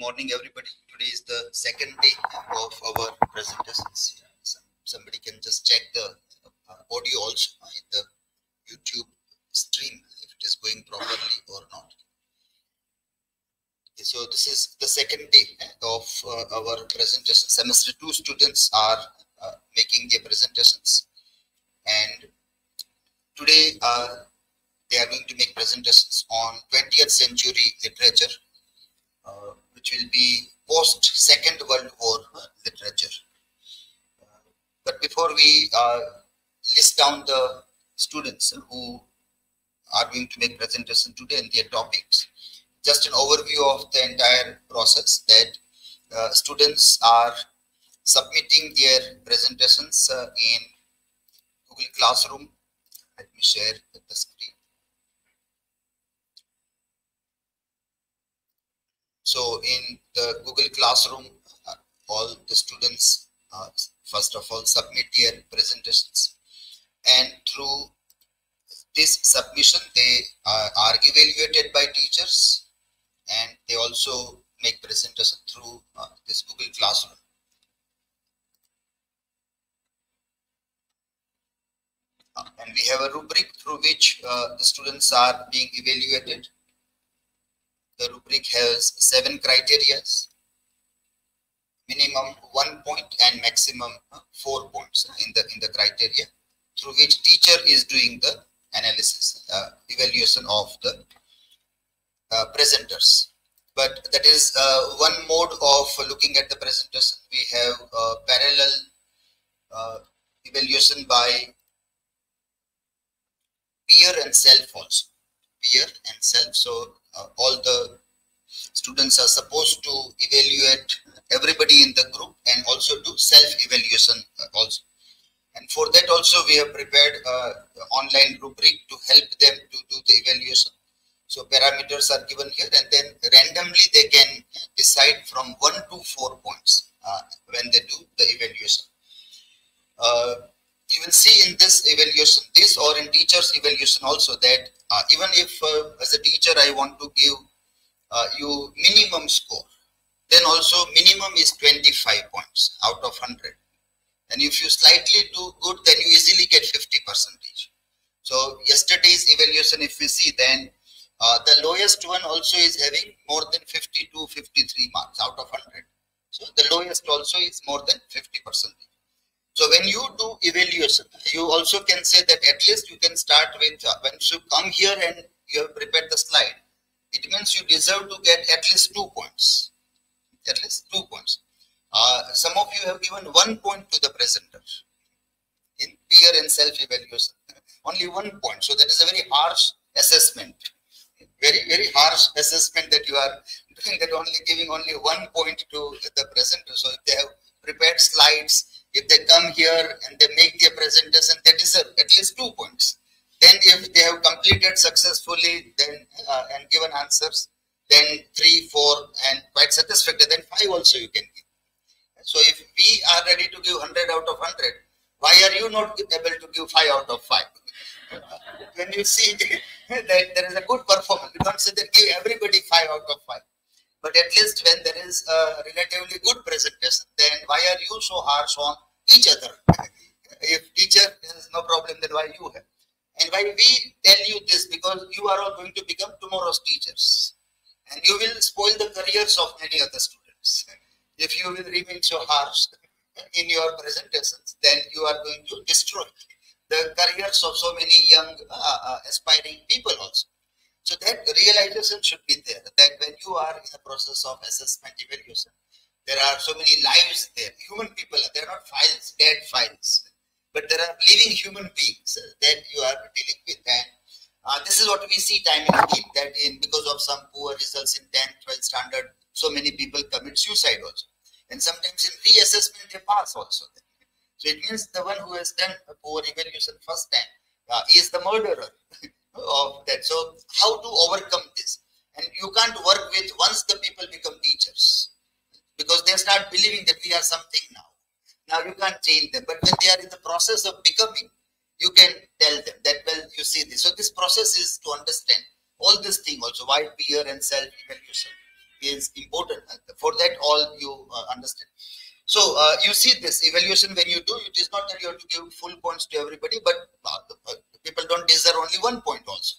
morning, everybody. Today is the second day of our presentations. somebody can just check the uh, audio also in the YouTube stream if it is going properly or not. So this is the second day of uh, our presentation. Semester two students are uh, making their presentations, and today uh, they are going to make presentations on 20th century literature which will be post Second World War literature. But before we uh, list down the students who are going to make presentation today and their topics, just an overview of the entire process that uh, students are submitting their presentations uh, in Google Classroom. Let me share the screen. So in the Google Classroom, uh, all the students, uh, first of all, submit their presentations. And through this submission, they uh, are evaluated by teachers and they also make presentation through this Google Classroom. And we have a rubric through which uh, the students are being evaluated the rubric has seven criteria minimum one point and maximum uh, four points in the in the criteria through which teacher is doing the analysis uh, evaluation of the uh, presenters. But that is uh, one mode of looking at the presentation we have parallel uh, evaluation by peer and self also peer and self so uh, all the students are supposed to evaluate everybody in the group and also do self-evaluation uh, also. And for that also we have prepared an online rubric to help them to do the evaluation. So parameters are given here and then randomly they can decide from one to four points uh, when they do the evaluation. Uh, you will see in this evaluation, this or in teacher's evaluation also that uh, even if uh, as a teacher I want to give uh, you minimum score, then also minimum is 25 points out of 100. And if you slightly do good, then you easily get 50 percentage. So yesterday's evaluation, if we see, then uh, the lowest one also is having more than 52, 53 marks out of 100. So the lowest also is more than 50 percentage. So when you do evaluation, you also can say that at least you can start with, uh, when you come here and you have prepared the slide, it means you deserve to get at least two points. At least two points. Uh, some of you have given one point to the presenter in peer and self-evaluation. Only one point. So that is a very harsh assessment. Very, very harsh assessment that you are doing that only giving only one point to the presenter. So if they have prepared slides, if they come here and they make their presentation, they deserve at least two points. Then if they have completed successfully then uh, and given answers, then three, four, and quite satisfactory, then five also you can give. So if we are ready to give 100 out of 100, why are you not able to give 5 out of 5? when you see that there is a good performance, you don't say that give everybody 5 out of 5. But at least when there is a relatively good presentation, then why are you so harsh on each other? if teacher has no problem, then why you have? And why we tell you this? Because you are all going to become tomorrow's teachers. And you will spoil the careers of many other students. If you will remain so harsh in your presentations, then you are going to destroy the careers of so many young uh, uh, aspiring people also. So that realization should be there, that when you are in the process of assessment evaluation, there are so many lives there, human people, they are not files, dead files but there are living human beings that you are dealing with. And uh, this is what we see time and again, that in because of some poor results in 10th, 12th standard, so many people commit suicide also. And sometimes in reassessment, they pass also. So it means the one who has done a poor evaluation first time uh, is the murderer of that. So how to overcome this? And you can't work with once the people become teachers because they start believing that we are something now. Now you can't change them, but when they are in the process of becoming, you can tell them that, well, you see this. So this process is to understand all this thing also, why peer and self-evaluation. is important. For that, all you uh, understand. So uh, you see this evaluation when you do, it is not that you have to give full points to everybody, but uh, uh, people don't deserve only one point also.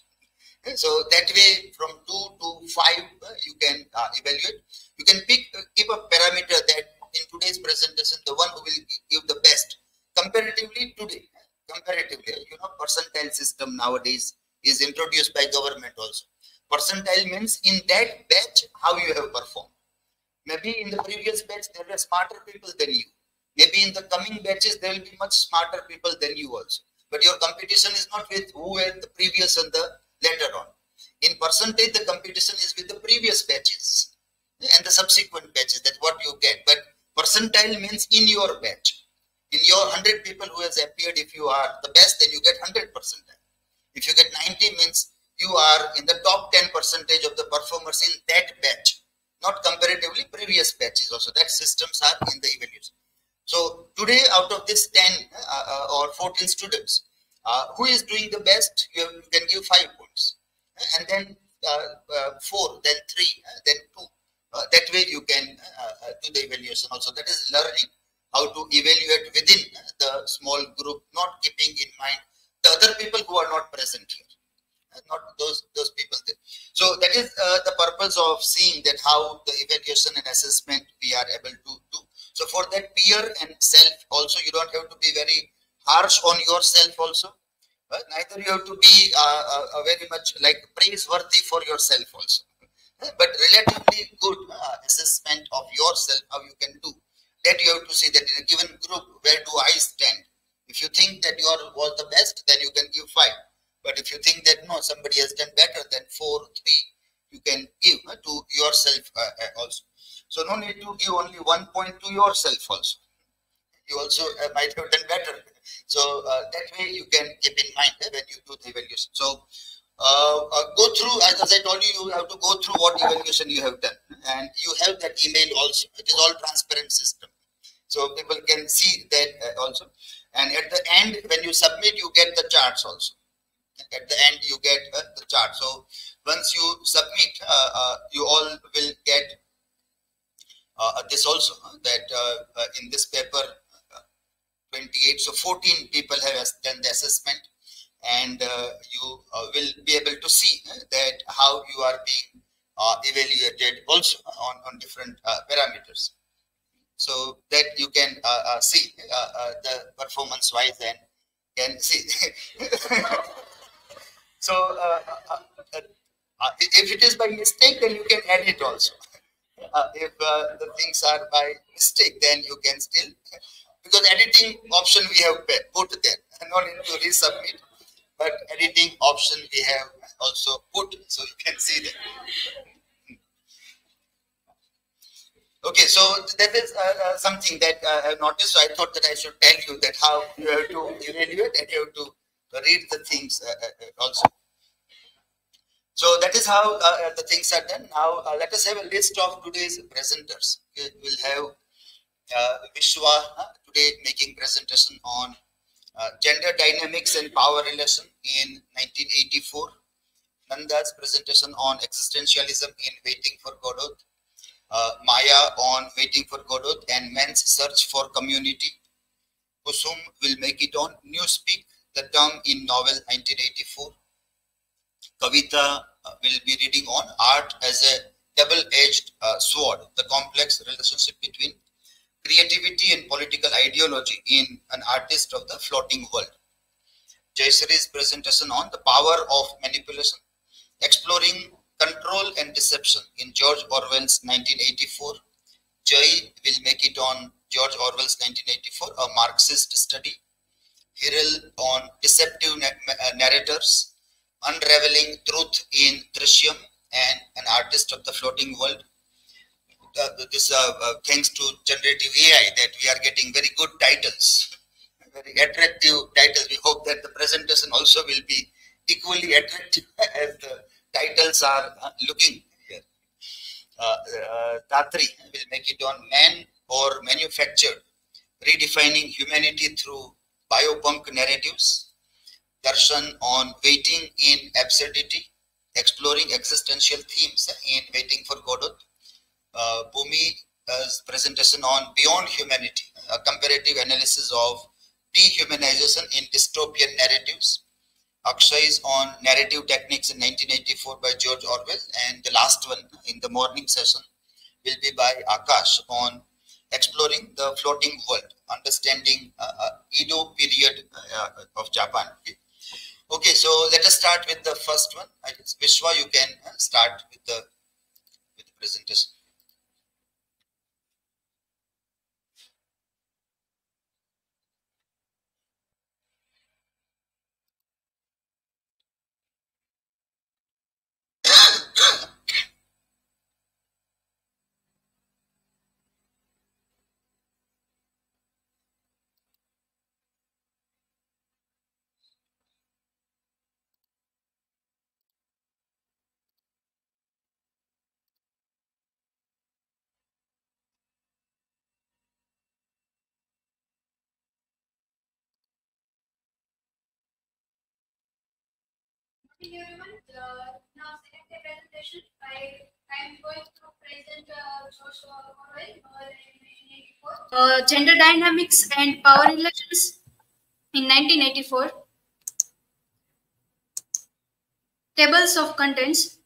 So that way, from two to five, uh, you can uh, evaluate. You can pick keep a parameter that in today's presentation, the one who will give the best comparatively today. Comparatively, you know, percentile system nowadays is introduced by government also. Percentile means in that batch how you have performed. Maybe in the previous batch there were smarter people than you. Maybe in the coming batches there will be much smarter people than you also. But your competition is not with who were the previous and the later on. In percentage, the competition is with the previous batches and the subsequent batches. That's what you get. But percentile means in your batch. In your 100 people who has appeared, if you are the best, then you get 100 percentile. If you get 90 means you are in the top 10 percentage of the performers in that batch, not comparatively previous batches also. That systems are in the evaluation. So today out of this 10 uh, uh, or 14 students, uh, who is doing the best, you, can give 5 points. And then uh, uh, 4, then 3, uh, then 2. that way you can do the evaluation also. That is learning how to evaluate within the small group, not keeping in mind the other people who are not present here not those those people there. So that is uh, the purpose of seeing that how the evaluation and assessment we are able to. So for that peer and self also you don't have to be very harsh on yourself also. Uh, neither you have to be uh, uh, uh very much like praiseworthy for yourself also. Uh, but relatively good assessment of yourself how you can do. That you have to see that in a given group where do I stand if you think that you are was the best, then you can give five. But if you think that no, somebody has done better than four, three, you can give uh, to yourself uh, uh, also. So no need to give only one point to yourself also. You also uh, might have done better. So uh, that way you can keep in mind uh, when you do the evaluation. So go through, as I told you, you have to go through what evaluation you have done. And you have that email also. It is all transparent system. So people can see that also. And at the end, when you submit, you get the charts also. At the end, you get uh, the chart. So once you submit, uh, uh, you all will get uh, Uh, uh, this also, uh, that uh, uh, in this paper, 28, so 14 people have done the assessment and you will be able to see that how you are being evaluated also on, on different parameters so that you can uh, uh, see uh, the performance wise and can see. so if it is by mistake, then you can add it also. If the things are by mistake, then you can still because editing option we have put there. No need to resubmit, but editing option we have also put, so you can see that. Okay, so that is uh, uh, something that uh, I noticed. So I thought that I should tell you that how you have to evaluate and you have to read the things uh, uh, uh, also. So that is how uh, uh, the things are done. Now uh, let us have a list of today's presenters. We will have Vishwa today making presentation on gender dynamics and power relation in 1984. Nanda's presentation on existentialism in Waiting for Godot uh, Maya on Waiting for Godot and Men's Search for Community. Kusum will make it on Newspeak, the term in novel 1984. Kavita uh, will be reading on Art as a Double-Edged uh, Sword, the complex relationship between creativity and political ideology in An Artist of the Floating World. Jayshri's presentation on the power of manipulation, exploring Control and Deception in George Orwell's 1984. Jay will make it on George Orwell's 1984, a Marxist study. Hiral on deceptive uh, narrators, unraveling truth in Drishyam, and an artist of the floating world. This uh, uh, thanks to generative AI that we are getting very good titles, very attractive titles. We hope that the presentation also will be equally attractive as the titles are uh, looking here. Uh, uh, Dhatri will make it on man or manufactured, redefining humanity through biopunk narratives. Darshan on waiting in absurdity, exploring existential themes in Waiting for Godot. uh, Bhumi's presentation on Beyond Humanity, a comparative analysis of dehumanization in dystopian narratives. Akshay's on narrative techniques in 1984 by George Orwell, and the last one in the morning session will be by Akash on exploring the floating world, understanding uh, uh, Edo period uh, of Japan. Okay? so let us start with the first one. I guess Vishwa, you can uh, start with the with the presentation. Presentation, I am going to present uh, uh, Gender Dynamics and Power Relations in 1984. Tables of Contents.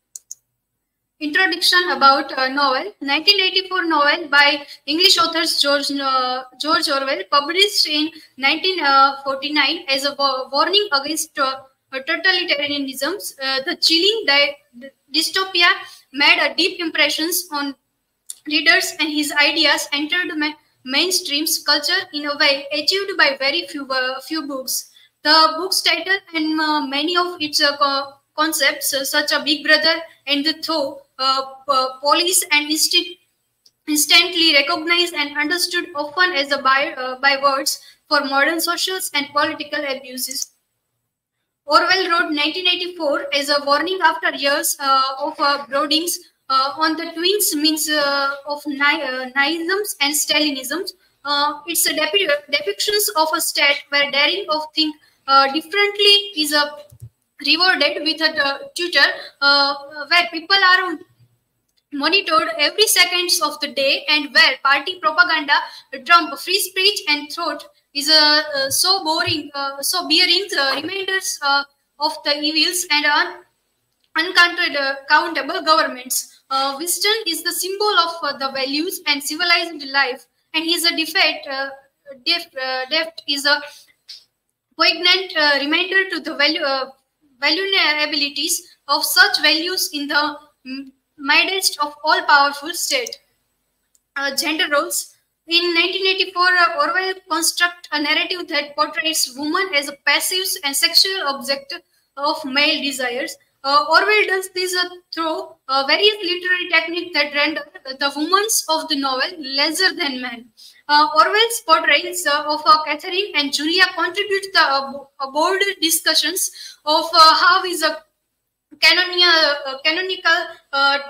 Introduction about a novel. 1984 novel by English authors George, uh, George Orwell, published in 1949 as a warning against uh, totalitarianisms, uh, the chilling di dystopia made a deep impressions on readers and his ideas entered ma mainstream culture in a way achieved by very few, uh, few books. The book's title and uh, many of its uh, co concepts, uh, such as Big Brother and the Thought, uh, police and instant instantly recognized and understood often as a by, by words for modern socials and political abuses. Orwell wrote 1984 as a warning after years uh, of uh, broodings uh, on the twins means uh, of uh, and Stalinisms. Uh, it's a depi depictions of a state where daring of think differently is rewarded with a tutor where people are monitored every seconds of the day and where party propaganda trump free speech and thought is uh, uh, so boring, uh, so bearing the reminders of the evils and un uncountable governments. wisdom is the symbol of the values and civilized life, and his defect, deft, deft is a poignant reminder to the value, vulnerabilities of such values in the midst of all powerful state. Uh, gender roles in 1984, uh, Orwell constructed a narrative that portrays women as a passive and sexual object of male desires. Uh, Orwell does this uh, through uh, various literary techniques that render the women of the novel lesser than men. Uh, Orwell's portrayals uh, of Catherine and Julia contribute to the bold discussions of how is a canonical, canonical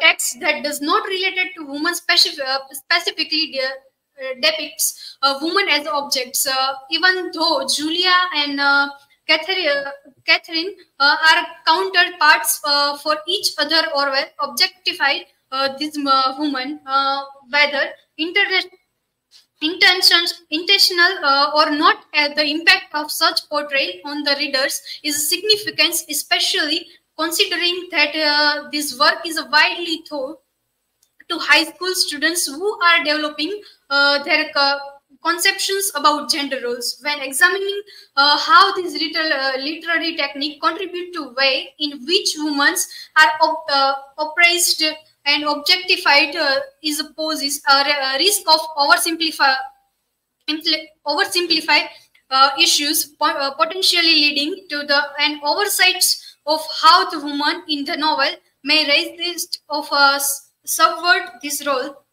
text that does not relate to women specific, specifically depicts a woman as objects, uh, even though Julia and uh, Catherine, Catherine are counterparts for each other or objectify this woman, whether intentions intentional uh, or not uh, the impact of such portrayal on the readers is significant especially considering that uh, this work is widely thought to high school students who are developing uh, their uh, conceptions about gender roles. When examining uh, how this little, uh, literary technique contribute to way in which women are op uh, oppressed and objectified uh, is poses a risk of oversimplify oversimplify issues potentially leading to the an oversights of how the woman in the novel may this of subvert this role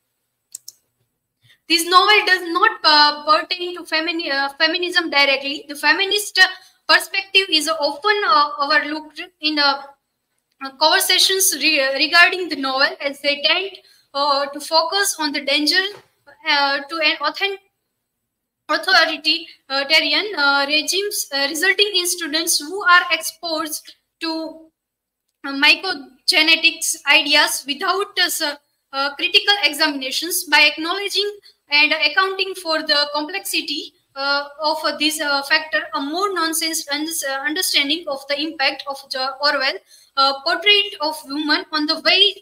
this novel does not uh, pertain to femini uh, feminism directly. The feminist perspective is often uh, overlooked in uh, conversations re regarding the novel as they tend uh, to focus on the danger uh, to an authentic authoritarian regimes resulting in students who are exposed to misogynistic ideas without uh, critical examinations by acknowledging and accounting for the complexity uh, of this uh, factor, a more nonsense understanding of the impact of the Orwell portrait of women on the way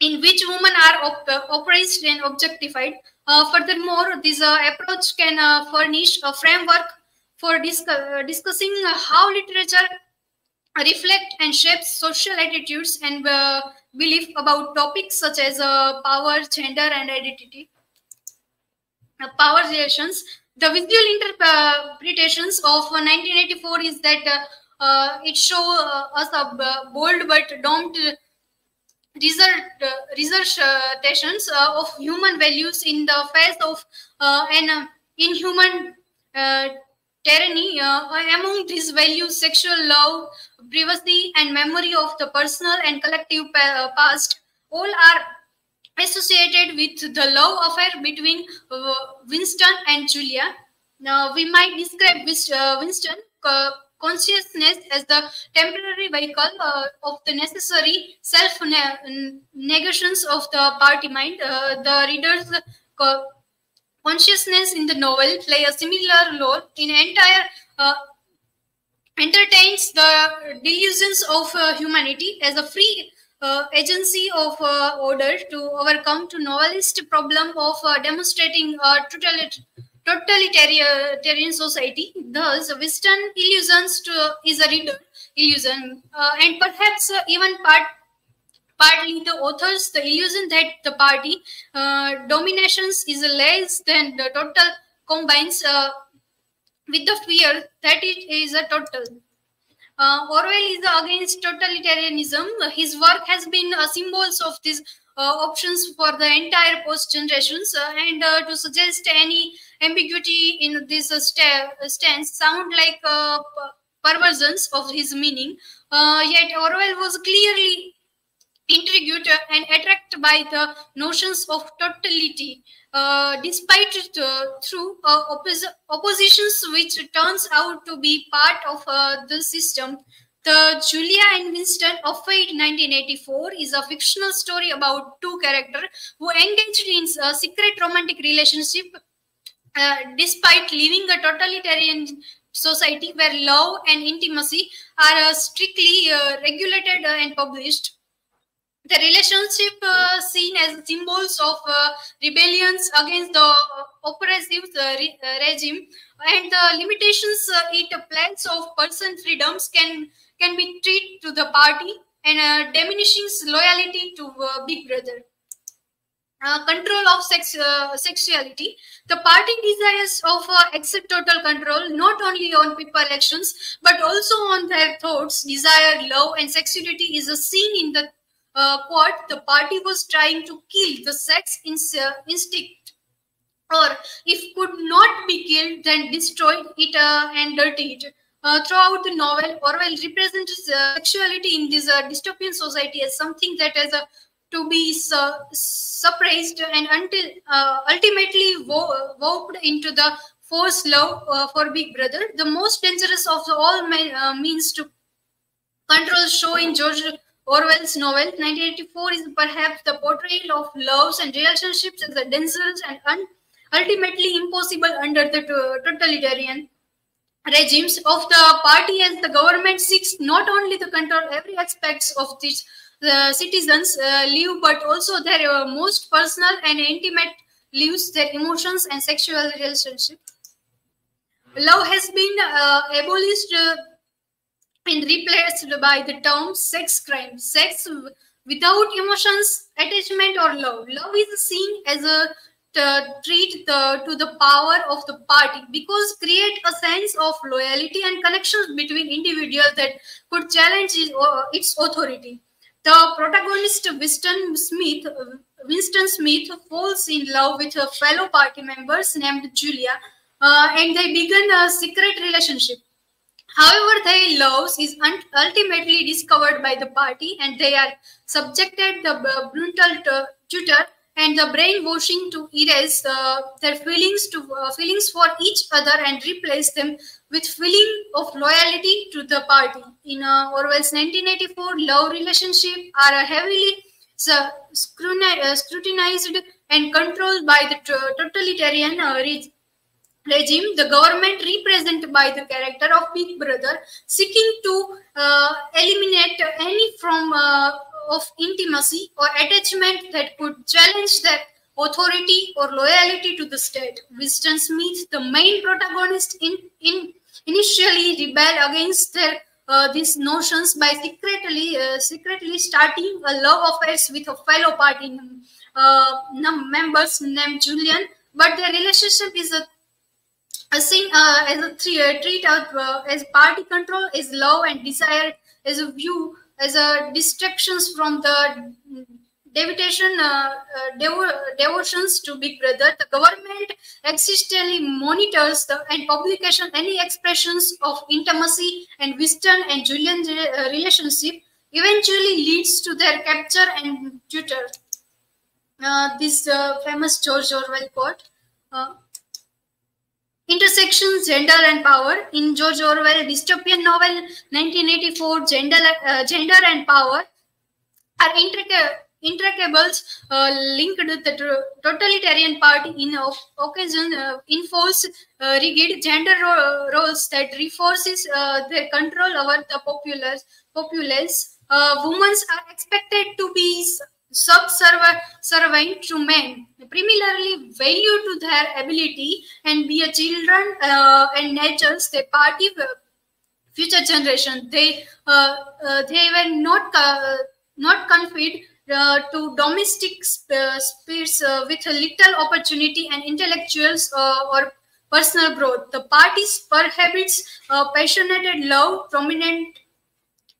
in which women are op oppressed and objectified. furthermore, this approach can furnish a framework for discussing how literature reflect and shapes social attitudes and uh, belief about topics such as uh, power, gender, and identity. Uh, power relations. The visual interpretations of 1984 is that uh, uh, it shows uh, us a bold but domed reservations of human values in the face of an inhuman tyranny. among these values, sexual love, privacy, and memory of the personal and collective past all are associated with the love affair between uh, Winston and Julia. Now, we might describe uh, Winston uh, consciousness as the temporary vehicle uh, of the necessary self negations of the party mind. Uh, the reader's consciousness in the novel play a similar role in entire uh, entertains the delusions of humanity as a free uh, agency of uh, order to overcome to novelist problem of uh, demonstrating a totalitarian society. Thus, Winston illusions to, is a reader illusion, uh, and perhaps uh, even part partly the authors the illusion that the party uh, dominations is less than the total combines with the fear that it is a total. Uh, Orwell is against totalitarianism. His work has been uh, symbols of these uh, options for the entire post generations, uh, and uh, to suggest any ambiguity in this stance sound like perversions of his meaning. yet Orwell was clearly intrigued and attracted by the notions of totality uh, despite uh, through uh, oppos oppositions which turns out to be part of uh, the system. The Julia and Winston of Fate 1984 is a fictional story about two characters who engaged in a secret romantic relationship despite living a totalitarian society where love and intimacy are strictly regulated and published the relationship uh, seen as symbols of uh, rebellions against the oppressive uh, re uh, regime and the limitations uh, it applies of person freedoms can can be treated to the party and uh, diminishing loyalty to big brother. Control of sex sexuality. The party desires of exert total control not only on people actions but also on their thoughts. Desire love and sexuality is a seen in the uh, quote, the party was trying to kill the sex uh, instinct or if could not be killed then destroyed it uh, and dirtied it. Uh, throughout the novel, Orwell represents uh, sexuality in this uh, dystopian society as something that that is to be suppressed and until ultimately warped into the forced love for Big Brother. The most dangerous of all means to control show in George Orwell's novel 1984 is perhaps the portrayal of loves and relationships as a dangerous and ultimately impossible under the totalitarian regimes of the party as the government seeks not only to control every aspects of these the citizens uh, live but also their uh, most personal and intimate lives their emotions and sexual relationship love has been uh, abolished uh, and replaced by the term sex crime. Sex without emotions, attachment, or love. Love is seen as a treat the, to the power of the party because create a sense of loyalty and connections between individuals that could challenge its authority. The protagonist Winston Smith, Winston Smith falls in love with her fellow party members named Julia, uh, and they begin a secret relationship. However, their loss is ultimately discovered by the party and they are subjected the brutal tutor and the brainwashing to erase uh, their feelings to uh, feelings for each other and replace them with feeling of loyalty to the party. In uh, Orwell's 1984, love relationship are heavily so, scrutinized and controlled by the totalitarian re regime, the government represented by the character of Big Brother, seeking to uh, eliminate any form uh, of intimacy or attachment that could challenge their authority or loyalty to the state. Winston Smith, the main protagonist, in, in initially rebel against their uh, these notions by secretly uh, secretly starting a love affairs with a fellow party uh, members named Julian. But their relationship is a, a thing uh, as a three, uh, treat out uh, as party control is love and desire as a view as a distractions from the devotion, uh, uh, devo devotions to Big Brother. The government existentially monitors the and publication any expressions of intimacy and Winston and Julian uh, relationship eventually leads to their capture and tutor. This famous George Orwell quote. Uh, Intersections, Gender and Power in George Orwell dystopian novel 1984 Gender, Gender and Power are intricate uh, linked with the totalitarian party in occasion uh, enforce uh, rigid gender ro roles that reinforces uh, their control over the populace. populace. Uh, women are expected to be subservient to men, primarily value to their ability and be a children uh, and natures the party future generation. They they were not not confined uh, to domestic uh, spheres uh, with little opportunity and intellectuals or personal growth. The party's prohibits passionate and love, prominent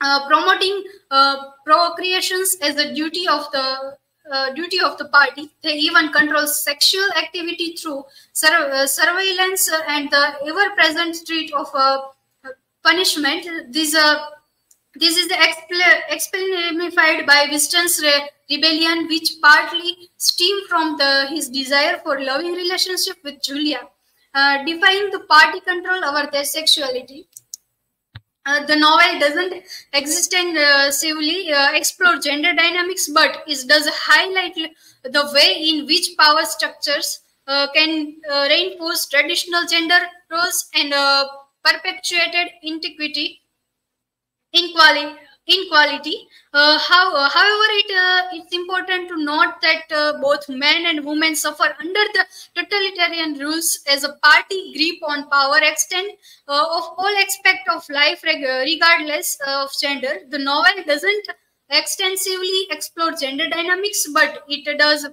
uh, promoting uh, procreations as a duty of the uh, duty of the party. They even control sexual activity through sur surveillance and the ever-present threat of punishment. These this is exemplified by Winston's re rebellion, which partly stemmed from the, his desire for loving relationship with Julia, uh, defying the party control over their sexuality. Uh, the novel doesn't extensively uh, explore gender dynamics, but it does highlight the way in which power structures uh, can uh, reinforce traditional gender roles and uh, perpetuated inequity inequality inequality. Uh, how, uh, however, it uh, it's important to note that uh, both men and women suffer under the totalitarian rules as a party grip on power extent uh, of all aspect of life regardless of gender. The novel doesn't extensively explore gender dynamics, but it does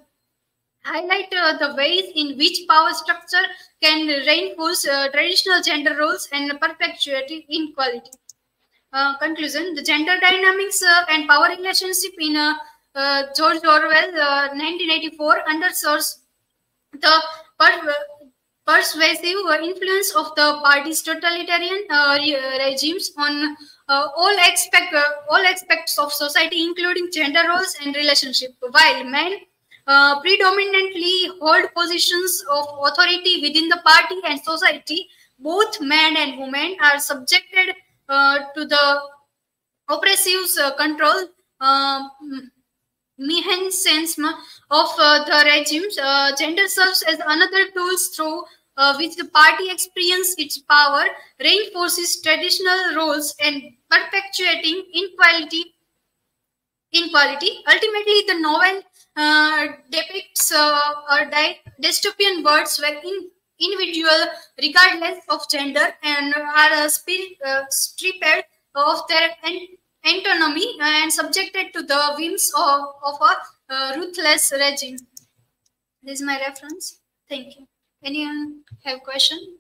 highlight uh, the ways in which power structure can reinforce traditional gender roles and perpetuate inequality. Uh, conclusion, the gender dynamics uh, and power relationship in uh, uh George Orwell 1984 underscores the per persuasive influence of the party's totalitarian regimes on all aspect all aspects of society, including gender roles and relationship. While men uh, predominantly hold positions of authority within the party and society, both men and women are subjected uh, to the oppressive uh, control um, mechanism of uh, the regimes. gender serves as another tool through uh, which the party experience its power, reinforces traditional roles, and perpetuating inequality. Inequality. Ultimately, the novel uh, depicts uh, a dystopian words where in individual regardless of gender and are uh, uh, stripped of their autonomy and subjected to the whims of, of a uh, ruthless regime. This is my reference. Thank you. Anyone have question?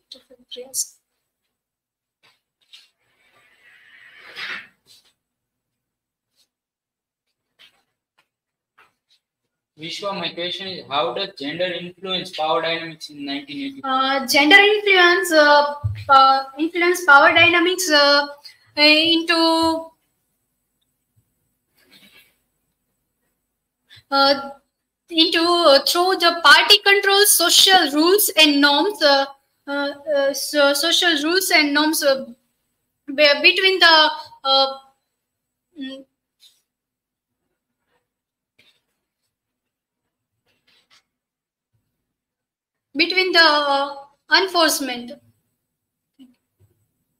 Vishwa, my question is how does gender influence power dynamics in 1980? Uh, gender influence uh, uh, influence power dynamics uh, into uh, into uh, through the party control social rules and norms so social rules and norms between the between the enforcement.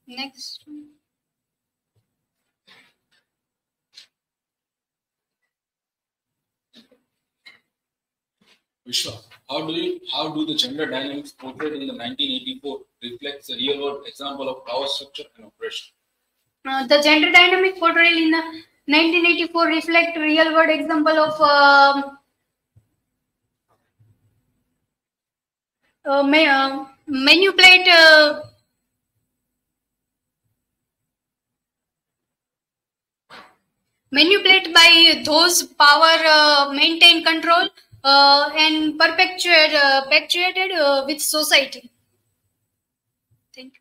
Next. Vishwa, how do you how do the gender dynamics portrayed in the 1984 reflects a real world example of power structure and oppression? Uh, the gender dynamic portrayal in the 1984 reflect real world example of um, uh, ma- uh, manipulate uh, manipulate by those power uh, maintain control uh, and perpetuate uh, perpetuated with society thank you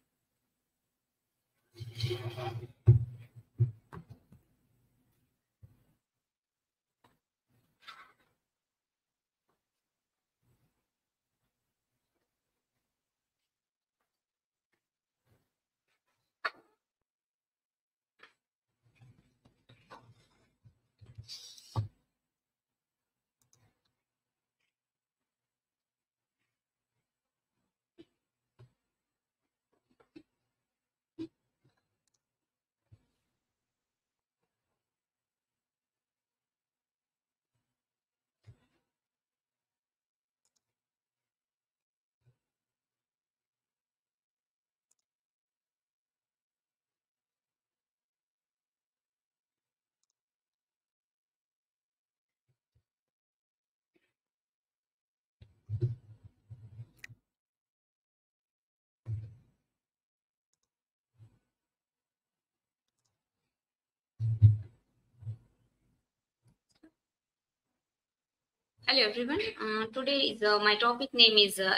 Hello everyone. Uh, today is uh, my topic name is uh,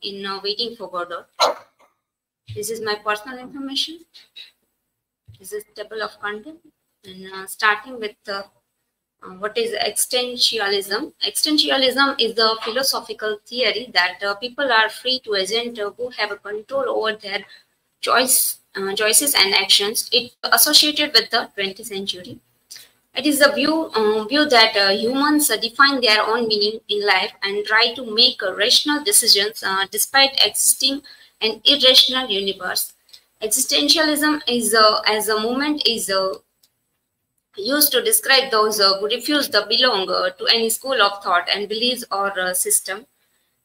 in uh, waiting for Godot. This is my personal information. This is table of content and uh, starting with uh, what is existentialism. Existentialism is the philosophical theory that people are free to agent who have a control over their choice, choices and actions. It associated with the 20th century. It is a view, uh, view that uh, humans uh, define their own meaning in life and try to make uh, rational decisions uh, despite existing an irrational universe. Existentialism is, uh, as a movement, is uh, used to describe those who refuse to belong to any school of thought and beliefs or system.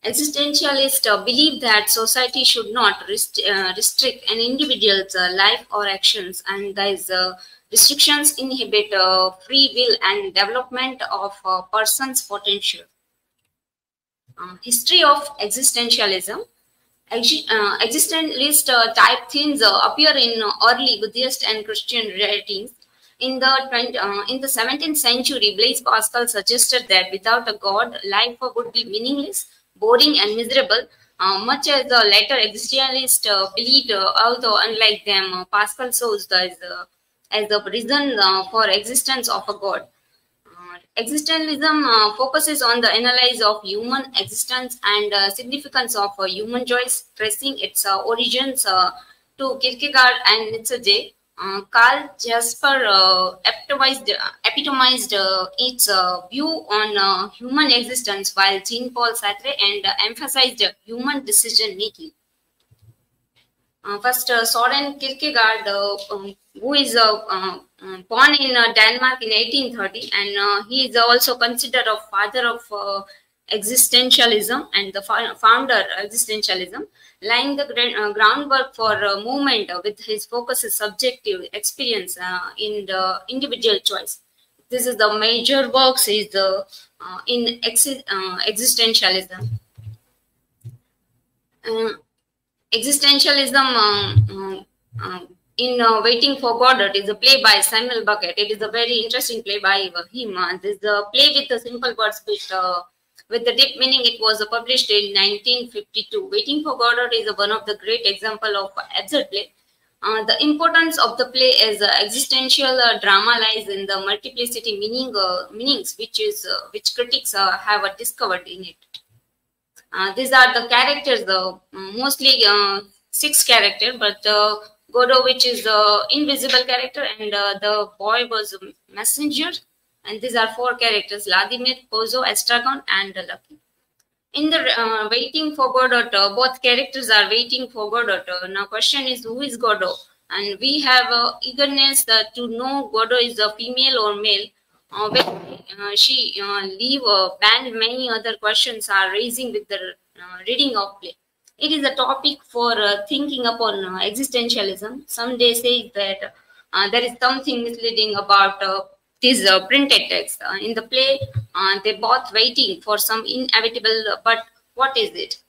Existentialists believe that society should not rest, restrict an individual's life or actions, and uh, restrictions inhibit uh, free will and development of a person's potential. Uh, history of existentialism. Exi- uh, existentialist uh, type themes uh, appear in uh, early Buddhist and Christian writings. In the 20, uh, in the 17th century, Blaise Pascal suggested that without a god, life would be meaningless, boring, and miserable. Uh, much as the later existentialists uh, believed, uh, although unlike them, uh, Pascal shows uh, as the reason uh, for existence of a god. Uh, existentialism uh, focuses on the analysis of human existence and uh, significance of uh, human choice, tracing its uh, origins to Kierkegaard and Nietzsche. Karl Jasper epitomized, epitomized its view on human existence, while Jean-Paul Sartre and emphasized human decision making. Uh, first, uh, Soren Kierkegaard, uh, um, who is uh, born in Denmark in 1830, and he is also considered a father of existentialism and the fo- founder existentialism, laying the uh, groundwork for uh, movement uh, with his focus is subjective experience in the individual choice. This is the major works is the in exi- existentialism. Uh, existentialism um, um, um, in uh, Waiting for Godot is a play by Samuel Beckett. It is a very interesting play by uh, him. Uh, this is a play with the simple words with, uh, with the deep meaning. It was uh, published in 1952. Waiting for Godot is one of the great example of absurd play. The importance of the play as existential drama lies in the multiplicity meaning meanings which is which critics have discovered in it. Uh, these are the characters, the mostly uh, six character, but uh, Godot, which is the invisible character, and uh, the boy was a messenger. And these are four characters: Vladimir, Pozzo, Estragon, and Lucky. In the uh, waiting for Godot, both characters are waiting for Godot. Now, question is who is Godot? And we have eagerness to know Godot is a female or male. Uh, when uh, she uh, leave a band, many other questions are raising with the uh, reading of play. It is a topic for uh, thinking upon uh, existentialism. Some day say that uh, there is something misleading about uh, this uh, printed text. Uh, in the play, uh, they both waiting for some inevitable, but what is it?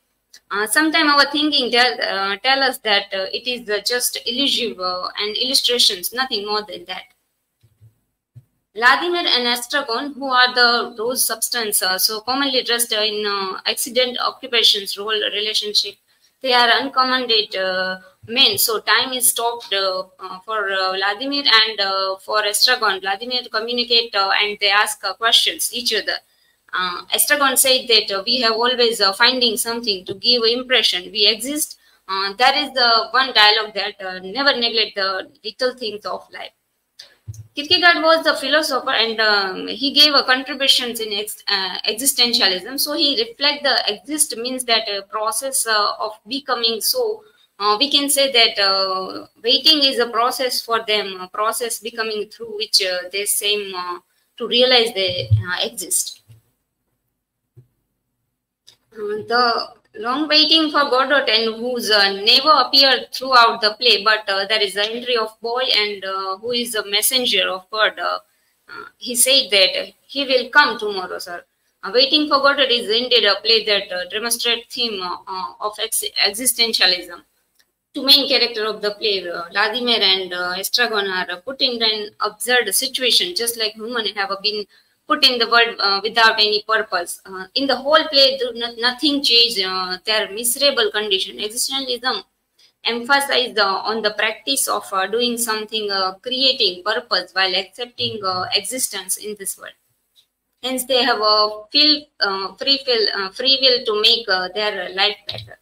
Uh, Sometimes our thinking tell, uh, tell us that uh, it is uh, just illusive uh, and illustrations, nothing more than that. Vladimir and Estragon, who are the those substance uh, so commonly dressed uh, in uh, accident occupations role relationship, they are uncommanded uh, men. So time is stopped uh, uh, for Vladimir and for Estragon. Vladimir communicate and they ask questions each other. Estragon said that we have always finding something to give impression we exist. That is the one dialogue that never neglect the little things of life. Kierkegaard was a philosopher and um, he gave a contributions in ex, uh, existentialism. So he reflect the exist means that a process uh, of becoming. So uh, we can say that uh, waiting is a process for them, a process becoming through which uh, they seem uh, to realize they uh, exist. Uh, the long waiting for Godot and who's uh, never appeared throughout the play, but uh, there is an entry of boy and uh, who is a messenger of God. Uh, uh, he said that he will come tomorrow, sir. Uh, waiting for Godot is indeed a play that demonstrates theme of ex- existentialism. Two main character of the play, Vladimir and Estragon, are put in an absurd situation, just like human have been put in the world uh, without any purpose. Uh, in the whole play, not, nothing changed uh, their miserable condition. Existentialism emphasized uh, on the practice of uh, doing something, uh, creating purpose while accepting existence in this world. Hence, they have a feel, free, feel, free will to make their life better.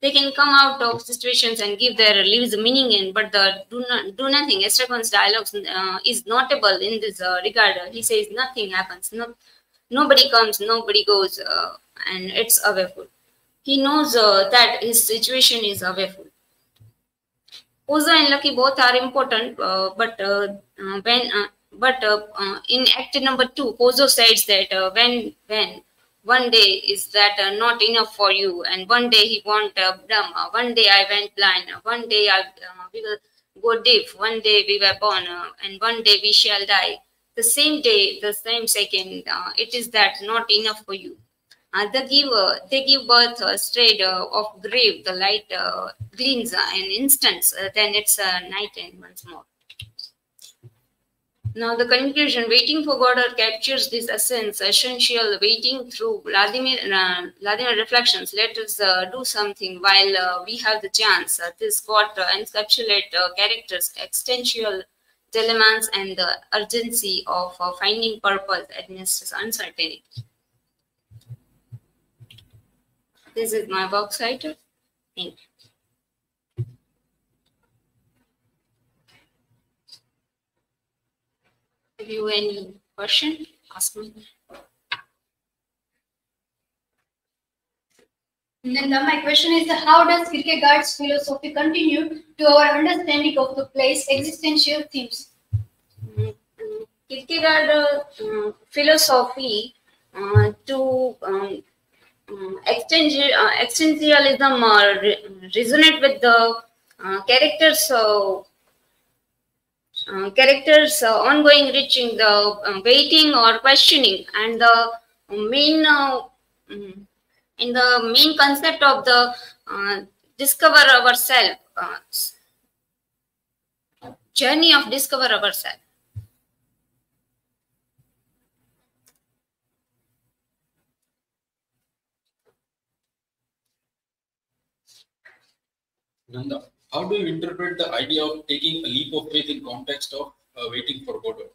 They can come out of situations and give their lives meaning in, but the do not do nothing. Estragon's dialogues uh, is notable in this uh, regard. He says nothing happens, no, nobody comes, nobody goes, uh, and it's awful. He knows uh, that his situation is awful. Pozzo and Lucky both are important, uh, but uh, when but in act number two, Pozzo says that when when one day is that uh, not enough for you, and one day he want uh, Brahma, one day I went blind, one day I uh, we will go deep one day we were born, uh, and one day we shall die. The same day, the same second, uh, it is that not enough for you. Uh, they give uh, they give birth uh, straight of grave. The light gleams an instant. Uh, then it's night and once more. Now the conclusion: waiting for Godot captures this essence, essential waiting through Vladimir uh, Vladimir reflections. Let us uh, do something while uh, we have the chance. Uh, this got uh, encapsulate uh, characters, existential dilemmas, and the urgency of finding purpose amidst uncertainty. This is my box title. Thank you. You any question? Ask me. And then my question is how does Kierkegaard's philosophy continue to our understanding of the play's existential themes? Kierkegaard uh, philosophy uh, to um, um, uh, existentialism uh, re- resonate with the uh, characters uh, uh, characters uh, ongoing reaching the uh, waiting or questioning and the main uh, mm, in the main concept of the uh, discover ourselves journey of discover ourselves Nanda, how do you interpret the idea of taking a leap of faith in context of uh, waiting for Godot?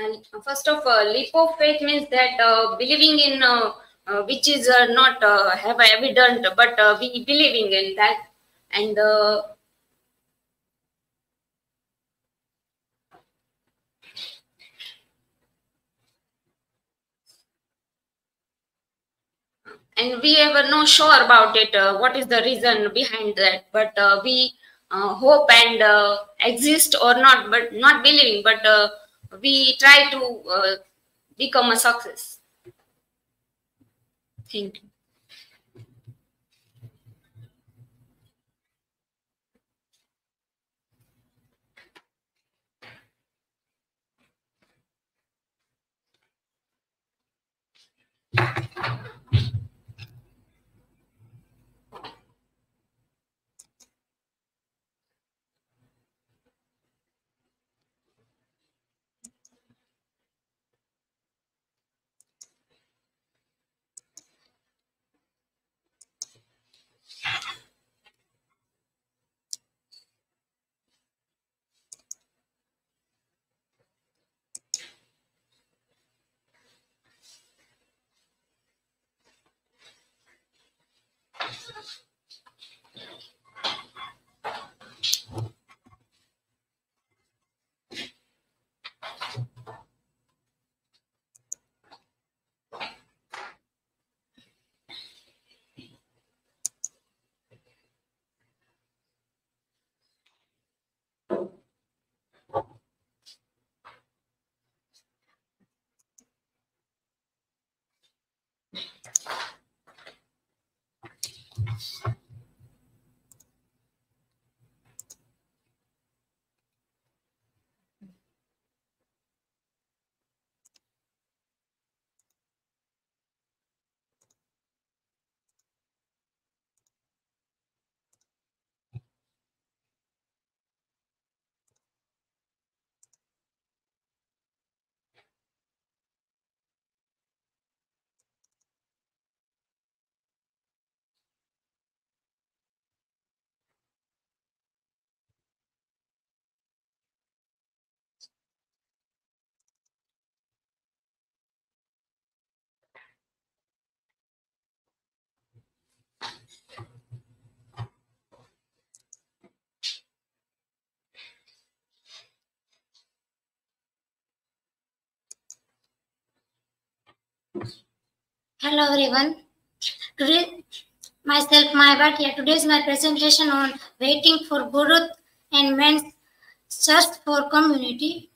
And first of all, leap of faith means that uh, believing in uh, uh, which is uh, not uh, have evident, but uh, we believing in that. And uh, and we ever know sure about it. Uh, what is the reason behind that? But uh, we uh, hope and uh, exist or not, but not believing. But uh, we try to uh, become a success. Thank you. Hello everyone. Today, myself Maya Bhatia. Today is my presentation on waiting for growth and men's search for community.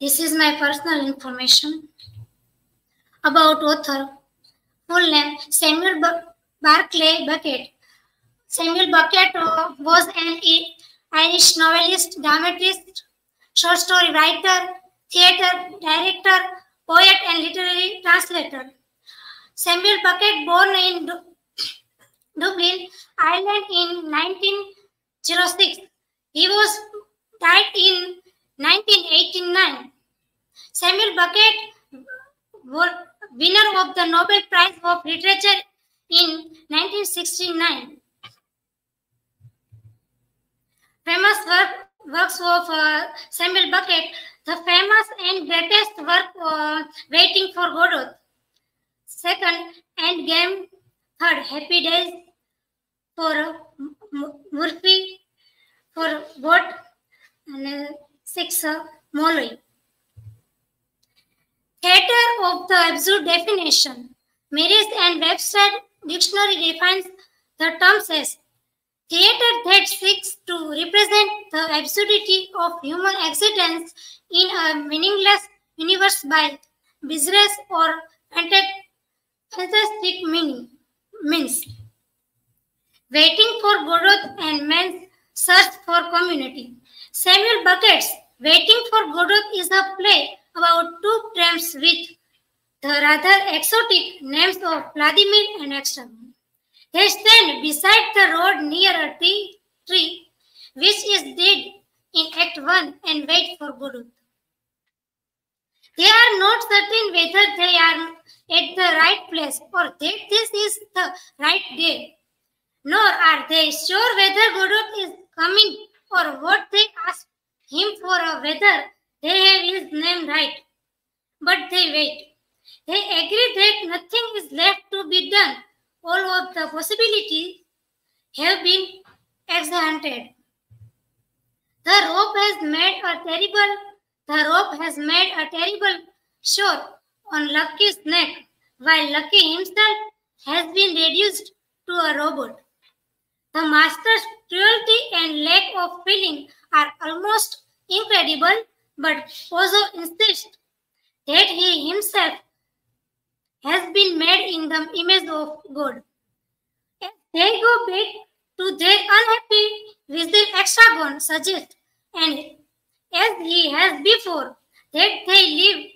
This is my personal information about author. Full name Samuel Barclay Beckett. Samuel Beckett uh, was an Irish novelist, dramatist, short story writer, theatre director, poet, and literary translator. Samuel Beckett, born in Du- Dublin, Ireland in 1906. He was died in 1989. Samuel Beckett, winner of the Nobel Prize of Literature in 1969. Famous work, works of uh, Samuel Beckett, the famous and greatest work uh, Waiting for Godot. Second, Endgame. Third, Happy Days for Murphy, for Bot. And uh, six, uh, Molloy. Theater of the absurd definition. Marriage and Webster Dictionary defines the terms as theater that seeks to represent the absurdity of human existence in a meaningless universe by bizarre or fanta- fantastic meaning means. Waiting for Godot and Man's Search for Community. Samuel Beckett's Waiting for Godot is a play about two tramps with the rather exotic names of Vladimir and Estragon. They stand beside the road near a tree, tree which is dead in Act 1 and wait for Godot. They are not certain whether they are at the right place or that this is the right day, nor are they sure whether Godot is coming or what they ask him for or whether they have his name right. But they wait. They agree that nothing is left to be done. All of the possibilities have been exhausted. The rope has made a terrible the rope has made a terrible shot on Lucky's neck. while Lucky himself has been reduced to a robot. The master's cruelty and lack of feeling are almost incredible, but Pozzo insists that he himself has been made in the image of God. They go back to their unhappy Vizir Estragon suggests, and as he has before, that they live,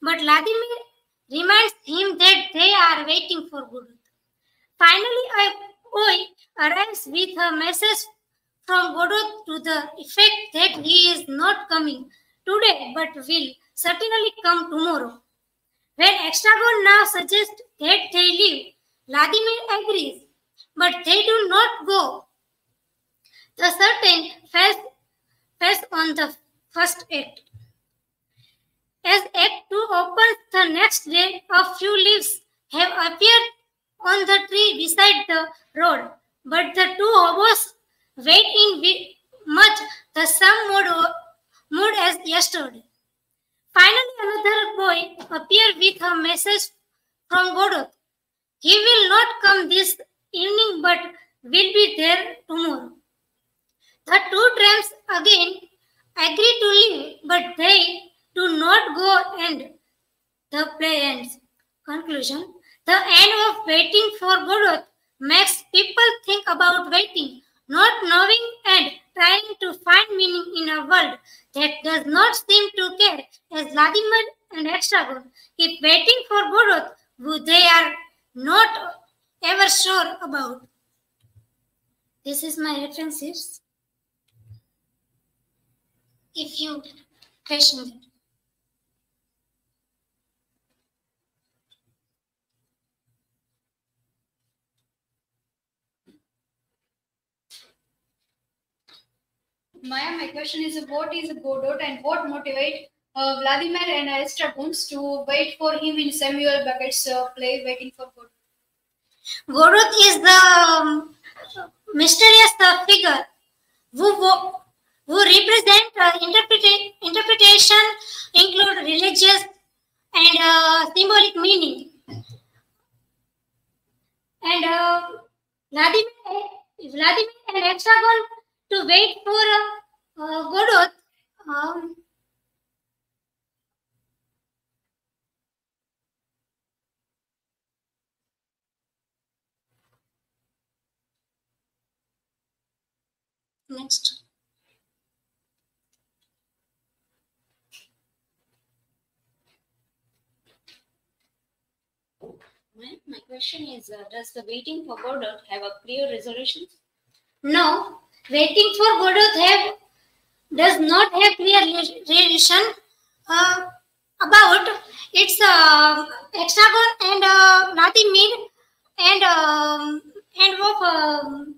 but Vladimir reminds him that they are waiting for Guru. Finally, a boy arrives with a message from Godot to the effect that he is not coming today but will certainly come tomorrow. When Estragon now suggests that they leave, Vladimir agrees, but they do not go. The certain fails, fails on the first act. As Act 2 opens the next day, a few leaves have appeared on the tree beside the road, but the two hobos wait in much the same mood, mood as yesterday. Finally, another boy appeared with a message from Godot. He will not come this evening but will be there tomorrow. The two tramps again agree to leave, but they do not go and the play ends. Conclusion The end of waiting for Godot makes people think about waiting, not knowing and trying to find meaning in a world that does not seem to care as Vladimir and Estragon keep waiting for Godot, who they are not ever sure about. This is my references. If you question Maya, my question is what is Godot and what motivate uh, Vladimir and Estragons to wait for him in Samuel Beckett's uh, play Waiting for Godot? Godot is the um, mysterious uh, figure who, who, who represent uh, interpreta- interpretation, include religious and uh, symbolic meaning. And uh, Vladimir, Vladimir and Estragon to wait for uh, Godot. Um, next. My, my question is, uh, does the waiting for Godot have a clear resolution? No, waiting for Godot does not have clear relation uh, about its uh, Estragon and uh, Vladimir and um, and of um,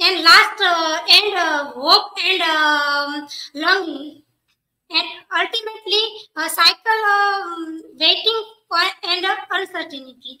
and last uh, and uh, hope and um, longing and ultimately a cycle of waiting for and uh, uncertainty.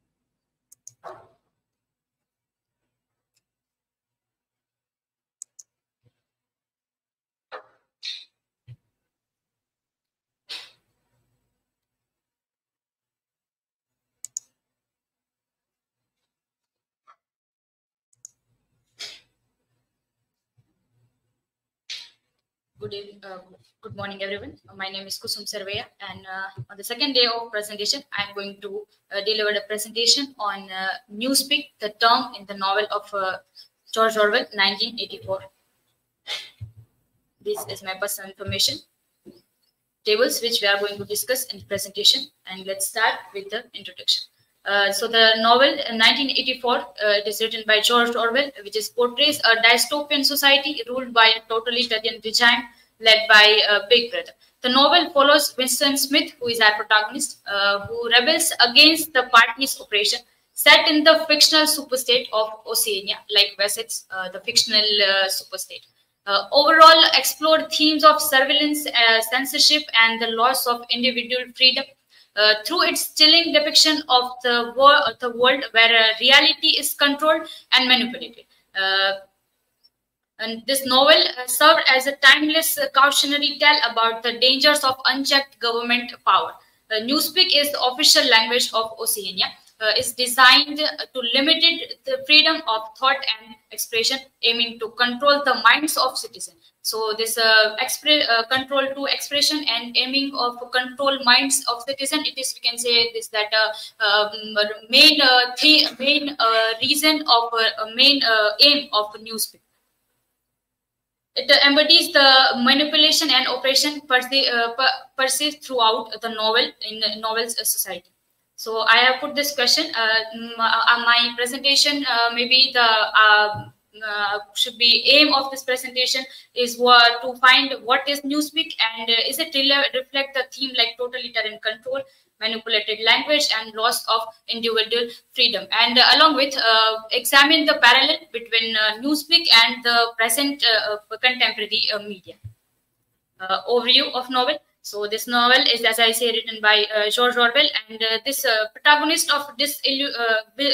Good uh, good morning, everyone. My name is Kusum Sarveya, and uh, on the second day of presentation, I am going to uh, deliver a presentation on uh, newspeak, the term in the novel of uh, George Orwell, 1984. This is my personal information tables, which we are going to discuss in the presentation. And let's start with the introduction. Uh, so the novel uh, 1984 uh, it is written by george orwell which is portrays a dystopian society ruled by a totalitarian regime led by uh, big brother the novel follows winston smith who is our protagonist uh, who rebels against the party's oppression set in the fictional superstate of oceania like Wessex, uh, the fictional superstate Uh, overall, explored themes of surveillance, uh, censorship, and the loss of individual freedom uh, through its chilling depiction of the, the world where uh, reality is controlled and manipulated. Uh, and this novel uh, served as a timeless uh, cautionary tale about the dangers of unchecked government power. Uh, Newspeak is the official language of Oceania. Uh, is designed to limit the freedom of thought and expression, aiming to control the minds of citizens. So this uh, uh, control to expression and aiming of control minds of citizen. It is we can say this that uh, um, main uh, main uh, reason of uh, main uh, aim of newspaper. It embodies the manipulation and oppression uh, perceived throughout the novel in novel's uh, society. So I have put this question. Uh, my presentation, maybe the uh, should be aim of this presentation is what to find what is newspeak and uh, is it reflect the theme like totalitarian control manipulated language and loss of individual freedom. And uh, along with uh, examine the parallel between uh, newspeak and the present uh, uh, contemporary media. Overview of novel. So this novel is, as I say, written by George Orwell, and this protagonist of this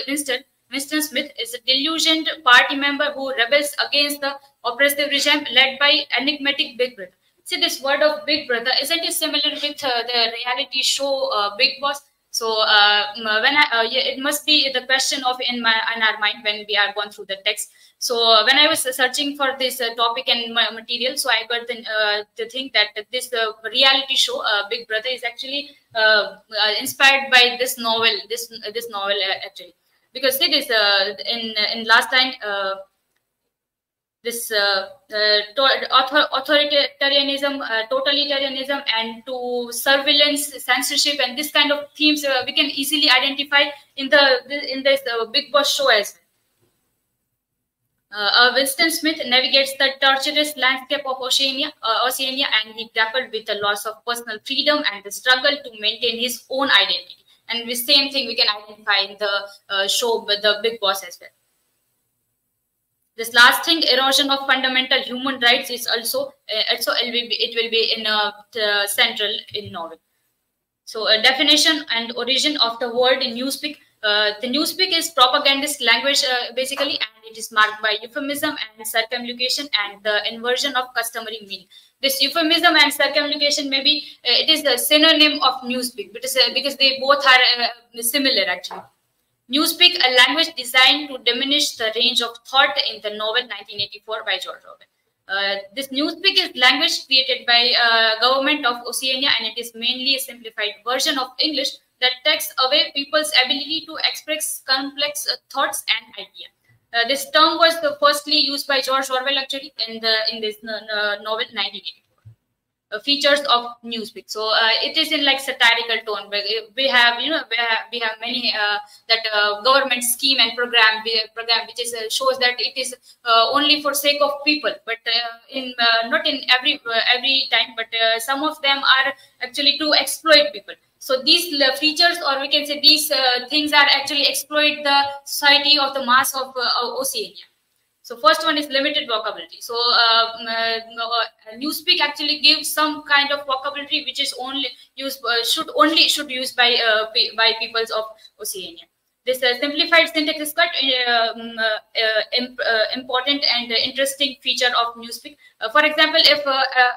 Winston, Winston Smith, is a delusioned party member who rebels against the oppressive regime led by enigmatic Big Brother. See, this word of Big Brother isn't it similar with uh, the reality show uh, Bigg Boss? So uh, when I, uh, it must be the question of in my in our mind when we are going through the text. So uh, when I was searching for this topic and ma- material, so I got the, the thing that this reality show, Big Brother, is actually inspired by this novel. This this novel actually, because it is in in last time. This uh, uh, author- authoritarianism, uh, totalitarianism, and to surveillance, censorship, and this kind of themes uh, we can easily identify in the in this Bigg Boss show as well. Uh, Winston Smith navigates the torturous landscape of Oceania, uh, Oceania, and he grappled with the loss of personal freedom and the struggle to maintain his own identity. And the same thing we can identify in the uh, show, the Bigg Boss as well. This last thing, erosion of fundamental human rights, is also uh, also it will be, in uh, central in novel. So, a definition and origin of the word in newspeak. Uh, the newspeak is propagandist language uh, basically, and it is marked by euphemism and circumlocution and the inversion of customary meaning. This euphemism and circumlocution maybe uh, it is the synonym of newspeak because uh, because they both are uh, similar actually. Newspeak, a language designed to diminish the range of thought in the novel 1984 by George Orwell. Uh, this newspeak is language created by uh, government of Oceania and it is mainly a simplified version of English that takes away people's ability to express complex uh, thoughts and ideas. Uh, this term was the firstly used by George Orwell actually in the in this uh, novel 1984 uh, features of newspeak so uh, it is in like satirical tone. We have you know we have, we have many uh, that uh, government scheme and program program which is uh, shows that it is only for sake of people. But in not in every every time but some of them are actually to exploit people. So these features or we can say these things are actually exploit the society of the mass of oceania so first one is limited vocabulary. So uh, uh, newspeak actually gives some kind of vocabulary which is only used uh, should only should used by uh, by peoples of Oceania. This uh, simplified syntax is quite um, uh, uh, imp- uh, important and uh, interesting feature of newspeak. Uh, for example, if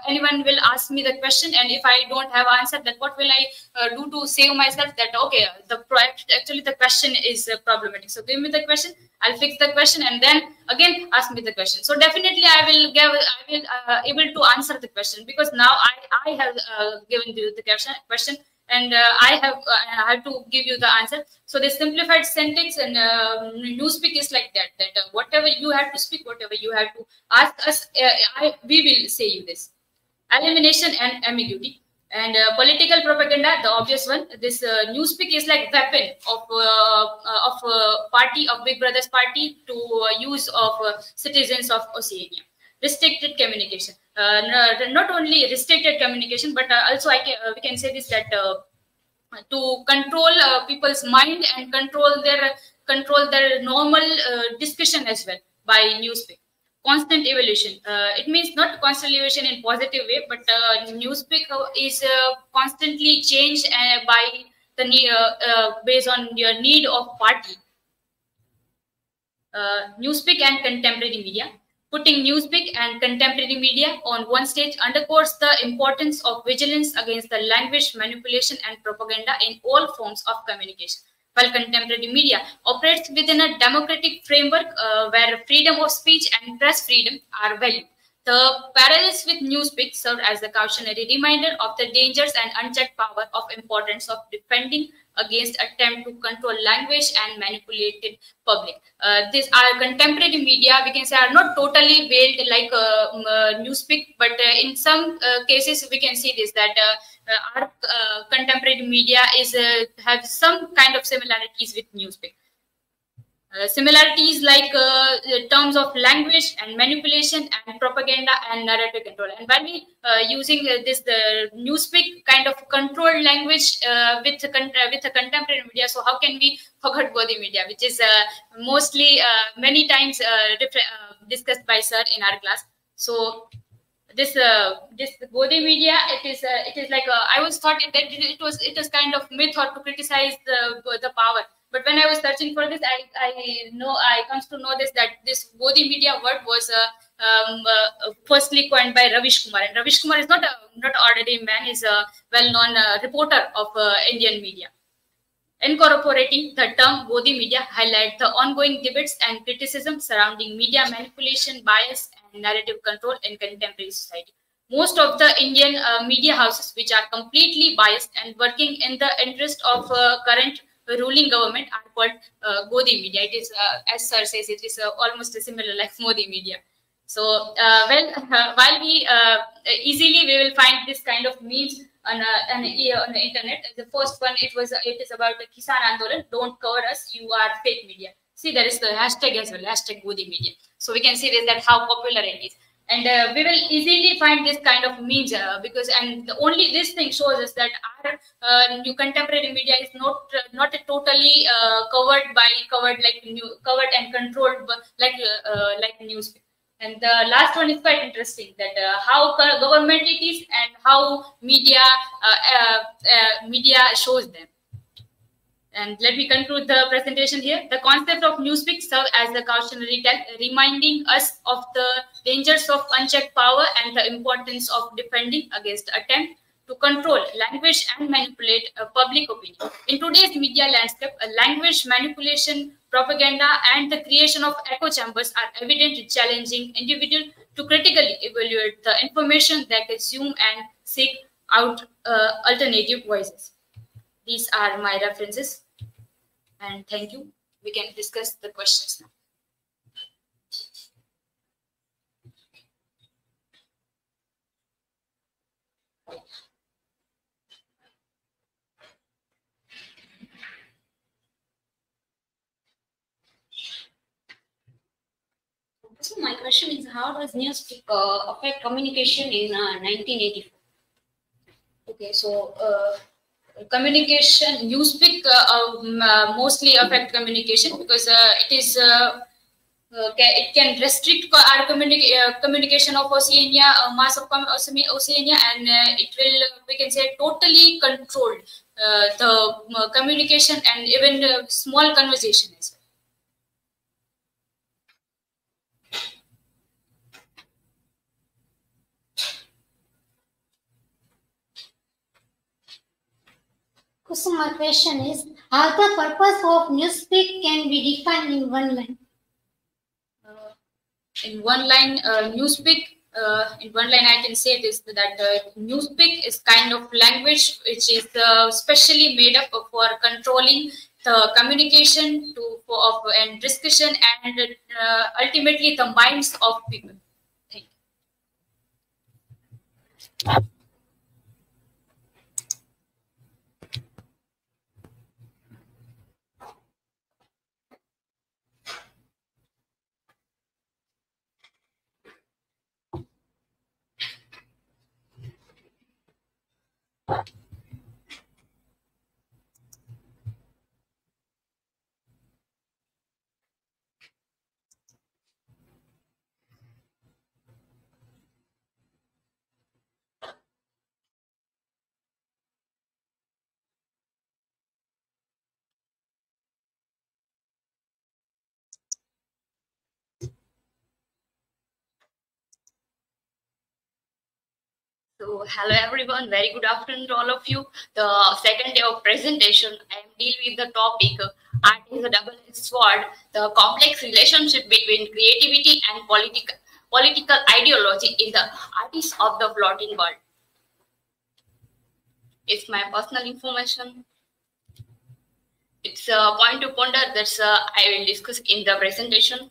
anyone will ask me the question and if I don't have answer, then what will I do to save myself? That okay, the pro- actually the question is problematic. So give me the question, I'll fix the question, and then again ask me the question. So definitely I will give I will able to answer the question because now I I have given you the question question and uh, I have uh, I have to give you the answer. So the simplified sentence and uh, newspeak is like that. That uh, whatever you have to speak, whatever you have to ask us, I, we will say you this. Elimination and ambiguity and uh, political propaganda. The obvious one. This uh, newspeak is like weapon of uh, of party of Big Brother's party to use of citizens of Oceania. Restricted communication uh, not only restricted communication, but uh, also I can, uh, we can say this that uh, to control uh, people's mind and control their control their normal uh, discussion as well by newspeak. constant evolution. Uh, it means not constant evolution in positive way, but uh, newspeak is uh, constantly changed uh, by the uh, uh, based on your need of party. Uh, newspeak and contemporary media. Putting newspeak and contemporary media on one stage underscores the importance of vigilance against the language manipulation and propaganda in all forms of communication while contemporary media operates within a democratic framework uh, where freedom of speech and press freedom are valued. The parallels with Newspeak serve as a cautionary reminder of the dangers and unchecked power of importance of defending against attempt to control language and manipulated public. Uh, these are contemporary media, we can say, are not totally veiled like uh, uh, Newspeak, but uh, in some uh, cases we can see this that uh, our contemporary media is have some kind of similarities with Newspeak. Uh, similarities like uh, terms of language and manipulation and propaganda and narrative control. And when we uh, using uh, this the newspeak kind of controlled language uh, with con- with a contemporary media, so how can we forget Godi media, which is mostly many times discussed by sir in our class. So this uh, this Godi media, it is uh, it is like I was thought that it was it is kind of myth or to criticize the the power. But when I was searching for this, I, I know I comes to know this that this Godi media word was uh, um, uh, firstly coined by Ravish Kumar. And Ravish Kumar is not a not ordinary man; he's a well-known uh, reporter of uh, Indian media. Incorporating the term Godi media highlight the ongoing debates and criticism surrounding media manipulation, bias, and narrative control in contemporary society. Most of the Indian uh, media houses, which are completely biased and working in the interest of uh, current ruling government, are called uh, Godi media. It is, uh, as Sir says, it is uh, almost a similar like Modi media. So, uh, well, while we easily we will find this kind of memes on, on, the- on the internet. The first one, it was it is about the Kisan Andolan. Don't cover us. You are fake media. See, there is the hashtag as well, hashtag Godi media. So we can see this that how popular it is. And uh, we will easily find this kind of memes uh, because and the only this thing shows us that our uh, new contemporary media is not uh, not totally uh, covered by covered like new covered and controlled like uh, like news. And the last one is quite interesting that how government it is and how media media shows them. And let me conclude the presentation here. The concept of newspeak serves as a cautionary tale, reminding us of the dangers of unchecked power and the importance of defending against attempt to control language and manipulate public opinion. In today's media landscape, language manipulation, propaganda, and the creation of echo chambers are evidently challenging individuals to critically evaluate the information they consume and seek out uh, alternative voices. These are my references. And thank you. We can discuss the questions now. So my question is, how does newspeak uh, affect communication in uh, 1984? Okay, so uh, communication, newspeak uh, um, uh, mostly affect communication because uh, it is uh, uh, it can restrict our communi- uh, communication of Oceania, mass of Oceania, and it will we can say totally controlled the communication and even small conversation as well. So my question is, how the purpose of newspeak can be defined in one line? uh, in one line uh, newspeak uh, in one line i can say this that uh, newspeak is kind of language which is uh, specially made up for controlling the communication to of and discussion and uh, ultimately the minds of people Thank you. Hello everyone, very good afternoon to all of you. The second day of presentation, I am dealing with the topic art is a double-edged sword, the complex relationship between creativity and political political ideology in the artists of the floating world. It's my personal information. It's a point to ponder that uh, I will discuss in the presentation.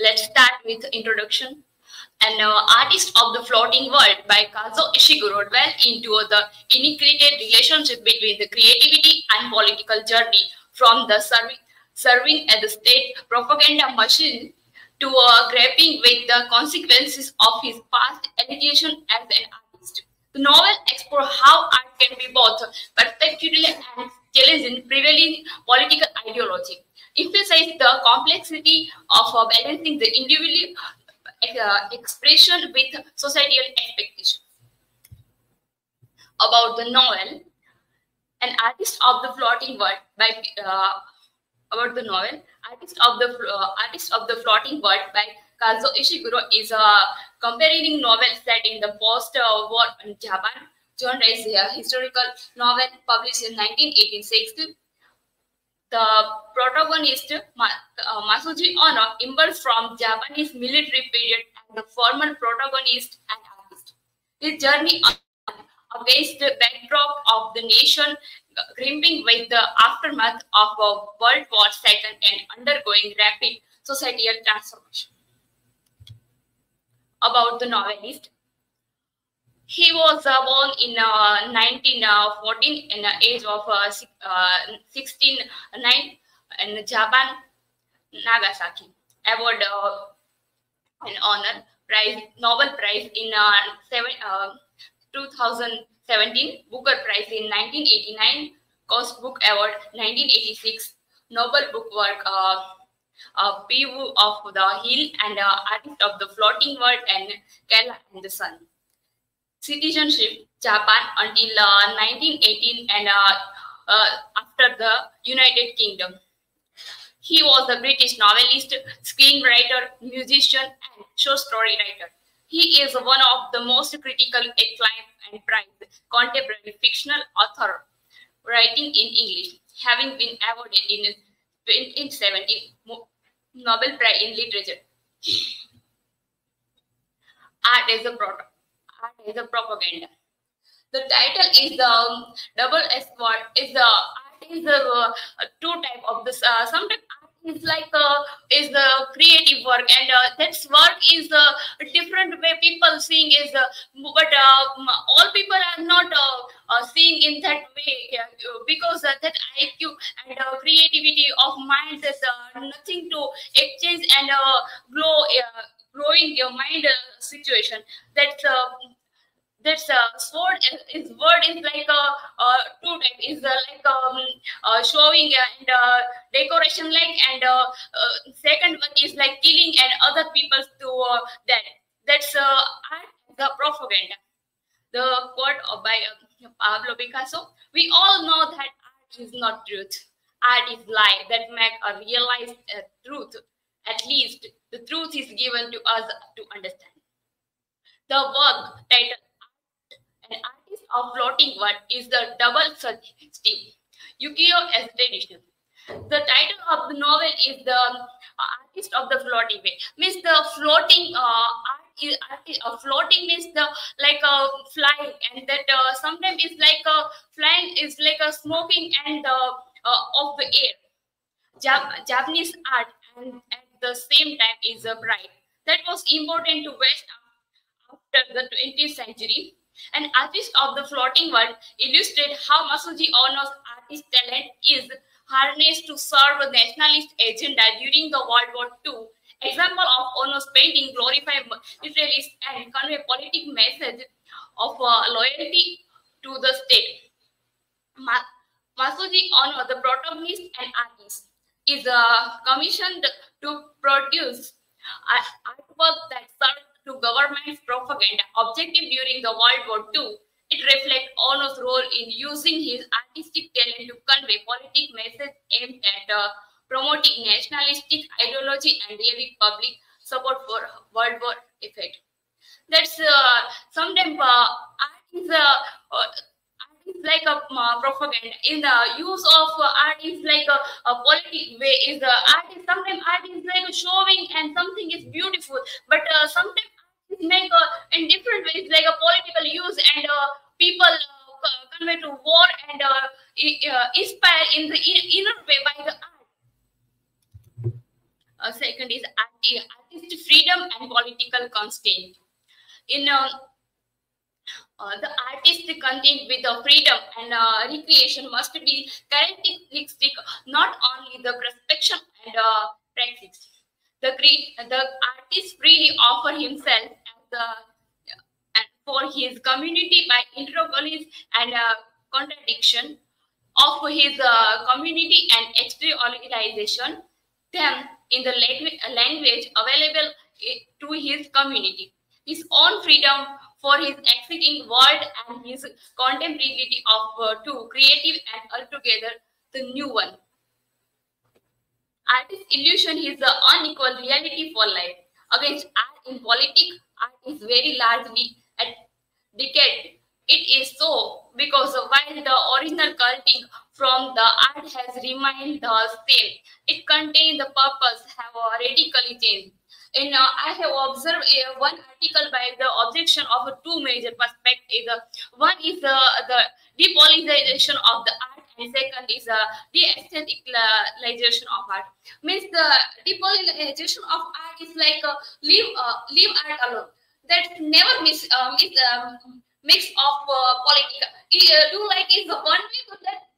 Let's start with introduction. An uh, artist of the floating world by Kazuo Ishiguro dwell into the integrated relationship between the creativity and political journey from the serving, serving as the state propaganda machine to uh, grappling with the consequences of his past education as an artist. The novel explores how art can be both perpetually and challenging prevailing political ideology, emphasize the complexity of uh, balancing the individual expression with societal expectations. About the novel, an artist of the floating world by uh, about the novel artist of the uh, artist of the floating world by kazuo ishiguro is a comparing novel set in the post-war japan genre is a historical novel published in 1986 the protagonist uh, Masuji Ono emerged from Japanese military period and the former protagonist and artist. His journey against the backdrop of the nation gripping with the aftermath of World War II and undergoing rapid societal transformation. About the novelist, he was uh, born in uh, 1914 in the age of uh, uh 16 9 in Japan, Nagasaki. Award uh, an honor prize, Nobel Prize in uh, seven, uh, 2017, Booker Prize in 1989, Costa Book Award 1986, Nobel Book Work uh, uh, of the Hill and uh, Artist of the Floating World and Klara and the Sun. Citizenship Japan until uh, 1918 and uh, uh, after the United Kingdom. He was a British novelist, screenwriter, musician, and short story writer. He is one of the most critical acclaimed and prized contemporary fictional author writing in English, having been awarded in 2017 Nobel Prize in Literature. Art is a product. Art is a propaganda. The title is the um, double S word. Is the art is the uh, two type of this. Uh, sometimes is like uh, is the creative work and uh, that's work is a uh, different way people seeing is uh, but uh, all people are not uh, seeing in that way because that iq and creativity of mind is nothing to exchange and grow growing your mind uh, situation. That's uh, that's uh, sword is word is like a uh, two type. Is uh, like um, uh, showing and uh, decoration like and uh, uh, second one is like killing and other people to uh, that. That's uh, art the propaganda. The quote by uh, Pablo Picasso we all know that art is not truth. Art is lie that make a realized uh, truth at least the truth is given to us to understand the work title an artist of floating world is the double suggestive Yukio as tradition. The title of the novel is the uh, artist of the floating way. Means the floating uh, art is uh, floating means the like a uh, flying and that uh, sometimes it's like a flying is like a smoking and uh, uh, of the air. Jap Japanese art and at the same time is a bright. That was important to West after the 20th century an artist of the floating world, illustrate how Masuji Ono's artist talent is harnessed to serve a nationalist agenda during the World War II. Example of Ono's painting glorify Israelis and convey political message of uh, loyalty to the state. Ma Masuji Ono, the protagonist and artist, is uh, commissioned to produce artwork that serves to government's propaganda objective during the World War II. It reflects Ono's role in using his artistic talent to convey political message aimed at uh, promoting nationalistic ideology and really public support for World War effect. That's uh, sometimes uh, art is uh, uh, is like a uh, propaganda. In the use of uh, art is like a, a politic way. Is the art is sometimes art is like a showing and something is beautiful, but uh, sometimes art is like uh, in different ways, like a political use and uh, people. Uh, convey to war and uh, uh, inspire in the inner way by the art. Uh, second is arti- artistic freedom and political constraint. In uh, uh, the artistic content with the freedom and uh, recreation must be characteristic not only the perception and uh, practice. The great, the artist freely offer himself the and for his community by intercollies and uh, contradiction of his uh, community and exteriorization them in the language, language available to his community. His own freedom for his existing world and his contemporary of uh, two creative and altogether the new one. Artist illusion is the unequal reality for life. Against art in politics, art is very largely at decade. It is so because while the original culting from the art has remained the same, it contains the purpose have radically changed. In, uh, I have observed uh, one article by the objection of uh, two major perspectives. One is the depoliticization of the art, and second is uh, de-aestheticalization of art. Means the depoliticization of art is like uh, leave uh, leave art alone. That never miss uh, miss um, mix of uh, politics. Do like is the one way to that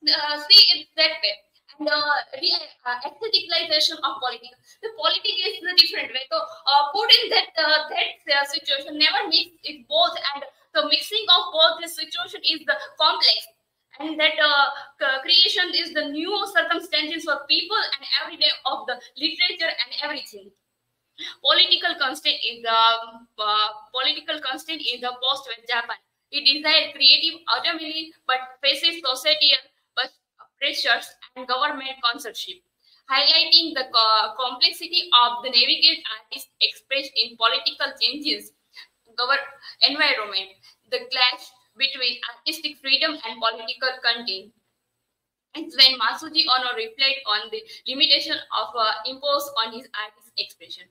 see it that way. And uh, the uh, aestheticalization of politics. The politics is the different way. So uh, put in that uh, that uh, situation never mix it both, and the mixing of both this situation is the complex. And that uh, creation is the new circumstances for people and every day of the literature and everything political constant in the political constraint in the post-West Japan. It desired creative autonomy but faces societal pres- pressures and government censorship, highlighting the co- complexity of the navigate artists expressed in political changes, gover- environment, the clash between artistic freedom and political content. It's when Masuji Ono reflected on the limitation of uh, imposed on his artist expression.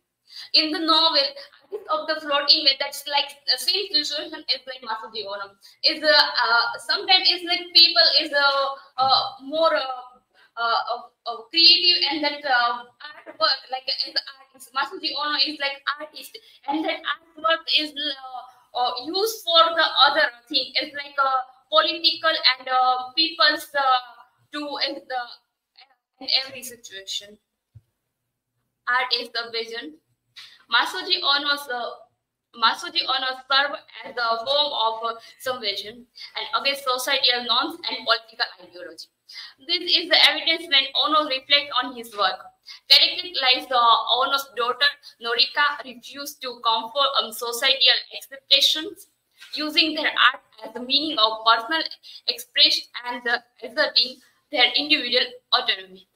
In the novel, Artist of the Floating Way, that's like the same situation is like Masuji Ono. Is uh, uh, sometimes it's like people is uh, uh, more uh, uh, of, of creative and that uh, artwork like as artist. Masuji Ono is like artist and that artwork is uh, uh, used for the other thing. It's like a political and uh, people's uh, to in the in every situation. Art is the vision. Masuji Ono's uh, Masuji Ono served as the form of uh, some vision and against societal norms and political ideology. This is the evidence when Ono reflect on his work. Characterized the Ono's daughter Noriko refused to conform on societal expectations, using their art as the meaning of personal expression and the asserting their individual autonomy.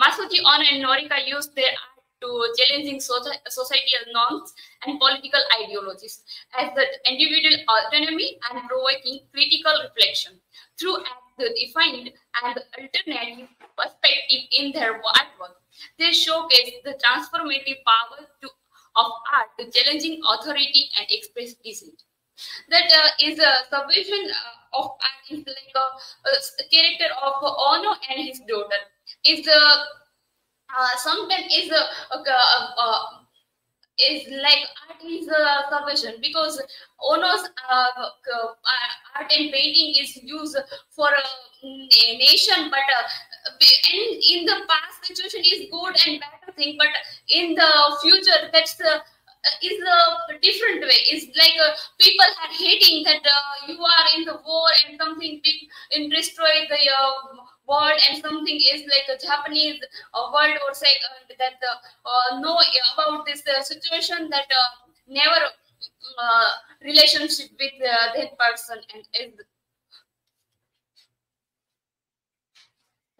Masuji Ono and Noriko used their art to challenging soci- societal norms and political ideologies as the individual autonomy and provoking critical reflection through acts defined and alternative perspective in their artwork. They showcase the transformative power to, of art to challenging authority and express dissent. That uh, is a subversion uh, of art is like a, a character of Ono and his daughter. Is the uh, sometimes is a, a, a is like art is a subversion because Ono's uh, uh, art and painting is used for a, a nation, but uh, in the past situation is good and bad thing, but in the future that's the is a different way. It's like uh, people are hating that uh, you are in the war and something big destroy the uh, world and something is like a Japanese uh, world or say uh, that uh, know about this situation that never relationship with that person and is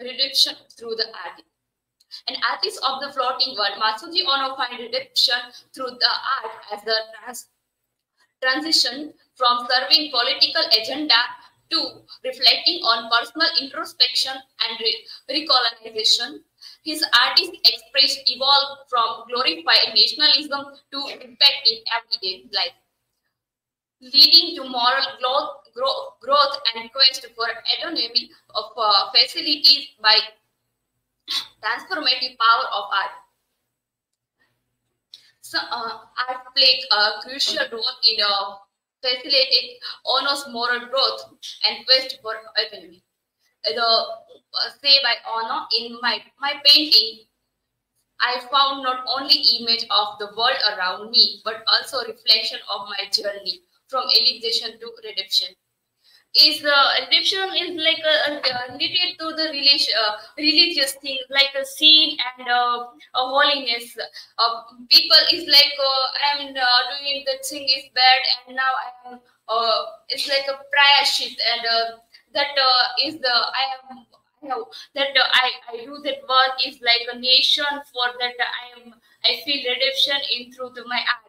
redemption through the art. An artist of the floating world, Masuji Ono find redemption through the art as the trans transition from serving political agenda to reflecting on personal introspection and re- recolonization. His artist expression evolved from glorifying nationalism to impact in everyday life, leading to moral growth, growth, growth and quest for autonomy of uh, facilities by transformative power of art. So, uh, art played a crucial role in uh, facilitating Ono's moral growth and quest for autonomy. The uh, say by Ono in my my painting, I found not only image of the world around me, but also reflection of my journey from alienation to redemption is uh, redemption is like a, a, related to the relation, uh, religious thing like a sin and uh, a holiness. Uh, people is like uh, i'm uh, doing the thing is bad and now i am uh, it's like a prayer sheet and uh, that uh, is the i am that uh, I, I do that work is like a nation for that i am i feel redemption in through the, my art.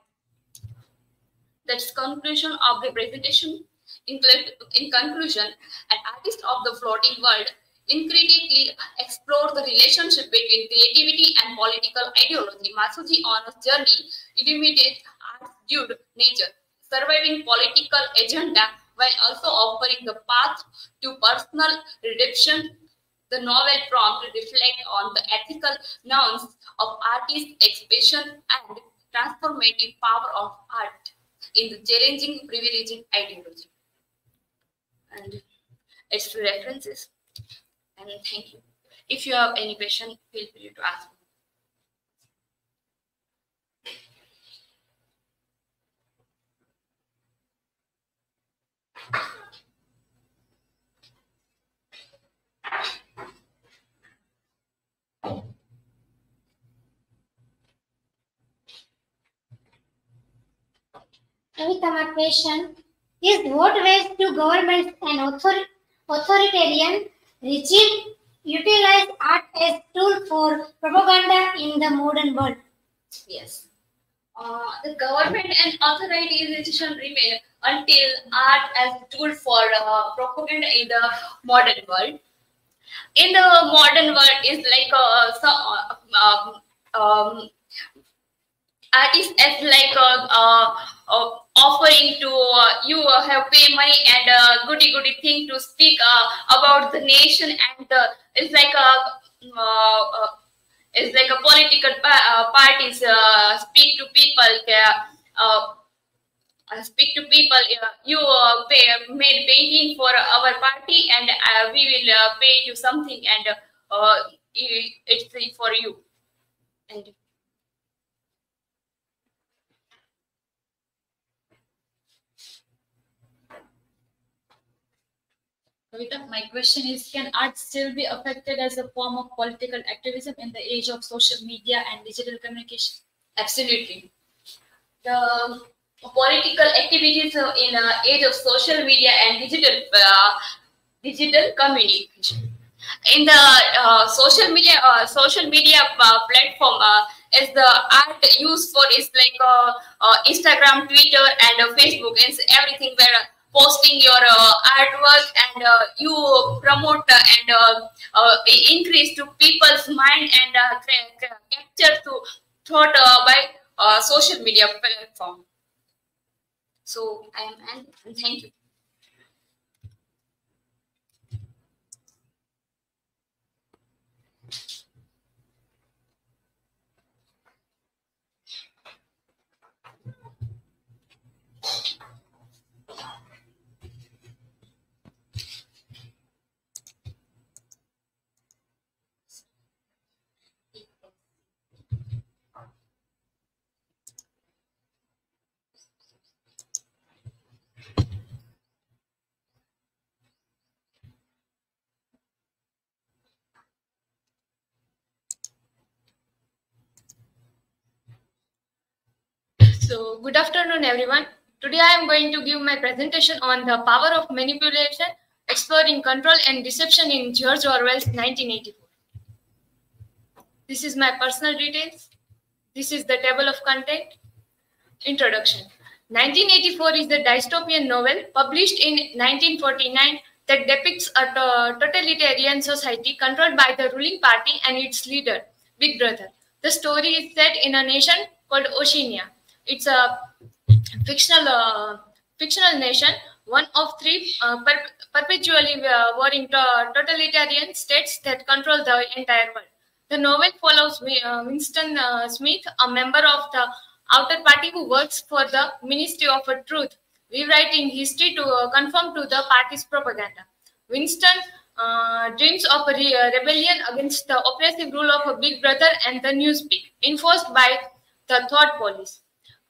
That's conclusion of the presentation in, conclusion, an artist of the floating world incritically explore the relationship between creativity and political ideology. Masuji Ono's journey illuminates art's dude nature, surviving political agenda while also offering the path to personal redemption. The novel prompt reflect on the ethical nouns of artist expression and transformative power of art in the challenging privileging ideology and its references. And thank you. If you have any question, feel free to ask. me. Kavita, my question is what ways do governments and author- authoritarian regime utilize art as tool for propaganda in the modern world? Yes. Uh, the government and authoritarian remain until art as tool for uh, propaganda in the modern world. In the modern world, is like uh, so, uh, um, um, artist as like uh, uh, uh, offering to uh, you uh, have pay money and uh, goody goody thing to speak uh, about the nation and uh, it's like a uh, uh, it's like a political pa- uh, parties uh, speak to people uh, uh, uh, speak to people uh, you uh, pay, made painting for our party and uh, we will uh, pay you something and uh, it- it's for you. And Kavita, my question is Can art still be affected as a form of political activism in the age of social media and digital communication? Absolutely. The political activities in uh, age of social media and digital uh, digital communication. In the uh, social media uh, social media uh, platform, uh, is the art used for is like Instagram, Twitter, and Facebook. It's everything where posting your uh, artwork and uh, you promote and uh, increase to people's mind and ca- ca- capture to thought by social media platform. So I am and and thank you. So, good afternoon, everyone. Today, I am going to give my presentation on the power of manipulation, exploring control and deception in George Orwell's 1984. This is my personal details. This is the table of content. Introduction. 1984 is the dystopian novel published in 1949 that depicts a totalitarian society controlled by the ruling party and its leader, Big Brother. The story is set in a nation called Oceania. It's a fictional uh, fictional nation, one of three uh, per- perpetually uh, warring to- totalitarian states that control the entire world. The novel follows uh, Winston uh, Smith, a member of the outer party who works for the Ministry of Truth, rewriting history to uh, conform to the party's propaganda. Winston uh, dreams of a re- uh, rebellion against the oppressive rule of a big brother and the newspeak, enforced by the thought police.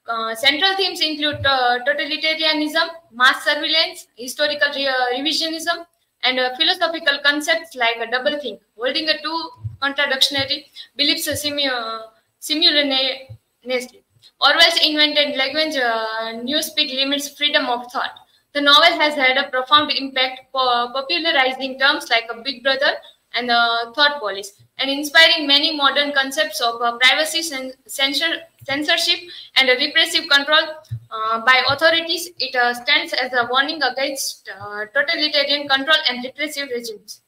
Uh, central themes include uh, totalitarianism, mass surveillance, historical re- uh, revisionism, and uh, philosophical concepts like a double think, holding a two contradictory beliefs simu- uh, simultaneously. Orwell's invented language uh, newspeak limits freedom of thought. The novel has had a profound impact popularizing terms like a big brother and uh, thought police, and inspiring many modern concepts of uh, privacy, cen- censor, censorship, and repressive control uh, by authorities. It uh, stands as a warning against uh, totalitarian control and repressive regimes.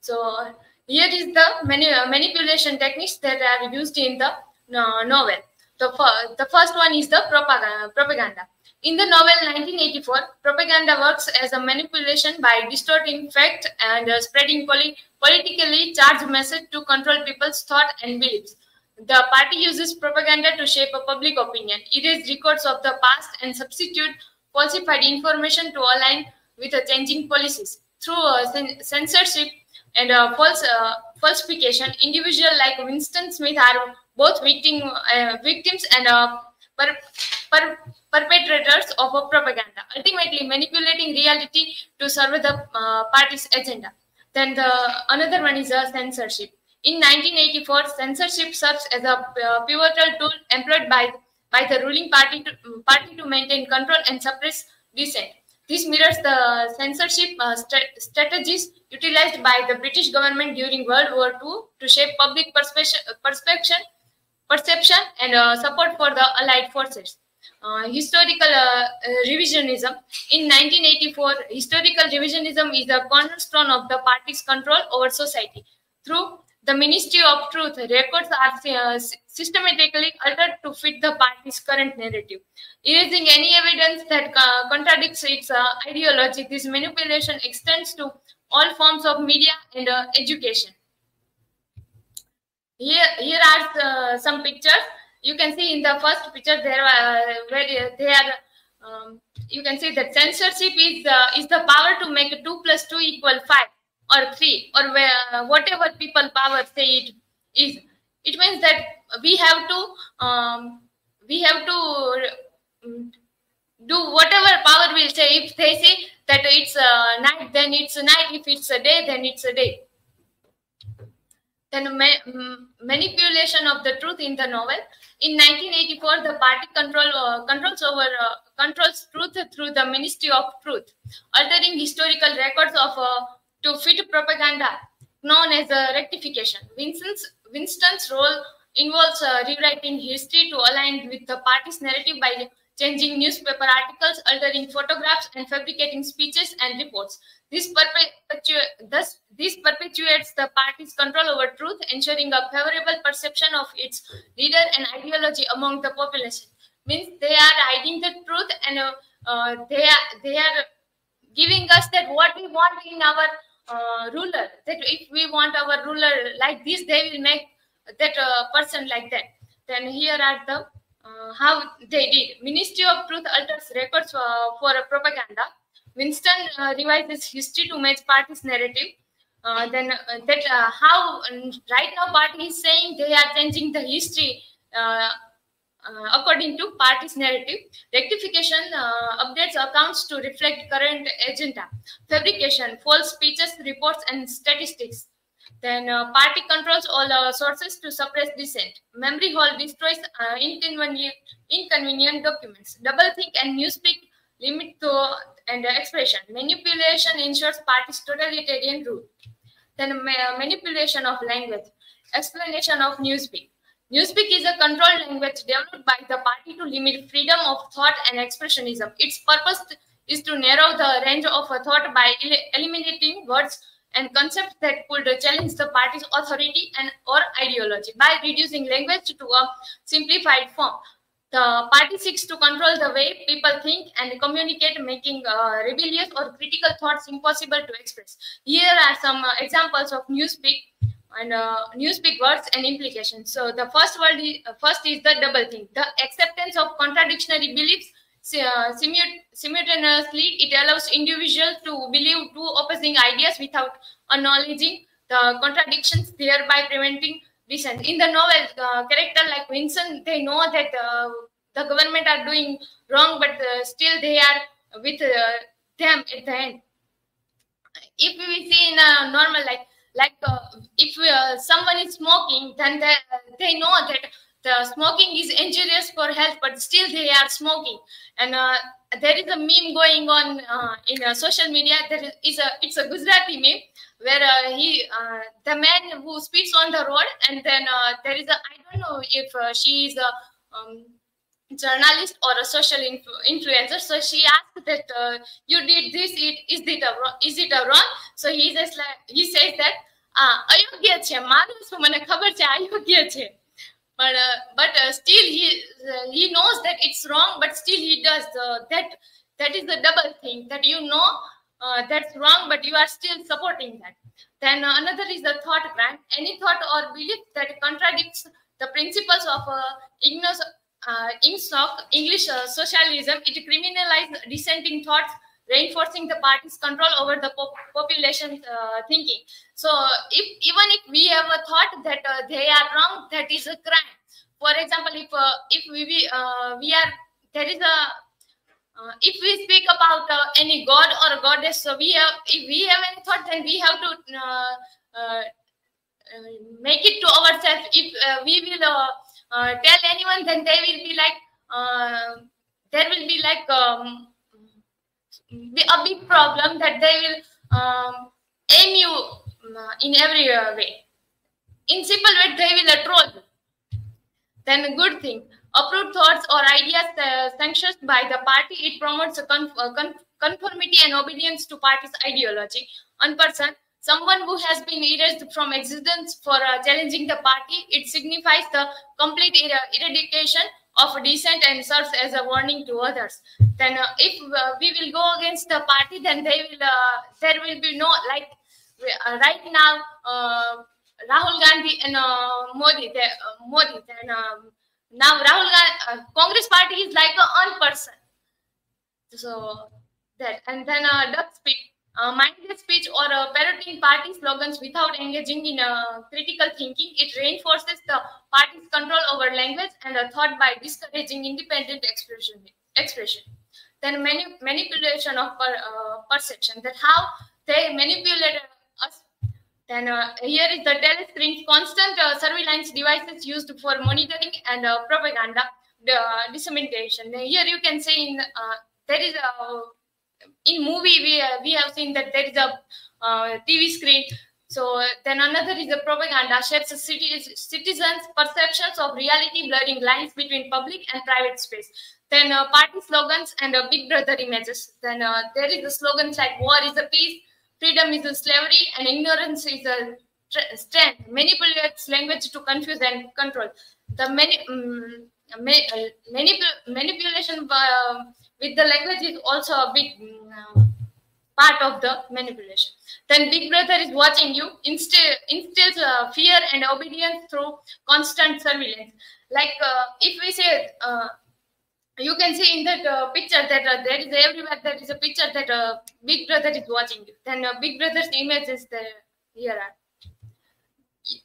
So here is the mani- uh, manipulation techniques that are used in the uh, novel. The, the first one is the propaganda. propaganda. In the novel 1984, propaganda works as a manipulation by distorting fact and uh, spreading poli- politically charged message to control people's thought and beliefs. The party uses propaganda to shape a public opinion, erase records of the past, and substitute falsified information to align with the changing policies. Through uh, censorship and uh, false uh, falsification, individuals like Winston Smith are both victim, uh, victims and uh, per, per, perpetrators of a propaganda, ultimately manipulating reality to serve the uh, party's agenda. Then the another one is a censorship. In 1984, censorship serves as a uh, pivotal tool employed by by the ruling party to, party to maintain control and suppress dissent. This mirrors the censorship uh, stra- strategies utilized by the British government during World War II to shape public perception, perception, perception and uh, support for the Allied forces. Uh, historical uh, uh, revisionism. In 1984, historical revisionism is a cornerstone of the party's control over society. Through the Ministry of Truth, records are systematically altered to fit the party's current narrative. Erasing any evidence that contradicts its ideology, this manipulation extends to all forms of media and education. Here, here are some pictures. You can see in the first picture there uh, where they are. Um, you can see that censorship is uh, is the power to make two plus two equal five or three or where, uh, whatever people power say it is. It means that we have to um, we have to um, do whatever power will say. If they say that it's a night, then it's a night. If it's a day, then it's a day then ma- manipulation of the truth in the novel. In 1984, the party control uh, controls over uh, controls truth through the Ministry of Truth, altering historical records of uh, to fit propaganda, known as uh, rectification. Winston's Winston's role involves uh, rewriting history to align with the party's narrative by changing newspaper articles, altering photographs, and fabricating speeches and reports. This, perpetu- thus, this perpetuates the party's control over truth, ensuring a favorable perception of its leader and ideology among the population. Means they are hiding the truth and uh, uh, they are they are giving us that what we want in our uh, ruler. That if we want our ruler like this, they will make that uh, person like that. Then here are the uh, how they did. Ministry of Truth alters records uh, for propaganda. Winston uh, revises history to match party's narrative. Uh, then uh, that uh, how um, right now party is saying they are changing the history uh, uh, according to party's narrative. Rectification updates accounts to reflect current agenda. Fabrication, false speeches, reports, and statistics. Then uh, party controls all uh, sources to suppress dissent. Memory hole destroys uh, inconvenient, inconvenient documents. Double think and newspeak limit to and expression. Manipulation ensures party's totalitarian rule. Then ma- manipulation of language. Explanation of newspeak. Newspeak is a controlled language developed by the party to limit freedom of thought and expressionism. Its purpose is to narrow the range of thought by el- eliminating words and concepts that could challenge the party's authority and or ideology by reducing language to a simplified form. The party seeks to control the way people think and communicate, making uh, rebellious or critical thoughts impossible to express. Here are some uh, examples of newspeak and uh, newspeak words and implications. So the first word is, uh, first is the double think, the acceptance of contradictory beliefs uh, simultaneously. It allows individuals to believe two opposing ideas without acknowledging the contradictions, thereby preventing In the novel, uh, character like Vincent, they know that uh, the government are doing wrong, but uh, still they are with uh, them at the end. If we see in a normal life, like uh, if uh, someone is smoking, then they, they know that the smoking is injurious for health, but still they are smoking. And there is a meme going on in social media. Is, is a it's a Gujarati meme where uh, he uh, the man who speaks on the road and then uh, there is a i don't know if uh, she is a um, journalist or a social influ- influencer. So she asked that uh, you did this it, is it a is it a wrong? So he says like, he says that ah, you છે માનું છું મને ખબર છે અયોગ્ય you, but uh, but still he he knows that it's wrong but still he does that that is the double think that you know uh, that's wrong but you are still supporting that then another is the thought crime any thought or belief that contradicts the principles of uh, ignorance uh, Ingsoc, English uh, socialism, it criminalized dissenting thoughts, reinforcing the party's control over the pop- population uh, thinking. So, if even if we have a thought that uh, they are wrong, that is a crime. For example, if uh, if we we, uh, we are there is a uh, if we speak about uh, any god or goddess, so we have if we have any thought, then we have to uh, uh, make it to ourselves. If uh, we will uh, tell anyone, then they will be like, there will be like um, a big problem that they will um, aim you uh, in every way. In simple way, they will troll. Then a goodthink, approved thoughts or ideas uh, sanctioned by the party, it promotes uh, con- conformity and obedience to party's ideology. Unperson, someone who has been erased from existence for uh, challenging the party, it signifies the complete er- eradication of dissent and serves as a warning to others. Then, uh, if uh, we will go against the party, then they will uh, there will be no like right now. Rahul Gandhi and Modi, they, Modi, then um, now Rahul Gandhi, uh, Congress party is like a one person. So that and then uh, duckspeak, uh, mindless speech or uh, parroting party slogans without engaging in uh, critical thinking. It reinforces the party's control over language and uh, thought by discouraging independent expression. Expression. Then mani- manipulation of per, uh, perception. That how they manipulate. Then uh, here is the telescreen constant uh, surveillance devices used for monitoring and uh, propaganda the dissemination. Here you can see in uh, there is a in movie we uh, we have seen that there is a uh, TV screen. So then another is the propaganda shapes the city, citizens' perceptions of reality, blurring lines between public and private space. Then uh, party slogans and uh, Big Brother images. Then uh, there is the slogans like "War is a peace," "Freedom is a slavery," and "Ignorance is a tr- strength." Manipulates language to confuse and control. The many um, ma- uh, manip- manipulation uh, with the language is also a big um, part of the manipulation. Then Big Brother is watching you, instill, instills uh, fear and obedience through constant surveillance. Like uh, if we say, uh, you can see in that uh, picture that uh, there is everywhere there is a picture that uh, Big Brother is watching you. Then uh, Big Brother's image is there here.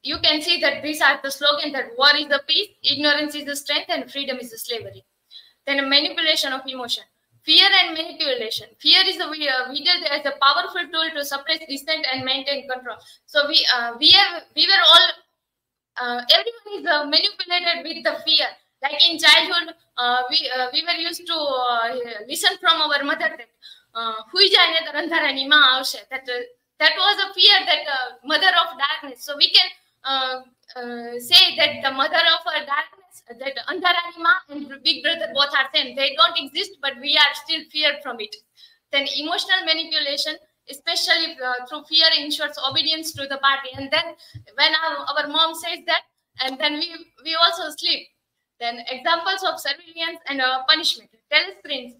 You can see that these are the slogan that war is the peace, ignorance is the strength, and freedom is the slavery. Then manipulation of emotion. Fear and manipulation. Fear is we, uh, we did as a powerful tool to suppress dissent and maintain control. So we uh, we have we were all uh, everyone is uh, manipulated with the fear. Like in childhood, uh, we uh, we were used to uh, listen from our mother that "Hui jaane to ma avshe." That uh, that was a fear that uh, mother of darkness. So we can uh, say that the mother of our darkness, that Andharani Ma and Big Brother both are same. They don't exist, but we are still feared from it. Then emotional manipulation especially uh, through fear ensures obedience to the party and then when our, our, mom says that and then we we also sleep then examples of surveillance and uh, punishment. Telescreens.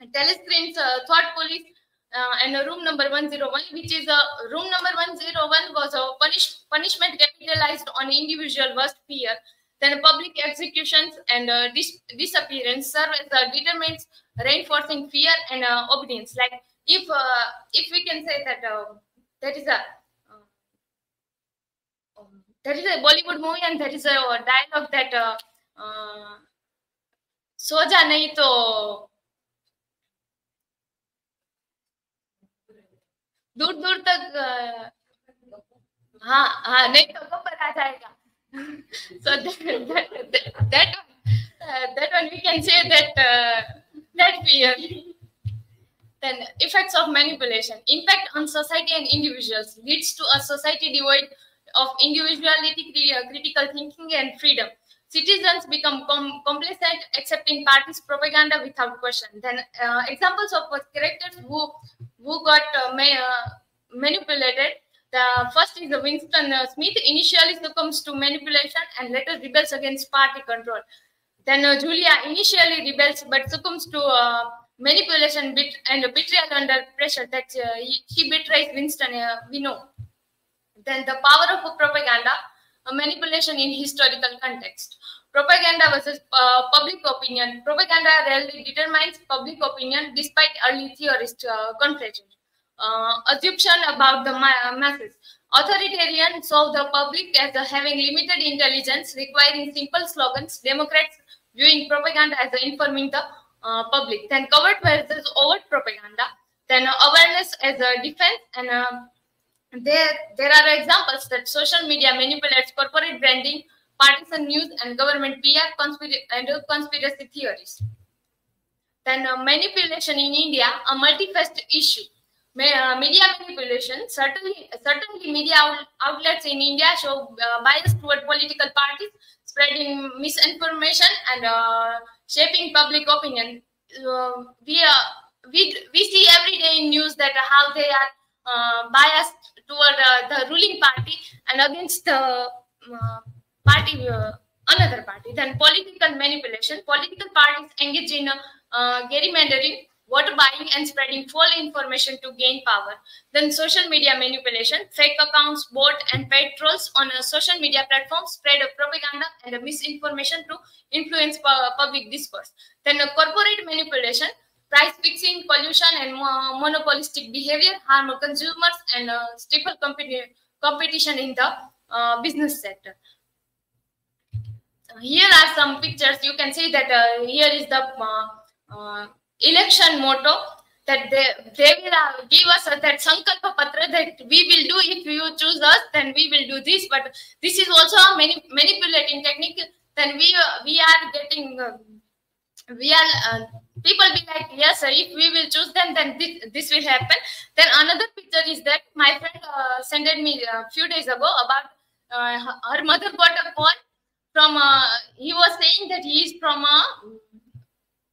Telescreens, uh, thought police uh, and uh, room number 101, which is uh, room number 101 was a punish, punishment capitalized on individual worst fear. Then public executions and uh, dis disappearance serve as uh, determinants reinforcing fear and uh, obedience. Like if uh, if we can say that uh, that is a uh, um, that is a Bollywood movie and that is a dialogue that uh, uh, सोजा नहीं तो दूर दूर तक हाँ हाँ नहीं तो खबर आ जाएगा so that, that, that one uh, that one we can say that uh, that fear then effects of manipulation impact on society and individuals leads to a society devoid of individuality critical thinking and freedom citizens become com- complacent accepting parties propaganda without question then uh, examples of characters who who got uh, uh, manipulated the first is Winston uh, Smith initially succumbs to manipulation and later rebels against party control. Then uh, Julia initially rebels but succumbs to uh, manipulation bit and betrayal under pressure that he, she betrays Winston. We know. Then the power of propaganda, manipulation in historical context. Propaganda versus uh, public opinion. Propaganda rarely determines public opinion despite early theorist uh, confusion uh, assumption about the ma- masses. Authoritarian saw the public as having limited intelligence, requiring simple slogans. Democrats viewing propaganda as informing the uh, public. Then covert versus overt propaganda. Then awareness as a defense. And uh, there, there are examples that social media manipulates corporate branding, partisan news, and government PR and conspiracy theories. Then uh, manipulation in India, a multifaceted issue. Uh, media manipulation. Certainly, certainly, media out- outlets in India show uh, bias toward political parties, spreading misinformation and uh, shaping public opinion. Uh, we, we we see every day in news that how they are biased toward uh, the ruling party and against the uh, party uh, another party. Then political manipulation. Political parties engage in gerrymandering vote buying and spreading false information to gain power. Then social media manipulation, fake accounts, bot and paid trolls on social media platforms spread propaganda and misinformation to influence public discourse. Then a corporate manipulation, price fixing, pollution and mo- monopolistic behavior harm consumers and uh, stifle competi- competition in the uh, business sector. Here are some pictures. You can see that uh, here is the uh, uh, election motto that they, they will uh, give us uh, that sankalpa patra that we will do if you choose us then we will do this but this is also a mani- manipulating technique then we uh, we are getting uh, we are uh, people be like yes sir, if we will choose them then this, this will happen then another picture is that my friend uh, sent me a few days ago about uh, her- her mother got a call from uh, he was saying that he is from a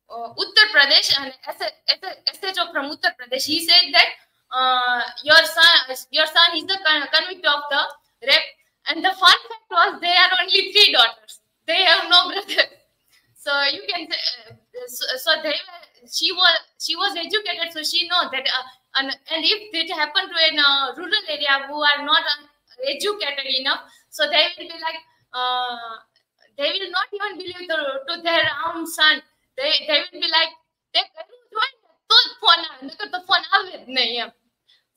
uh, Uttar Pradesh and as a, as a SHO from Uttar Pradesh, he said that uh, your son, your son is the con- convict of the rape. And the fun fact was they are only three daughters. They have no brother. So you can say, uh, so, so they she was she was educated so she know that uh, and, and if it happened to a uh, rural area who are not uh, educated enough so they will be like uh, they will not even believe to, to their own son. They they will be like they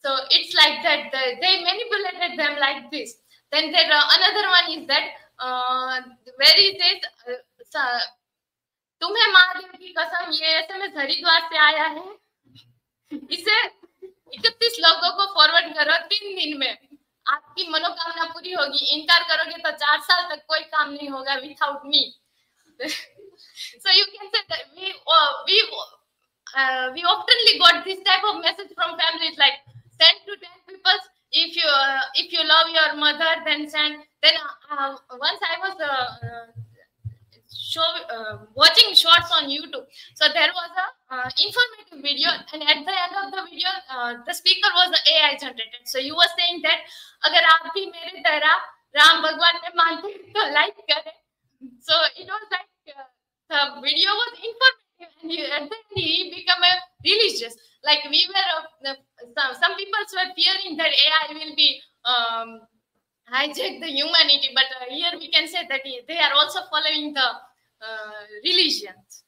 so it's like that they, manipulated them like this. Then there another one is that uh, where is this uh, तुम्हें महादेव की कसम ये SMS Haridwar से आया है इसे 31 लोगों को फॉरवर्ड करो तीन दिन में आपकी मनोकामना पूरी होगी इनकार करोगे तो चार साल तक कोई काम नहीं होगा without me so you can say that we uh, we uh, we oftenly got this type of message from families like send to 10 people if you uh, if you love your mother then send then uh, once i was uh, uh, show uh, watching shorts on youtube. So there was a uh, informative video and at the end of the video uh, the speaker was ai generated. So you were saying that agar aap bhi mere tarah ram bhagwan mein mante to like kare so it was like uh, the video was informative and you, at the end he became a religious. Like we were uh, some, some people were fearing that ai will be um, hijack the humanity but uh, here we can say that they are also following the uh, religions.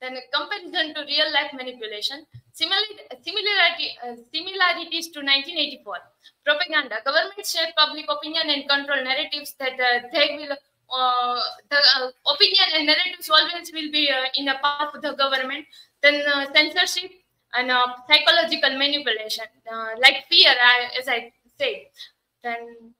Then a comparison to real life manipulation. Similarity, uh, similarities to 1984 propaganda. Government shape public opinion and control narratives that uh, they will uh, the uh, opinion and narratives always will be in the path of the government. Then censorship and psychological manipulation. Like fear as i said then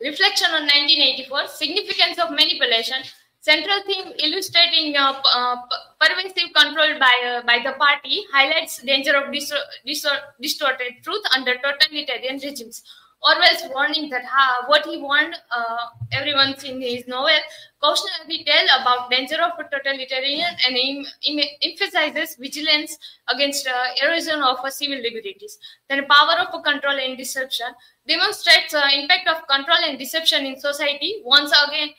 reflection on 1984 significance of manipulation. Central theme illustrating uh, uh, pervasive control by uh, by the party highlights danger of distor- distor- distorted truth under totalitarian regimes orwell's warning that ha- what he warned uh, everyone in his novel cautionary tale about danger of totalitarian and em- em- emphasizes vigilance against uh, erosion of uh, civil liberties. Then power of control and deception. Demonstrates uh, impact of control and deception in society once again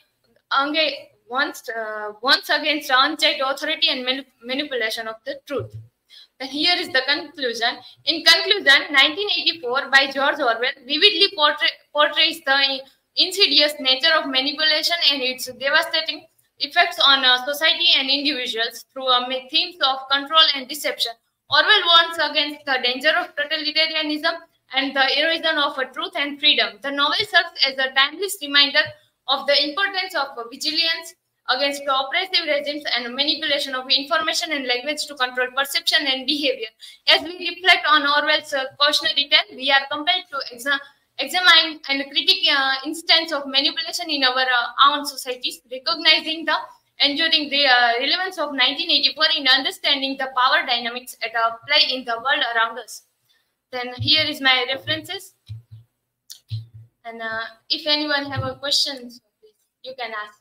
again once uh, once against unchecked authority and manip- manipulation of the truth here is the conclusion in conclusion 1984 by george orwell vividly portray- portrays the insidious nature of manipulation and its devastating effects on uh, society and individuals through themes of control and deception orwell warns against the danger of totalitarianism and the erosion of uh, truth and freedom. The novel serves as a timeless reminder of the importance of uh, vigilance against the oppressive regimes and manipulation of information and language to control perception and behavior. As we reflect on Orwell's uh, cautionary tale, we are compelled to exa- examine and critique uh, instance of manipulation in our uh, own societies, recognizing the enduring the uh, relevance of 1984 in understanding the power dynamics at uh, play in the world around us. Then here is my references. And uh, if anyone have a question please, you can ask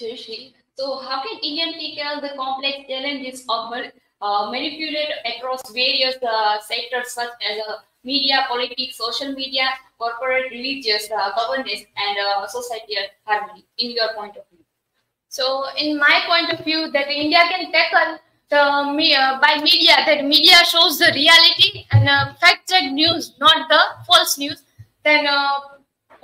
Jayshri. So, how can Indian tackle the complex challenges of uh, manipulate across various uh, sectors such as uh, media, politics, social media, corporate, religious, uh, governance, and uh, societal harmony? In your point of view. so in my point of view that india can tackle the uh, by media that media shows the reality and fact check news not the false news then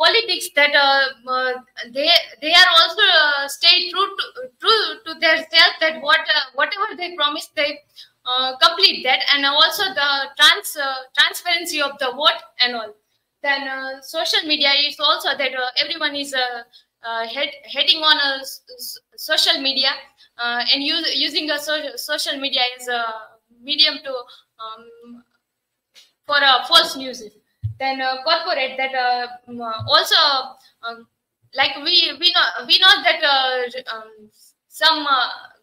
politics that uh, uh, they they are also uh, stay true to true to their self that what whatever they promise they complete that. And also the trans transparency of the vote and all. Then uh, social media is also that uh, everyone is uh, head, heading on a social media and use, using a so- social media as a medium to um, for false news then uh, corporate that uh, uh, also um, like we we know we know that uh, um, some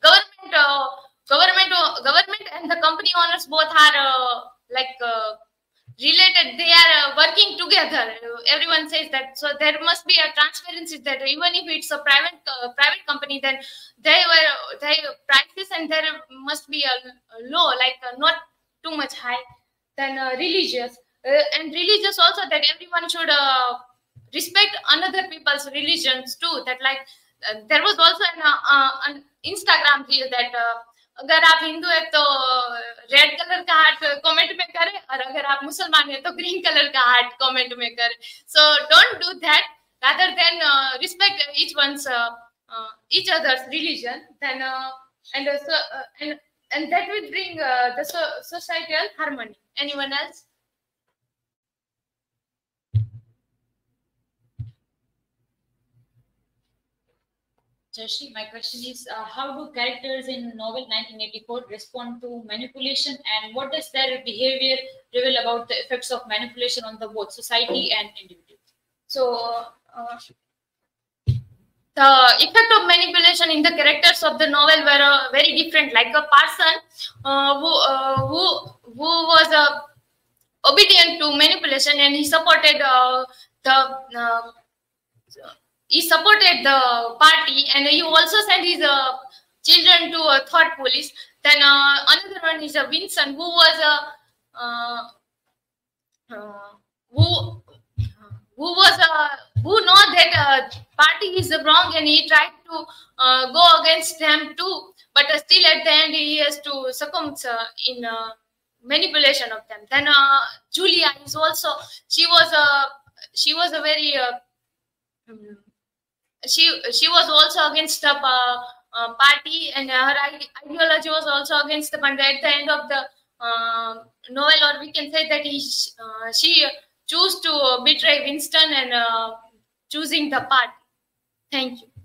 government government government and the company owners both are like related. They are working together. Everyone says that. So there must be a transparency that even if it's a private uh, private company then they were they prices and there must be a, a law like uh, not too much high then uh, religious and religious also that everyone should uh, respect another people's religions too that like uh, there was also an, uh, uh, an instagram reel that uh, अगर आप हिंदू है तो red colour का heart comment में करें और अगर आप मुसलमान है तो ग्रीन कलर का हार्ट कमेंट में करें so don't do that rather than uh, respect each one's uh, uh, each other's religion then uh, and uh, so, uh, and and that will bring uh, the so- societal harmony anyone else My question is uh, how do characters in novel 1984 respond to manipulation and what does their behavior reveal about the effects of manipulation on the both society and individual? So, uh, the effect of manipulation in the characters of the novel were uh, very different. Like a person uh, who, uh, who who was uh, obedient to manipulation and he supported the he supported the party and he also sent his uh, children to a Thought police. Then uh, another one is a Winston who was a uh, uh, who who was uh, who know that uh, party is wrong and he tried to uh, go against them too but uh, still at the end he has to succumb uh, in uh, manipulation of them then uh, julia is also she was a she was a very uh, mm, she she was also against the uh, uh, party and her ideology was also against the party at the end of the uh, novel or we can say that he, uh, she chose to betray Winston and uh, choosing the party. Thank you.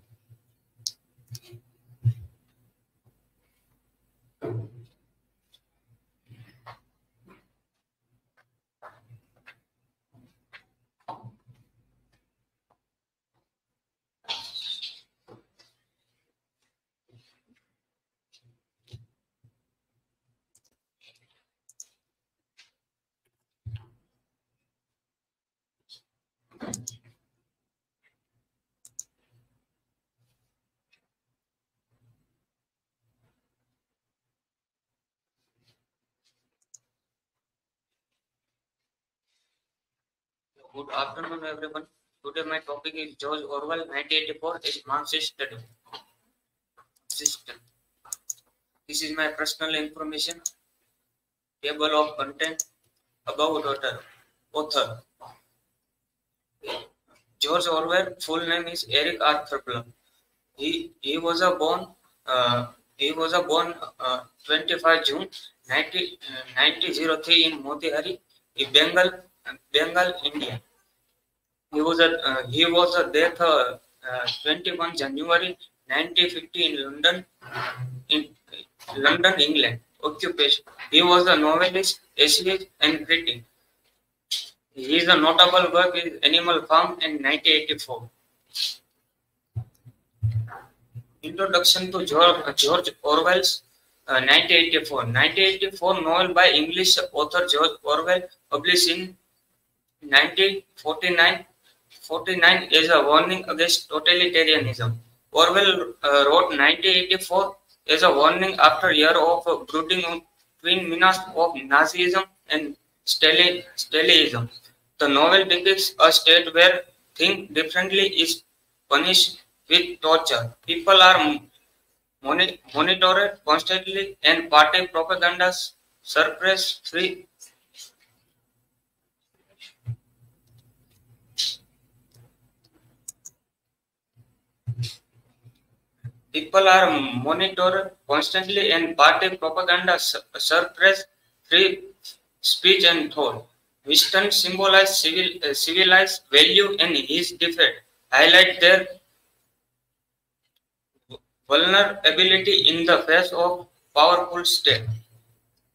Good afternoon, everyone. Today my topic is George Orwell, 1984, is Marxist study. System. This is my personal information. Table of content about author. author. George Orwell, full name is Eric Arthur Blum. He he was a born uh, he was a born uh, 25 June 90, uh, 1903 in Motihari, Bengal, Bengal, India. He was a uh, he was a death uh, uh, 21 January 1950 in London, in London, England. Occupation. He was a novelist, essayist, and critic. His notable work is Animal Farm in 1984. Introduction to George, George Orwell's uh, 1984. 1984 novel by English author George Orwell, published in 1949 49 is a warning against totalitarianism. Orwell uh, wrote 1984 as a warning after a year of brooding on twin menace of Nazism and Stalin, Stalinism. The novel depicts a state where think differently is punished with torture. People are moni- monitored constantly and party propaganda suppressed free People are monitored constantly and party propaganda su- suppress free speech and thought. Winston symbolized civil, uh, civilized value and his defeat highlight their vulnerability in the face of powerful state.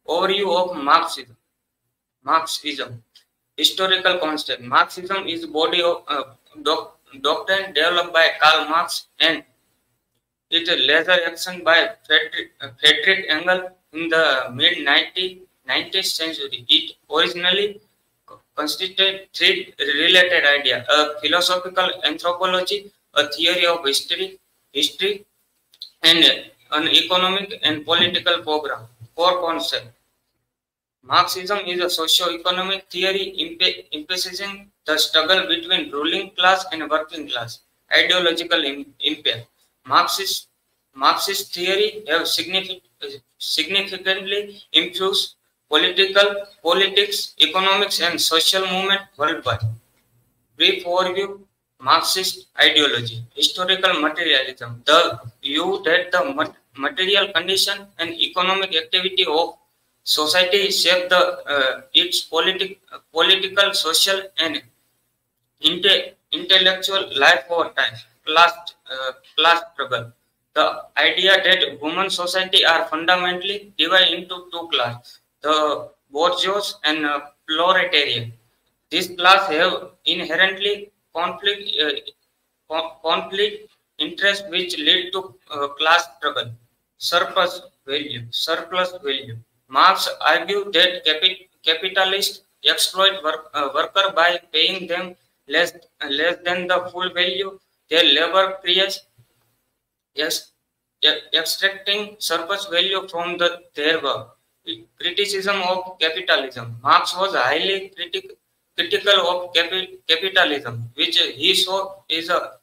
Overview of Marxism. Marxism. Historical concept. Marxism is body of uh, doc- doctrine developed by Karl Marx and it later action by Friedrich, Friedrich Engels in the mid 19th century. It originally constituted three related ideas: a philosophical anthropology, a theory of history, history, and an economic and political program. Core concept. Marxism is a socio-economic theory emphasizing the struggle between ruling class and working class. Ideological im- impact. Marxist, Marxist theory have significant, significantly influenced political, politics, economics, and social movement worldwide. Brief overview Marxist ideology, historical materialism, the view that the material condition and economic activity of society shape the uh, its politic, political, social, and inte- intellectual life over time. Class uh, class struggle. The idea that human society are fundamentally divided into two classes: the bourgeois and uh, proletarian. These classes have inherently conflict uh, conflict interests which lead to uh, class struggle. Surplus value. Surplus value. Marx argued that capi- capitalists exploit work, uh, worker by paying them less less than the full value their labor creates. Extracting surplus value from the their work. Criticism of capitalism. Marx was highly critic, critical of capi- capitalism, which he saw is a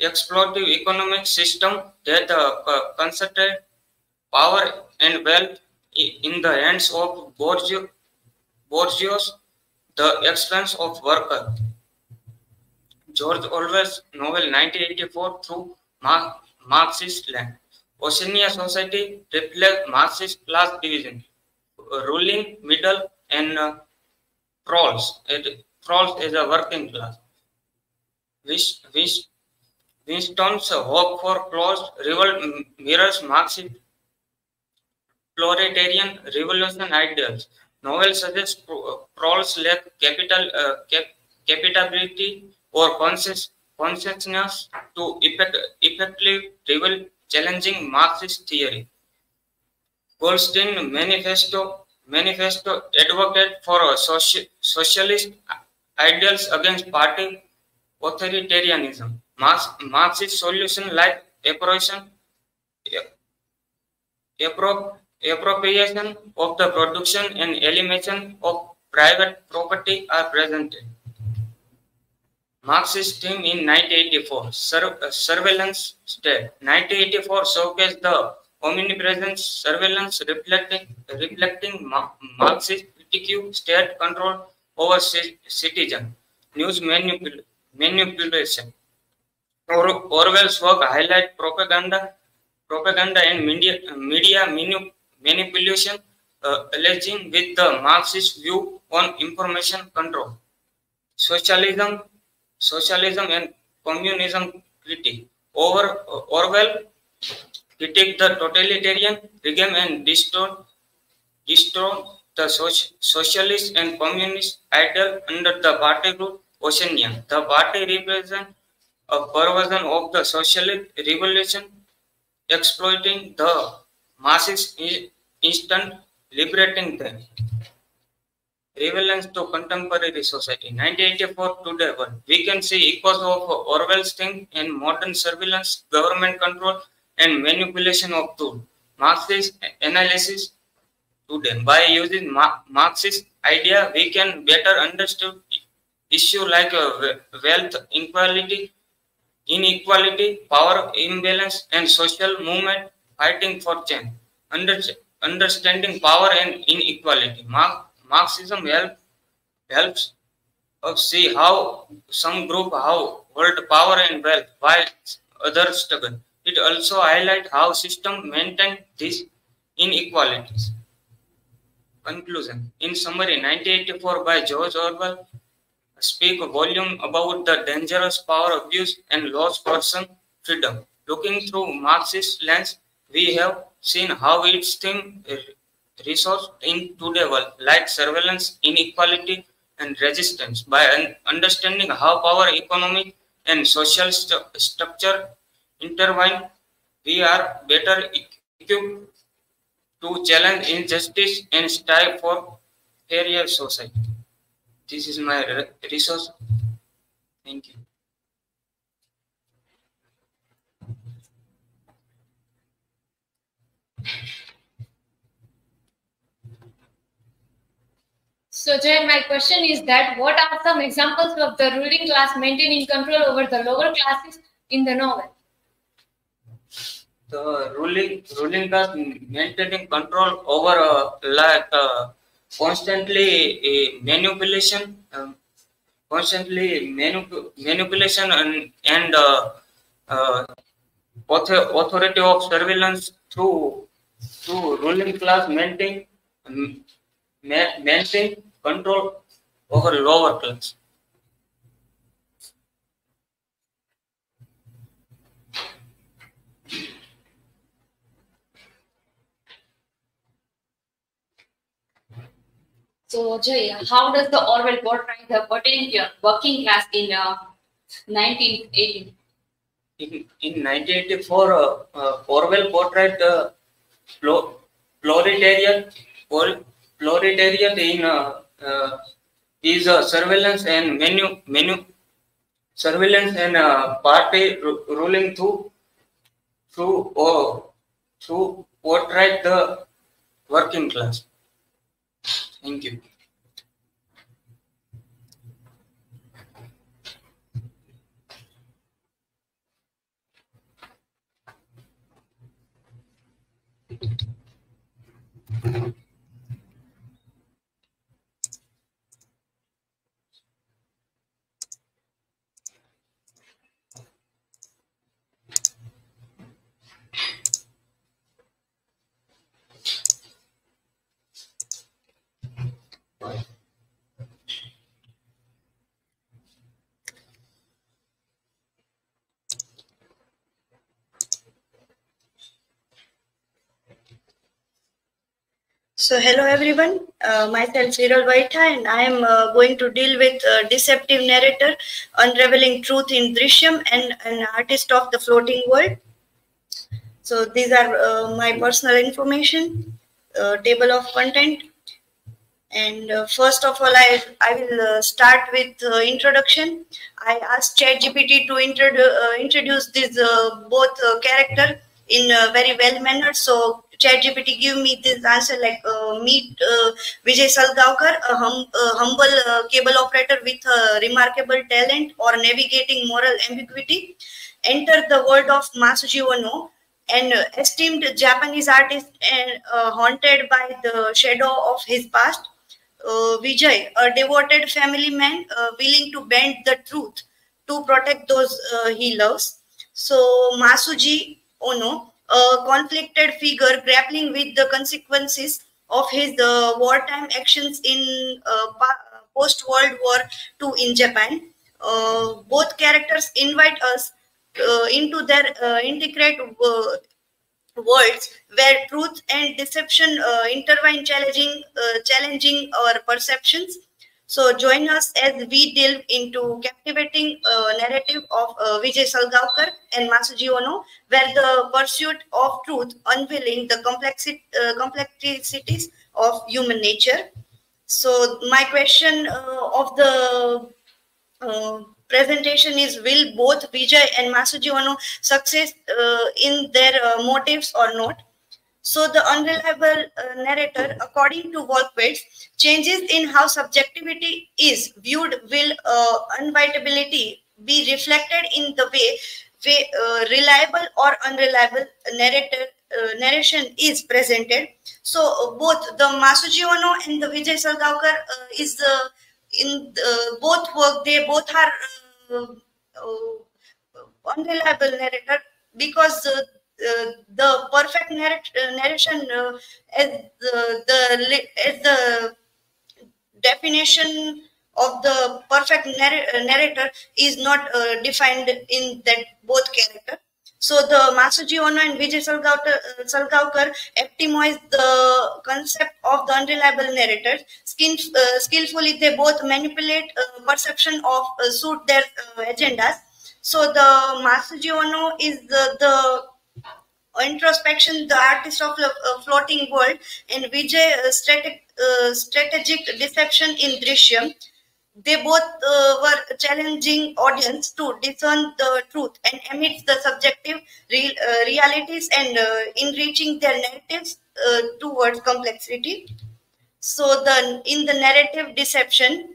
exploitative economic system that uh, concentrate power and wealth in the hands of bourgeois, bourgeois the expense of worker. George Orwell's novel 1984 through Marxist land. Oceania society reflects Marxist class division, uh, ruling middle and uh, proles. It, proles is a working class. Wish, wish, Winston's hope for closed revolt mirrors Marxist proletarian revolution ideals. Novel suggests proles lack capital, uh, cap, capability or conscious, consciousness to effect, effectively revolt challenging Marxist theory. Goldstein manifesto manifesto advocate for soci, socialist ideals against party authoritarianism. Marx, Marxist solution like appropriation, appropriation of the production and elimination of private property are presented. Marxist theme in 1984, sur, uh, surveillance state. 1984 showcased the omnipresent surveillance reflecting, reflecting Ma- Marxist critique state control over ci- citizen, news manipul- manipulation. Or- Orwell's work highlight propaganda, propaganda and media, media manipulation, uh, alleging with the Marxist view on information control. Socialism, socialism and communism critique. Over Orwell critique the totalitarian regime and distort, distort the socialist and communist ideal under the party group Oceania. The party represents a perversion of the socialist revolution, exploiting the masses in- instant, liberating them. Relevance to contemporary society. 1984 to today one. We can see echoes of Orwell's thing in modern surveillance, government control, and manipulation of tools. Marxist analysis today. By using Marxist idea, we can better understand issue like uh, wealth inequality, inequality, power imbalance, and social movement fighting for change. Understanding power and inequality. Mar- Marxism help, helps us see how some group how hold power and wealth while others struggle. It also highlights how system maintain these inequalities. Conclusion. In summary, 1984 by George Orwell speak a volume about the dangerous power abuse and lost person freedom. Looking through Marxist lens, we have seen how its theme resource in today world, like surveillance, inequality, and resistance. By un- understanding how power, economic, and social structure intertwine, we are better equipped to challenge injustice and strive for fairer society. This is my re- resource. Thank you. So, Jay, my question is that what are some examples of the ruling class maintaining control over the lower classes in the novel? The ruling ruling class maintaining control over uh, like uh, constantly uh, manipulation, um, constantly manip- manipulation and, and uh, uh, authority of surveillance through through ruling class maintain um, maintain control over lower class. So Jay, how does the Orwell portray the potential working class in uh, In, in 1984, uh, uh, Orwell portrayed the proletariat, proletariat in uh, uh, is uh, surveillance and menu, menu surveillance and uh, party ru- ruling through through or through portray the working class. Thank you. So hello everyone, uh, myself Hiral Vaitha and I am uh, going to deal with uh, deceptive narrator, unraveling truth in Drishyam and an artist of the floating world. So these are uh, my personal information, uh, table of content. And first of all, I, I will start with introduction. I asked ChatGPT to introdu- introduce this both character in a very well manner. So ChatGPT give me this answer like uh, meet uh, Vijay Salgaonkar, a, hum, humble uh, cable operator with remarkable talent or navigating moral ambiguity. Enter the world of Masuji Ono, an esteemed Japanese artist and uh, haunted by the shadow of his past. Uh, Vijay, a devoted family man willing to bend the truth to protect those he loves. So Masuji Ono, a conflicted figure grappling with the consequences of his uh, wartime actions in uh, post-World War II in Japan. Uh, both characters invite us uh, into their uh, worlds where truth and deception intertwine, challenging, challenging our perceptions. So join us as we delve into captivating uh, narrative of uh, Vijay Salgaonkar and Masuji Ono, where the pursuit of truth unveiling the complexi- uh, complexities of human nature. So my question uh, of the uh, presentation is will both Vijay and Masuji Ono success uh, in their motives or not? So the unreliable uh, narrator, according to Volkowitz, changes in how subjectivity is viewed will uh, be reflected in the way, way uh, reliable or unreliable narrator, uh, narration is presented. So uh, both the Masuji Ono and the Vijay Salgaonkar uh, is the in the, both work they both are uh, uh, unreliable narrator because the perfect uh, narration uh, as the, the as the definition of the perfect narr- narrator is not uh, defined in that both character so the Masuji Ono and Vijay uh, Salgaonkar optimize the concept of the unreliable narrators. Skin, uh, skillfully, they both manipulate uh, perception of uh, suit their uh, agendas. So the Masuji Ono is the, the introspection, the artist of the uh, floating world, and Vijay uh, strategic, uh, strategic deception in Drishyam. They both uh, were challenging audience to discern the truth and amidst the subjective uh, realities and uh, enriching their narratives towards complexity. So the in the narrative deception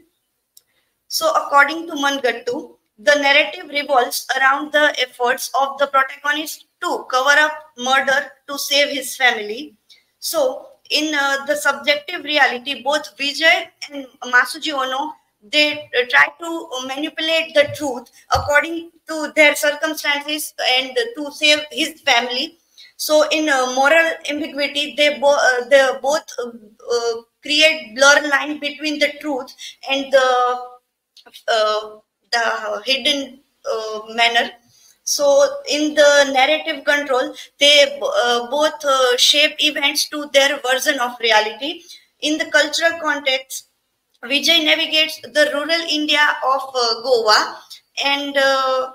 so according to mangattu the narrative revolves around the efforts of the protagonist to cover up murder to save his family. So in uh, the subjective reality both vijay and masuji ono they uh, try to manipulate the truth according to their circumstances and to save his family. So in uh, moral ambiguity they, bo- uh, they both uh, uh, create blur line between the truth and the the hidden manner so in the narrative control they uh, both uh, shape events to their version of reality. In the cultural context Vijay navigates the rural India of uh, Goa and uh,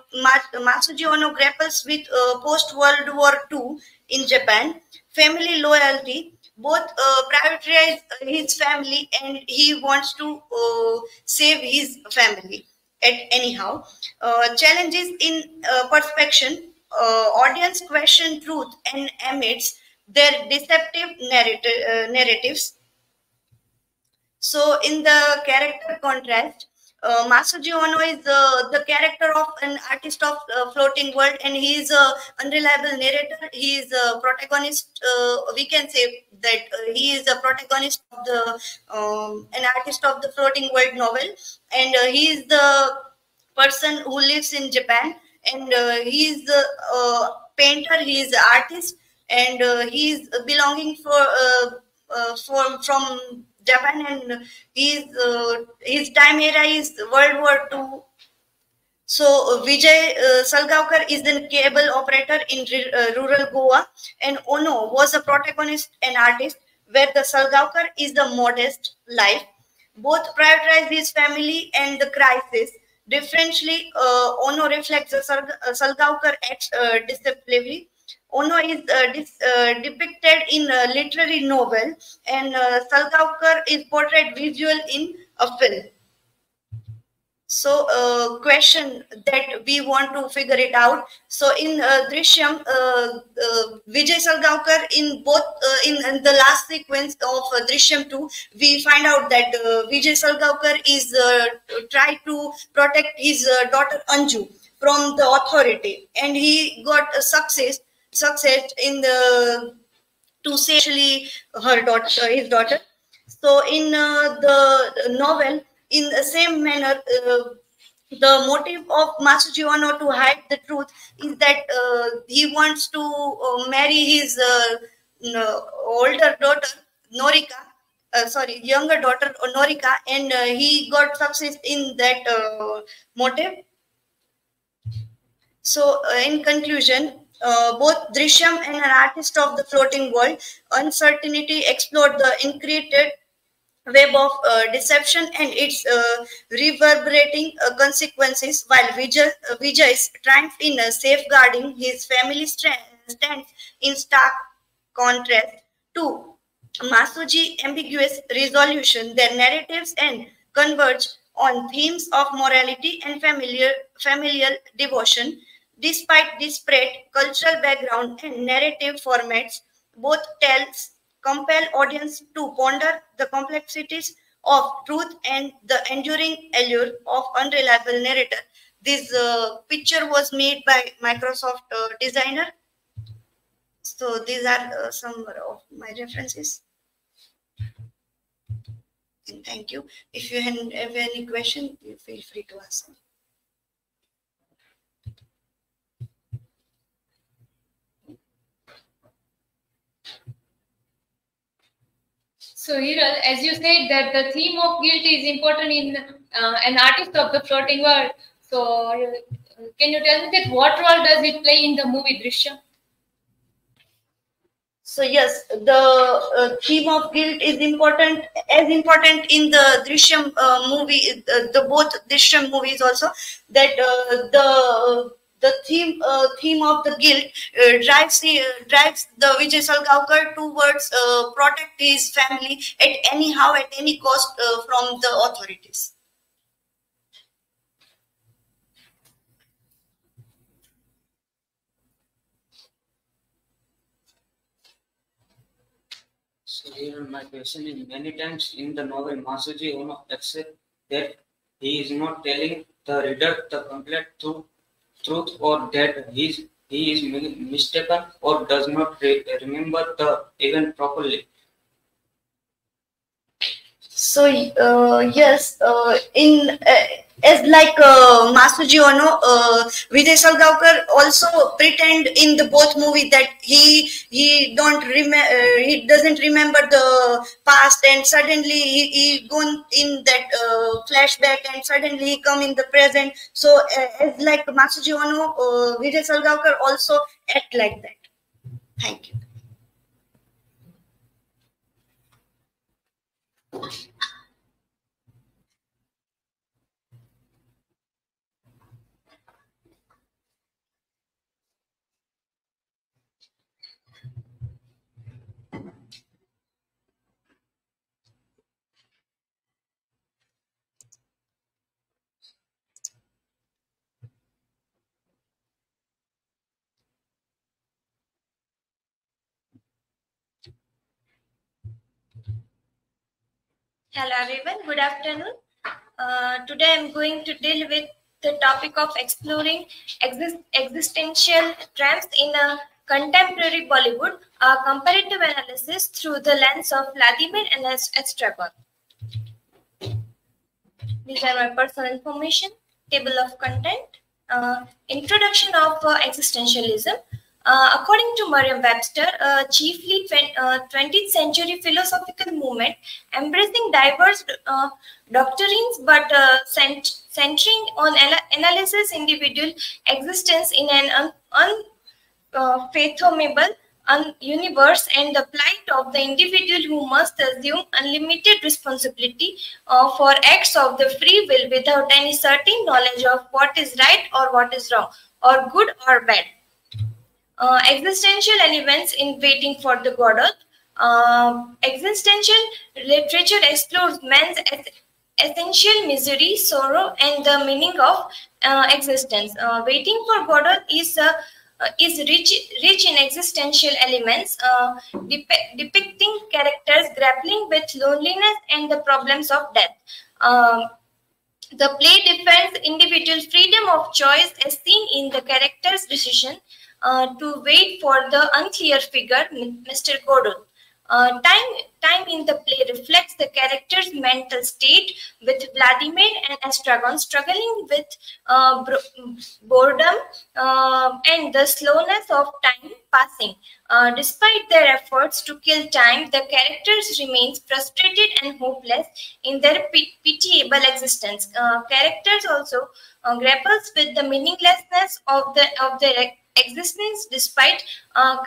Ono grapples with uh, post-World War II in Japan, family loyalty, both uh, prioritize his family and he wants to uh, save his family at anyhow. Uh, challenges in uh, perspection, uh, audience question truth and emits their deceptive narrative, uh, narratives. So in the character contrast, uh, Masuji Ono is uh, the character of an artist of uh, floating world and he is a unreliable narrator. He is a protagonist. Uh, we can say that uh, he is a protagonist of the um, an artist of the floating world novel and uh, he is the person who lives in Japan and he is a painter. He is an artist and he is belonging for for from Japan and his uh, his time era is World War II. So Vijay uh, Salgaonkar is the cable operator in uh, rural Goa, and Ono was a protagonist and artist, where the Salgaonkar is the modest life. Both prioritize his family and the crisis. Differently, uh, Ono reflects the Salgaonkar acts uh, Ono is uh, uh, depicted in a literary novel and uh, Salgaonkar is portrayed visual in a film. So, uh, question that we want to figure it out. So, in uh, Drishyam, uh, Vijay Salgaonkar, in both in, in, the last sequence of Drishyam 2, we find out that Vijay Salgaonkar is try to protect his daughter Anju from the authority, and he got a success success in the to say actually her daughter, his daughter. So in uh, the novel, in the same manner, uh, the motive of Masuji Ono to hide the truth is that uh, he wants to uh, marry his uh, older daughter Noriko, uh, sorry, younger daughter Noriko, and he got success in that motive. So, in conclusion, uh, both Drishyam and an artist of the floating world, uncertainty explored the increated web of uh, deception and its uh, reverberating uh, consequences, while Vijay, uh, Vijay's triumph in uh, safeguarding his family stands in stark contrast to Masuji ambiguous resolution. Their narratives and converge on themes of morality and familiar, familial devotion Despite disparate cultural background and narrative formats, both tales compel audience to ponder the complexities of truth and the enduring allure of unreliable narrator. This uh, picture was made by Microsoft uh, designer. So these are uh, some of my references. And thank you. If you have any question, feel free to ask me. So, Hiral, as you said that the theme of guilt is important in uh, an artist of the floating world. So, can you tell me that what role does it play in the movie Drishyam? So yes, the uh, theme of guilt is important, as important in the Drishyam uh, movie, uh, the both Drishyam movies also, that uh, the the theme uh, theme of the guild uh, drives the uh, drives the Vijay Salgaonkar towards uh, protect his family at any how at any cost uh, from the authorities. So here my question is many times in the novel Masuji Ono accept that he is not telling the reader the complete truth truth or that he is, he is mistaken or does not re remember the event properly. So uh, yes, uh, in uh, as like uh, Masuji Ono, uh, Vijay Salgaonkar also pretend in the both movie that he he don't remember uh, he doesn't remember the past and suddenly he, he gone in that uh, flashback and suddenly he come in the present. So uh, as like Masuji Ono, uh, Vijay Salgaonkar also act like that. Thank you. Hello everyone, good afternoon. Uh, today I'm going to deal with the topic of exploring exist existential trends in a contemporary Bollywood, a comparative analysis through the lens of Vladimir and Estragon. These are my personal information, table of content, uh, introduction of uh, existentialism. Uh, according to Merriam-Webster, uh, chiefly 20th century philosophical movement embracing diverse doctrines but cent centering on analysis individual existence in an unfathomable un universe and the plight of the individual who must assume unlimited responsibility uh, for acts of the free will without any certain knowledge of what is right or what is wrong or good or bad. Uh, existential elements in waiting for the Godot. Uh, existential literature explores man's essential misery, sorrow, and the meaning of uh, existence. Uh, waiting for Godot is a uh, is rich, rich in existential elements, uh, dep depicting characters grappling with loneliness and the problems of death. Um, the play defends individual freedom of choice as seen in the character's decision uh, to wait for the unclear figure, Mr. Godot. Uh, time, time in the play reflects the character's mental state with Vladimir and Estragon struggling with uh, boredom uh, and the slowness of time passing. Uh, despite their efforts to kill time, the characters remain frustrated and hopeless in their pitiable existence. Uh, characters also grapples with the meaninglessness of, the, of their existence despite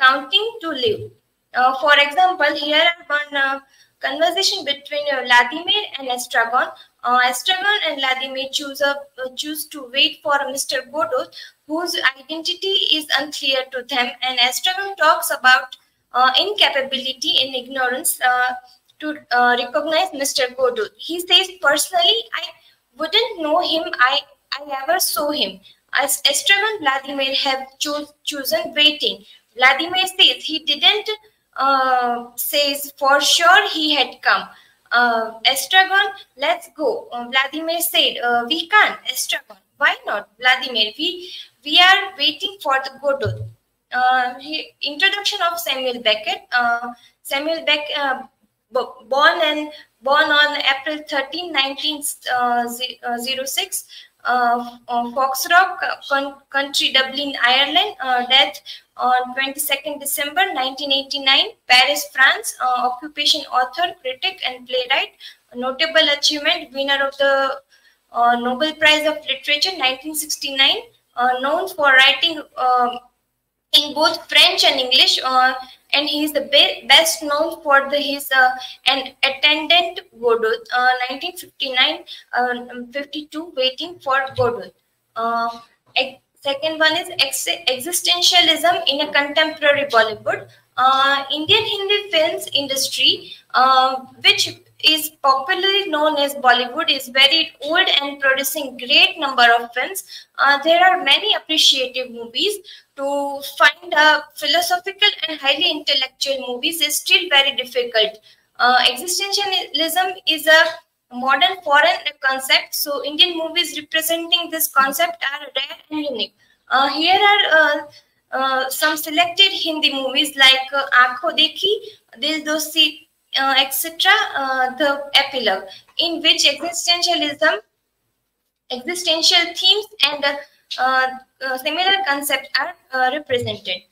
counting to live. Uh, for example, here one uh, conversation between uh, Vladimir and Estragon. Uh, Estragon and Vladimir choose, a, uh, choose to wait for Mr. Godot, whose identity is unclear to them, and Estragon talks about uh, incapability and ignorance to recognize Mr. Godot. He says, personally, I wouldn't know him, I, I ever saw him. As Estragon Vladimir have cho chosen waiting. Vladimir says he didn't uh, says for sure he had come. Uh, Estragon, let's go. Uh, Vladimir said, uh, we can't. Estragon, why not? Vladimir, we, we are waiting for the Godot. Uh, he, introduction of Samuel Beckett. Uh, Samuel Beckett, born and born on April 13, 1906, uh, Foxrock country, Dublin, Ireland. death on 22nd December 1989, Paris, France, uh, occupation author, critic, and playwright, notable achievement, winner of the uh, Nobel Prize of Literature 1969, uh, known for writing um, in both French and English, uh, and he is the be best known for the, his uh, En attendant Godot, 1959-52, uh, Waiting for Godot. Second one is ex existentialism in a contemporary Bollywood. Uh, Indian Hindi films industry, uh, which is popularly known as Bollywood, is very old and producing great number of films. Uh, there are many appreciative movies. To find a philosophical and highly intellectual movies is still very difficult. Uh, existentialism is a modern foreign concept. So Indian movies representing this concept are rare and unique. Uh, here are uh, uh, some selected Hindi movies like uh, Aankho Dekhi, Dil Dosti, uh, etc. Uh, the epilogue, in which existentialism, existential themes and similar concepts are represented.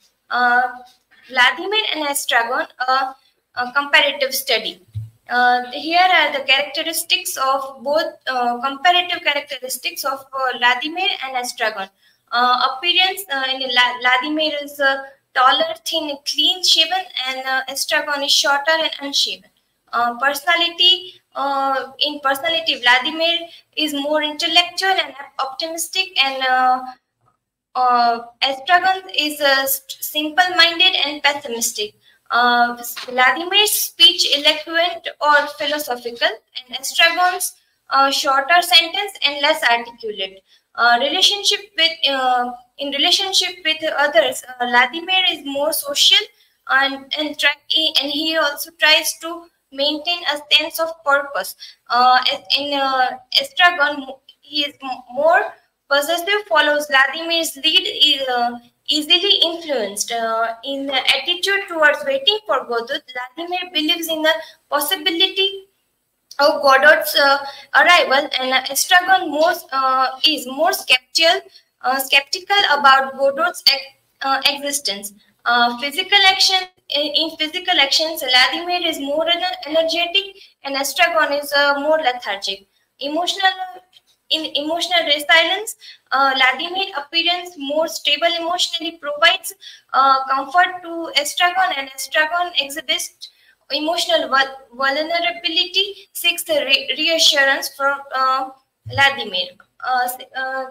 Vladimir and Estragon, a comparative study. Uh, here are the characteristics of both uh, comparative characteristics of uh, Vladimir and Estragon. Uh, appearance uh, in Vladimir is taller, thin, clean shaven, and Estragon is shorter and unshaven. personality in personality, Vladimir is more intellectual and optimistic, and uh, Estragon is uh, simple-minded and pessimistic. Uh, Vladimir's speech eloquent or philosophical, and Estragon's uh, shorter sentence and less articulate. Uh, relationship with uh, in relationship with others, uh, Vladimir is more social and and, try, and he also tries to maintain a sense of purpose. Uh, in uh, Estragon, he is more possessive, follows Vladimir's lead, is uh, easily influenced. Uh, in attitude towards waiting for Godot, Vladimir believes in the possibility of Godot's uh, arrival, and Estragon uh, is more skeptical, uh, skeptical about Godot's uh, existence. Physical action in physical actions, Vladimir is more energetic, and Estragon is more lethargic. Emotional in emotional resilience, uh, Vladimir appearance more stable emotionally provides uh, comfort to Estragon and Estragon exhibits emotional vulnerability the re reassurance from uh, Vladimir. Uh, uh,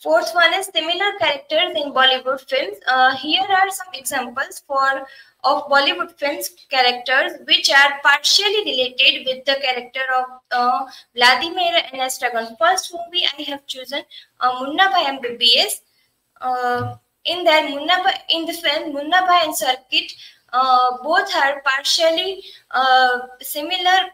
fourth one is similar characters in Bollywood films. Uh, here are some examples for of Bollywood films characters which are partially related with the character of uh, Vladimir and Estragon. First movie I have chosen uh, Munna MBBS. Uh, in that Munna in the film Munna Bhai and Circuit, both are partially uh, similar,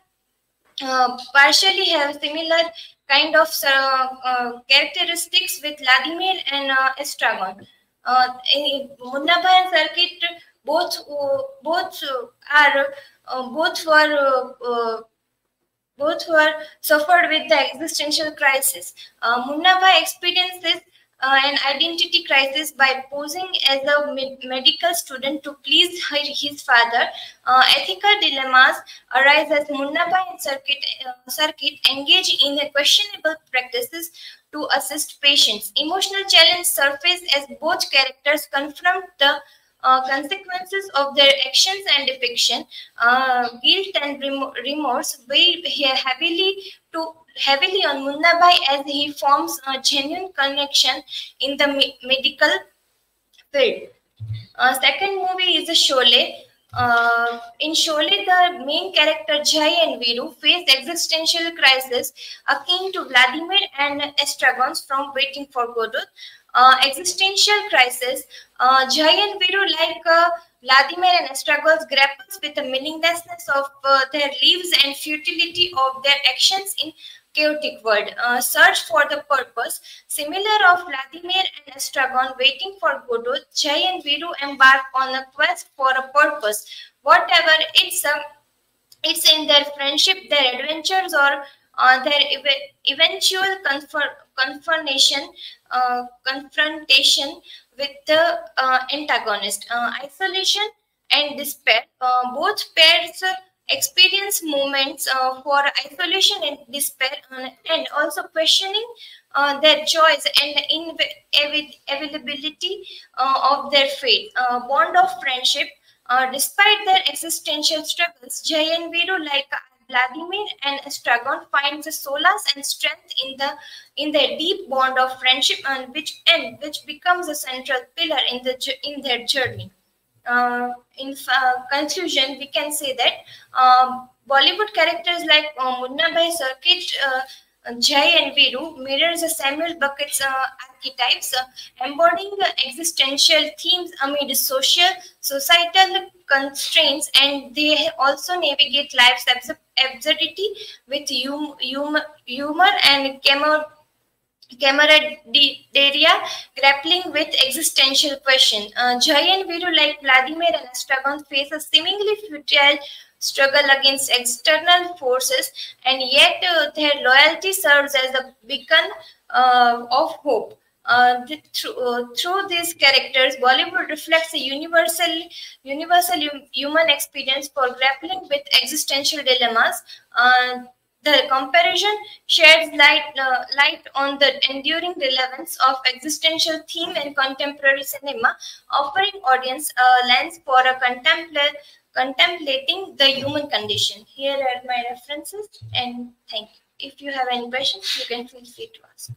uh, partially have similar kind of uh, characteristics with Vladimir and Estragon. in and Circuit, both both are both were both were suffered with the existential crisis. Uh, Munna Bhai experiences uh, an identity crisis by posing as a med medical student to please her, his father. Uh, ethical dilemmas arise as Munna Bhai and circuit, uh, circuit engage in questionable practices to assist patients. Emotional challenge surface as both characters confront the uh, consequences of their actions and affection, uh, guilt and rem remorse weigh heavily to heavily on Munna as he forms a genuine connection in the me medical field. Uh, second movie is Sholay. Uh, in Sholay, the main character Jai and Viru face existential crisis akin to Vladimir and Estragons from Waiting for Godot. Uh, existential crisis, uh, Jai and Viru, like uh, Vladimir and Estragon, grapples with the meaninglessness of uh, their lives and futility of their actions in chaotic world. Uh, search for the purpose. Similar of Vladimir and Estragon waiting for Godot, Jai and Viru embark on a quest for a purpose. Whatever it's, um, it's in their friendship, their adventures, or uh, their ev eventual confrontation, uh, confrontation with the uh, antagonist. Uh, isolation and despair. Uh, both pairs experience moments uh, for isolation and despair uh, and also questioning uh, their choice and inevitability uh, of their faith. Uh, bond of friendship, uh, despite their existential struggles, Jai and Viru, like Vladimir and Estragon, finds a solace and strength in the in their deep bond of friendship, and which and which becomes a central pillar in the in their journey in uh, conclusion, we can say that um, Bollywood characters like uh, Munna Bhai Circuit, uh, Jai and Viru mirrors the Samuel Beckett's uh, archetypes, uh, embodying existential themes amid social, societal constraints, and they also navigate life's absurdity with hum humor, humor and camera camaraderie, grappling with existential question. Uh, Jai and Viru, like Vladimir and Estragon, face a seemingly futile struggle against external forces, and yet uh, their loyalty serves as a beacon uh, of hope. Uh, through, uh, through these characters, Bollywood reflects a universal, universal human experience for grappling with existential dilemmas. The comparison sheds light, uh, light on the enduring relevance of existential theme in contemporary cinema, offering audience a lens for a contemplating the human condition. Here are my references and thank you. If you have any questions, you can feel free to ask.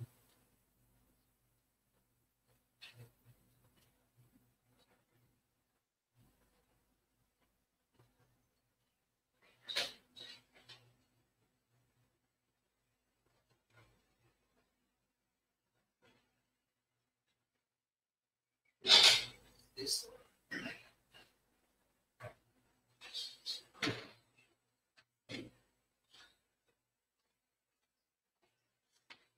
this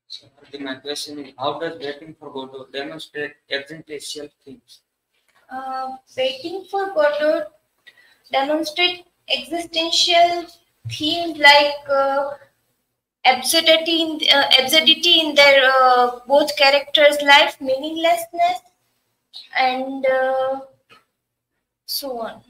so my question is how does waiting for godot demonstrate existential themes uh, waiting for godot demonstrate existential themes like uh, absurdity in uh, absurdity in their uh, both characters life meaninglessness and uh, so on.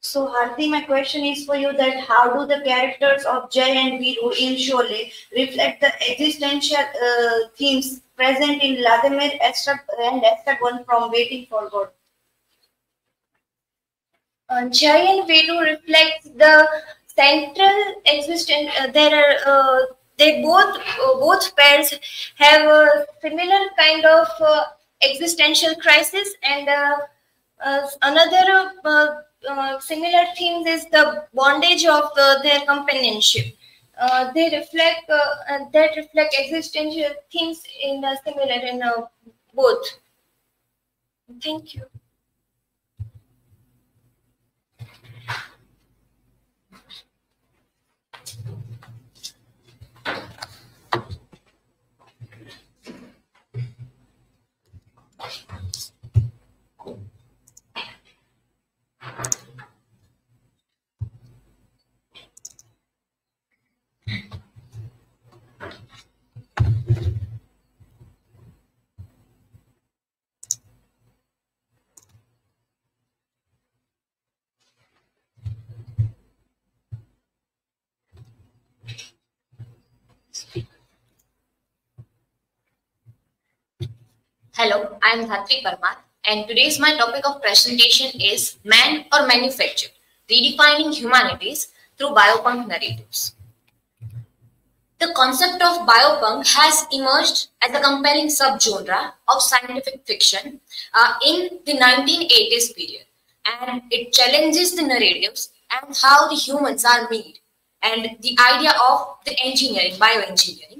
So, Hardi, my question is for you that how do the characters of Jai and Viru in Sholay reflect the existential uh, themes present in Vladimir Esther and one from Waiting for God? Uh, Jai and Viru reflect the central existence. Uh, there are uh, they both uh, both pairs have a similar kind of uh, existential crisis, and uh, uh, another similar themes is the bondage of their companionship. They reflect that reflect existential themes in similar in both. Thank you. Hello, I am Dhatri Parmar and today's my topic of presentation is Man or Manufacture, Redefining Humanities Through Biopunk Narratives. The concept of biopunk has emerged as a compelling subgenre of scientific fiction uh, in the 1980s period and it challenges the narratives and how the humans are made and the idea of the engineering, bioengineering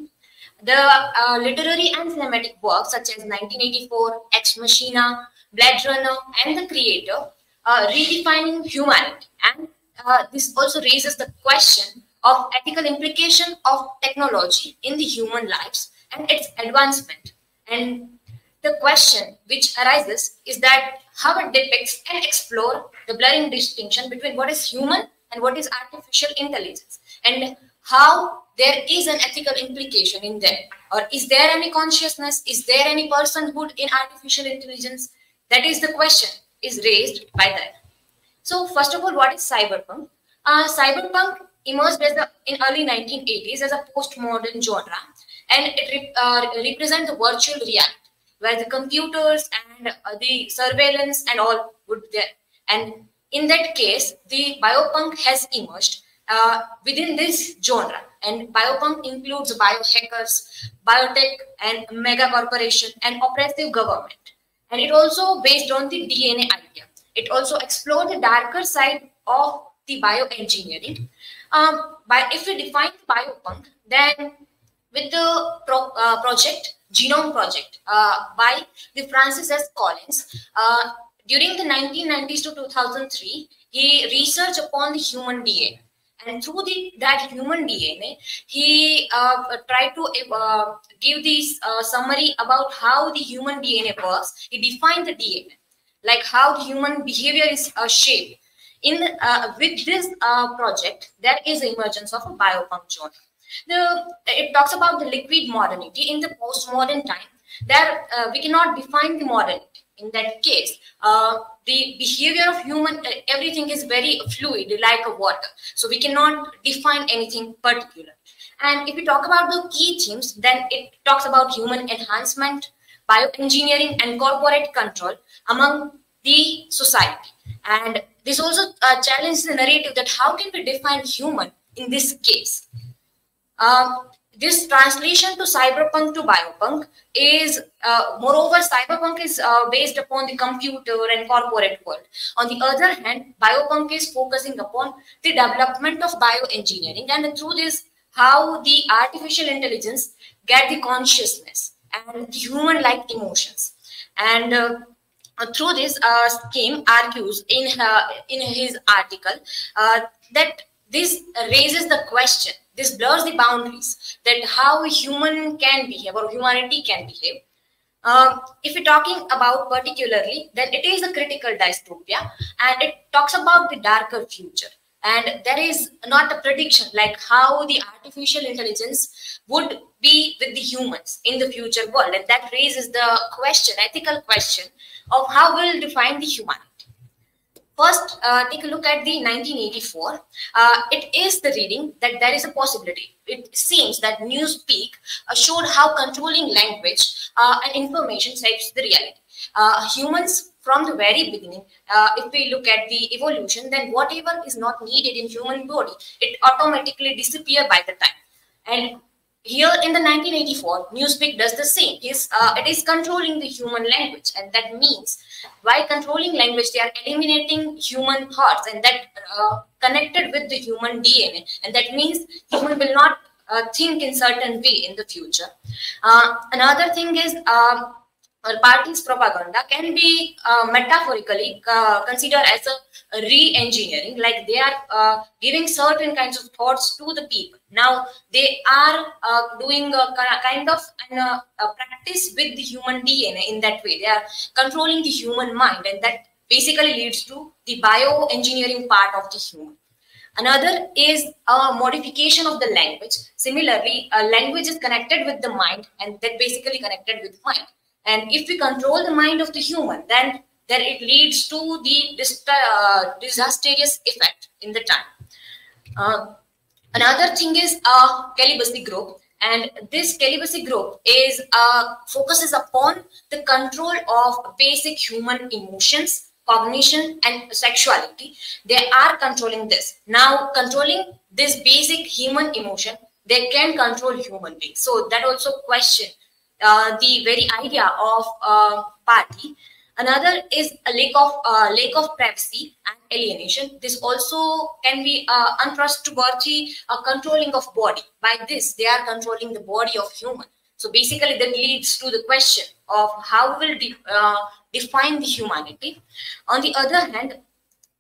the uh, literary and cinematic works such as 1984, Ex Machina, Blade Runner, and The Creator, uh, redefining humanity. And uh, this also raises the question of ethical implication of technology in the human lives and its advancement. And the question which arises is that how it depicts and explore the blurring distinction between what is human and what is artificial intelligence and how there is an ethical implication in there or is there any consciousness? Is there any personhood in artificial intelligence? That is the question is raised by that. So first of all what is cyberpunk? Uh, cyberpunk emerged as a, in early 1980s as a postmodern genre and it re, uh, represents the virtual reality where the computers and uh, the surveillance and all would be there. And in that case the biopunk has emerged uh, within this genre. And biopunk includes biohackers, biotech, and mega corporation and oppressive government. And it also based on the DNA idea. It also explored the darker side of the bioengineering. Um, by, if we define biopunk, then with the pro, uh, project, Genome Project, uh, by the Francis S. Collins, uh, during the 1990s to 2003, he researched upon the human DNA and through the that human DNA, he uh, tried to uh, give this uh, summary about how the human DNA works. He defined the DNA, like how the human behavior is uh, shaped. In uh, with this uh, project, there is the emergence of a biopunk genre. The it talks about the liquid modernity in the postmodern time. There we cannot define the modernity in that case the behavior of human uh, everything is very fluid like a water. So we cannot define anything particular. And if we talk about the key themes then it talks about human enhancement bioengineering and corporate control among the society. And this also uh, challenges the narrative that how can we define human in this case? Um, this translation to cyberpunk to biopunk is uh, moreover cyberpunk is uh, based upon the computer and corporate world. On the other hand biopunk is focusing upon the development of bioengineering and through this how the artificial intelligence get the consciousness and the human like emotions. And uh, through this uh, scheme argues in her, in his article uh, that this raises the question this blurs the boundaries that how a human can behave or humanity can behave. Uh, if we're talking about particularly then it is a critical dystopia and it talks about the darker future. And there is not a prediction like how the artificial intelligence would be with the humans in the future world. And that raises the question ethical question of how we'll define the humanity First, uh, take a look at the 1984. Uh, it is the reading that there is a possibility. It seems that Newspeak uh, showed how controlling language uh, and information shapes the reality. Uh, humans, from the very beginning, uh, if we look at the evolution, then whatever is not needed in human body, it automatically disappear by the time. And here in the 1984, Newspeak does the same. Is uh, it is controlling the human language, and that means by controlling language, they are eliminating human thoughts, and that uh, connected with the human DNA, and that means human will not uh, think in certain way in the future. Uh, another thing is. Um, or party's propaganda can be uh, metaphorically uh, considered as a re-engineering like they are uh, giving certain kinds of thoughts to the people now they are uh, doing a kind of an, uh, a practice with the human dna in that way they are controlling the human mind and that basically leads to the bioengineering part of the human Another is a modification of the language. Similarly, a language is connected with the mind and that basically connected with mind. And if we control the mind of the human, then then it leads to the uh, disastrous effect in the time. Uh, another thing is a celibacy group, and this celibacy group is uh, focuses upon the control of basic human emotions, cognition, and sexuality. They are controlling this now. Controlling this basic human emotion, they can control human beings. So that also question uh, the very idea of uh, party. Another is a lack of uh, lack of privacy and alienation. This also can be uh, untrustworthy uh, controlling of body. By this, they are controlling the body of human. So basically, that leads to the question of how will de uh, define the humanity. On the other hand,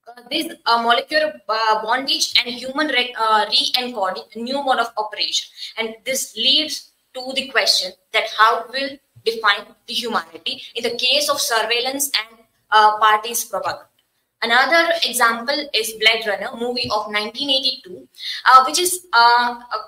uh, this uh, molecular uh, bondage and human re re-encoding, new mode of operation, and this leads to the question that how will define the humanity in the case of surveillance and uh, parties propaganda. Another example is Blade Runner movie of 1982, uh, which is uh, a,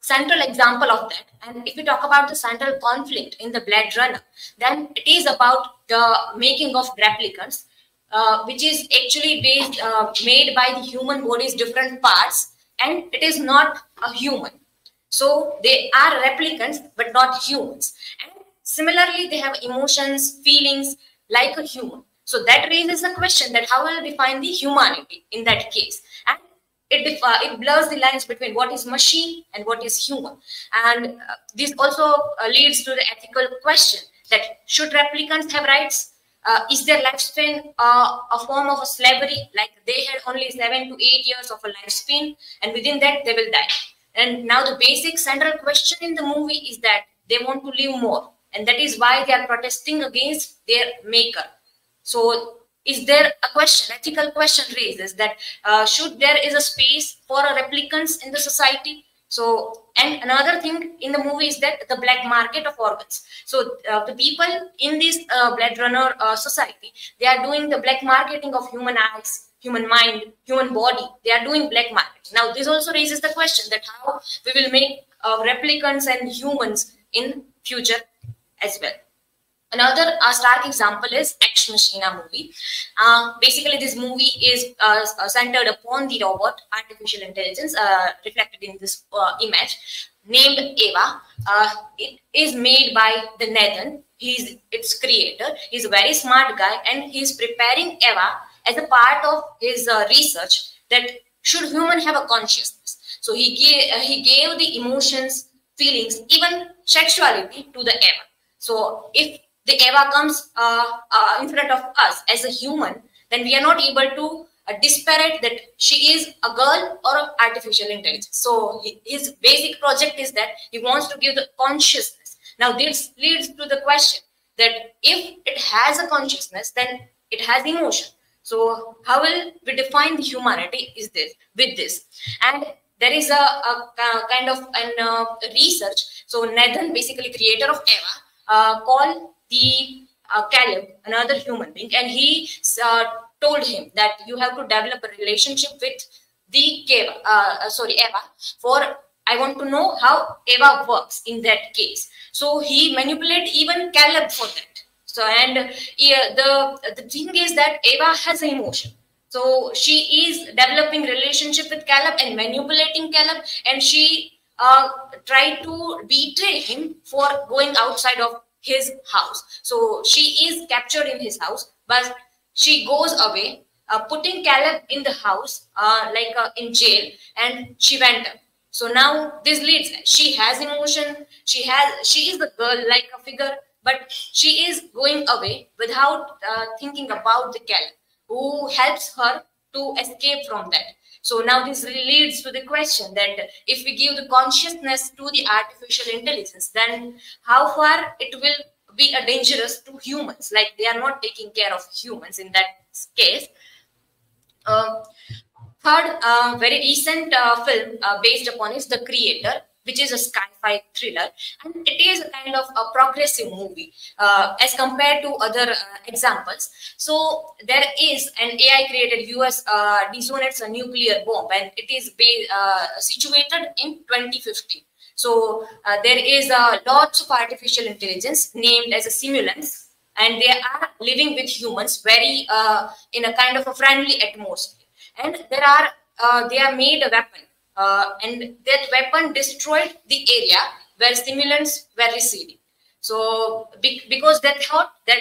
central example of that. And if we talk about the central conflict in the Blade Runner, then it is about the making of replicants, uh, which is actually based uh, made by the human body's different parts, and it is not a human. So they are replicants, but not humans. And similarly, they have emotions, feelings like a human. So that raises the question that how will define the humanity in that case? And it, uh, it blurs the lines between what is machine and what is human. And uh, this also uh, leads to the ethical question that should replicants have rights? Uh, is their lifespan uh, a form of a slavery? Like they had only seven to eight years of a lifespan, and within that they will die. And now the basic central question in the movie is that they want to live more. And that is why they are protesting against their maker. So is there a question, ethical question raises that uh, should there is a space for a replicants in the society? So, and another thing in the movie is that the black market of organs. So uh, the people in this uh, Blade Runner uh, society, they are doing the black marketing of human eyes, human mind, human body. They are doing black market. Now, this also raises the question that how we will make uh, replicants and humans in future as well. Another uh, stark example is Ex Machina movie. Uh, basically, this movie is uh, uh centered upon the robot artificial intelligence uh, reflected in this uh, image named Eva. it is made by the Nathan. He's its creator. He's a very smart guy and he's preparing Eva as a part of his uh, research that should human have a consciousness. So he gave, uh, he gave the emotions, feelings, even sexuality to the Eva. So if the Eva comes uh, uh, in front of us as a human, then we are not able to uh, disparate that she is a girl or an artificial intelligence. So his basic project is that he wants to give the consciousness. Now this leads to the question that if it has a consciousness, then it has emotion. So how will we define the humanity is this with this? And there is a, a, a kind of an uh, research. So Nathan, basically creator of Eva, uh, called the uh, Caleb, another human being, and he uh, told him that you have to develop a relationship with the Eva, uh, sorry, Eva, for I want to know how Eva works in that case. So he manipulated even Caleb for that. So and yeah, the the thing is that Eva has emotion. So she is developing relationship with Caleb and manipulating Caleb, and she uh, tried to betray him for going outside of his house. So she is captured in his house, but she goes away, uh, putting Caleb in the house, uh, like uh, in jail, and she went up. So now this leads, she has emotion, she has, she is the girl like a figure, but she is going away without uh, thinking about the Caleb who helps her to escape from that. So now this leads to the question that if we give the consciousness to the artificial intelligence, then how far it will be a dangerous to humans, like they are not taking care of humans in that case. Uh, third, uh, very recent uh, film uh, based upon is The Creator, which is a sci-fi thriller, and it is a kind of a progressive movie uh, as compared to other uh, examples. So there is an AI-created US uh, detonates a nuclear bomb, and it is uh, situated in 2015. So uh, there is a lots of artificial intelligence named as a simulants, and they are living with humans very uh, in a kind of a friendly atmosphere. And there are they are made a weapon, uh, and that weapon destroyed the area where simulants were receiving. So be because they thought that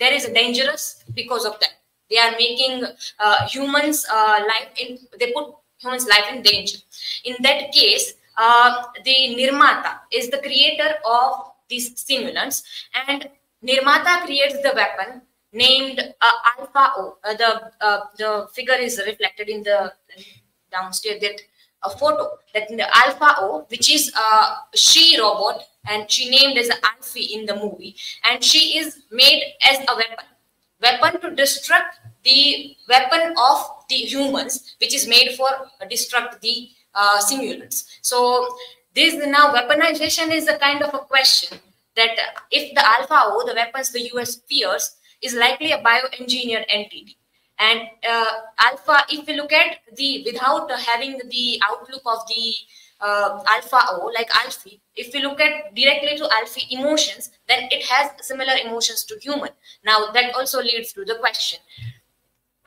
there is a dangerous because of that. They are making uh, humans life in they put humans life in danger. In that case, uh, the Nirmata is the creator of these simulants, and Nirmata creates the weapon named uh, Alpha O. Uh, the uh, the figure is reflected in the downstairs that a photo that in the Alpha O, which is a she robot, and she named as Alfie in the movie, and she is made as a weapon, weapon to destruct the weapon of the humans, which is made for destruct the uh, simulants. So this now weaponization is a kind of a question that if the Alpha O, the weapons the US fears, is likely a bioengineered entity. And uh, Alpha, if we look at the, without having the outlook of the uh, Alpha O, like alpha if we look at directly to alpha emotions, then it has similar emotions to human. Now that also leads to the question.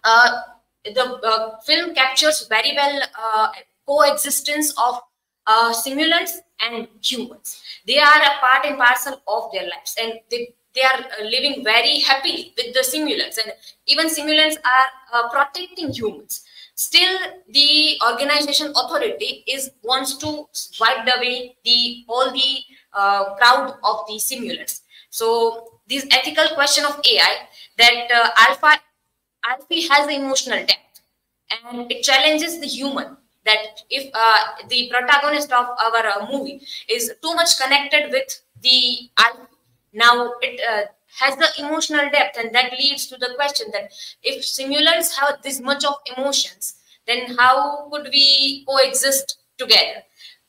Uh, the uh, film captures very well uh, coexistence of uh, simulants and humans. They are a part and parcel of their lives, and they they are uh, living very happily with the simulants, and even simulants are uh, protecting humans. Still, the organization authority is wants to wipe away the all the uh, crowd of the simulants. So, this ethical question of AI that uh, Alpha Alfie has emotional depth, and it challenges the human that if uh, the protagonist of our uh, movie is too much connected with the now it uh, has the emotional depth and that leads to the question that if simulants have this much of emotions then how could we coexist together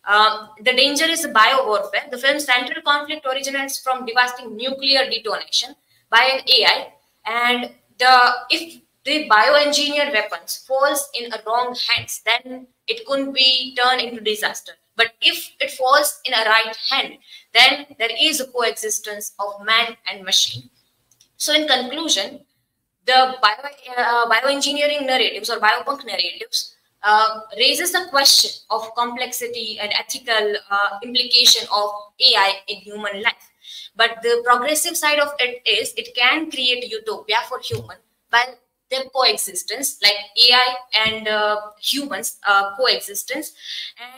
um, the danger is bio warfare. The film's central conflict originates from devastating nuclear detonation by an AI, and the if the bioengineered weapons falls in a wrong hands, then it couldn't be turned into disaster. But if it falls in a right hand, then there is a coexistence of man and machine. So in conclusion, the bio, uh, bioengineering narratives or biopunk narratives uh, raises the question of complexity and ethical uh, implication of AI in human life. But the progressive side of it is it can create utopia for human while their coexistence, like AI and uh, humans uh, coexistence,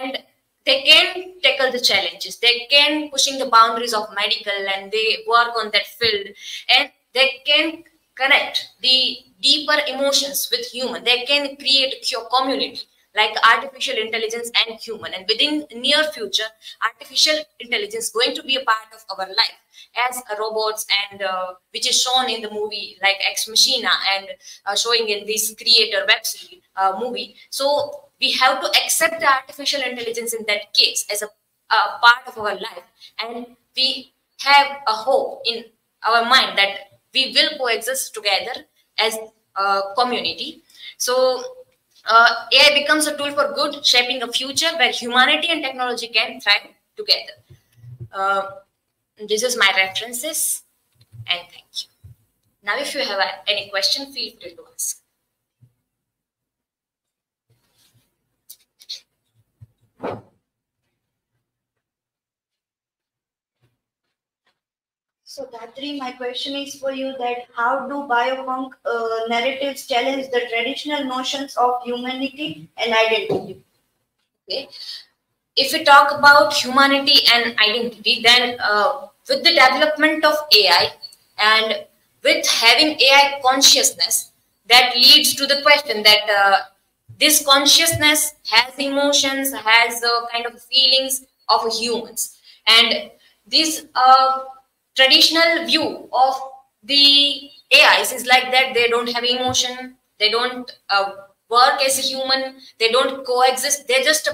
and they can tackle the challenges. They can pushing the boundaries of medical, and they work on that field, and they can connect the deeper emotions with human. They can create your community like artificial intelligence and human and within near future artificial intelligence going to be a part of our life as robots and uh, which is shown in the movie like Ex Machina and uh, showing in this creator web series uh, movie. So we have to accept the artificial intelligence in that case as a, a part of our life and we have a hope in our mind that we will coexist together as a community. So uh, AI becomes a tool for good, shaping a future where humanity and technology can thrive together. Uh, this is my references, and thank you. Now, if you have any question, feel free to ask. So Dhatri, my question is for you that how do biopunk uh, narratives challenge the traditional notions of humanity and identity? Okay. If we talk about humanity and identity, then uh, with the development of AI and with having AI consciousness, that leads to the question that uh, this consciousness has emotions, has uh, kind of feelings of humans. And this uh, traditional view of the AIs is like that they don't have emotion, they don't uh, work as a human, they don't coexist, they just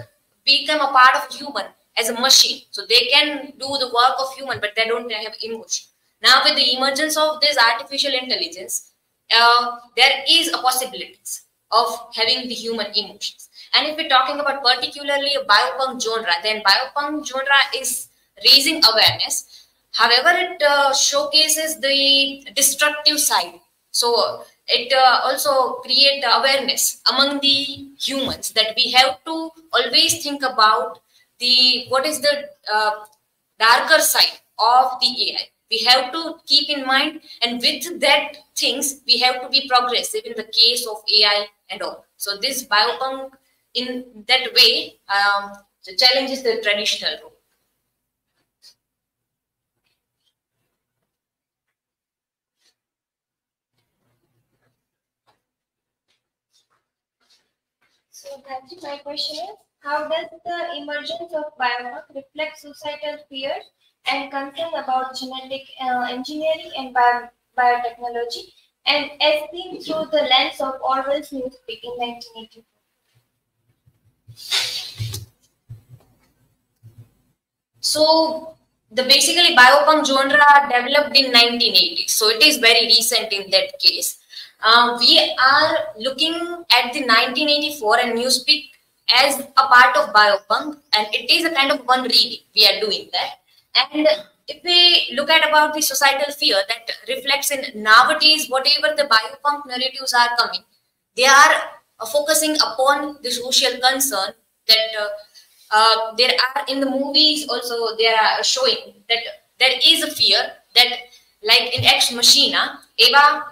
become a part of human as a machine. So they can do the work of human, but they don't have emotion. Now with the emergence of this artificial intelligence, uh, there is a possibilities of having the human emotions. And if we're talking about particularly a biopunk genre, then biopunk genre is raising awareness. However, it uh, showcases the destructive side. So it uh, also create awareness among the humans that we have to always think about the what is the uh, darker side of the AI. We have to keep in mind, and with that things, we have to be progressive in the case of AI and all. So this biopunk, in that way, um, challenges the traditional role. So Dhatri, my question is, how does the emergence of biopunk reflect societal fears and concern about genetic uh, engineering and bio biotechnology, and as seen through the lens of Orwell's Newspeak in 1984? So the basically biopunk genre developed in 1980s. So it is very recent in that case. Uh, we are looking at the 1984 and Newspeak as a part of biopunk, and it is a kind of one reading. We are doing that, and if we look at about the societal fear that reflects in nowadays, whatever the biopunk narratives are coming, they are uh, focusing upon the social concern that uh, uh, there are in the movies also they are showing that there is a fear that like in Ex Machina, Eva,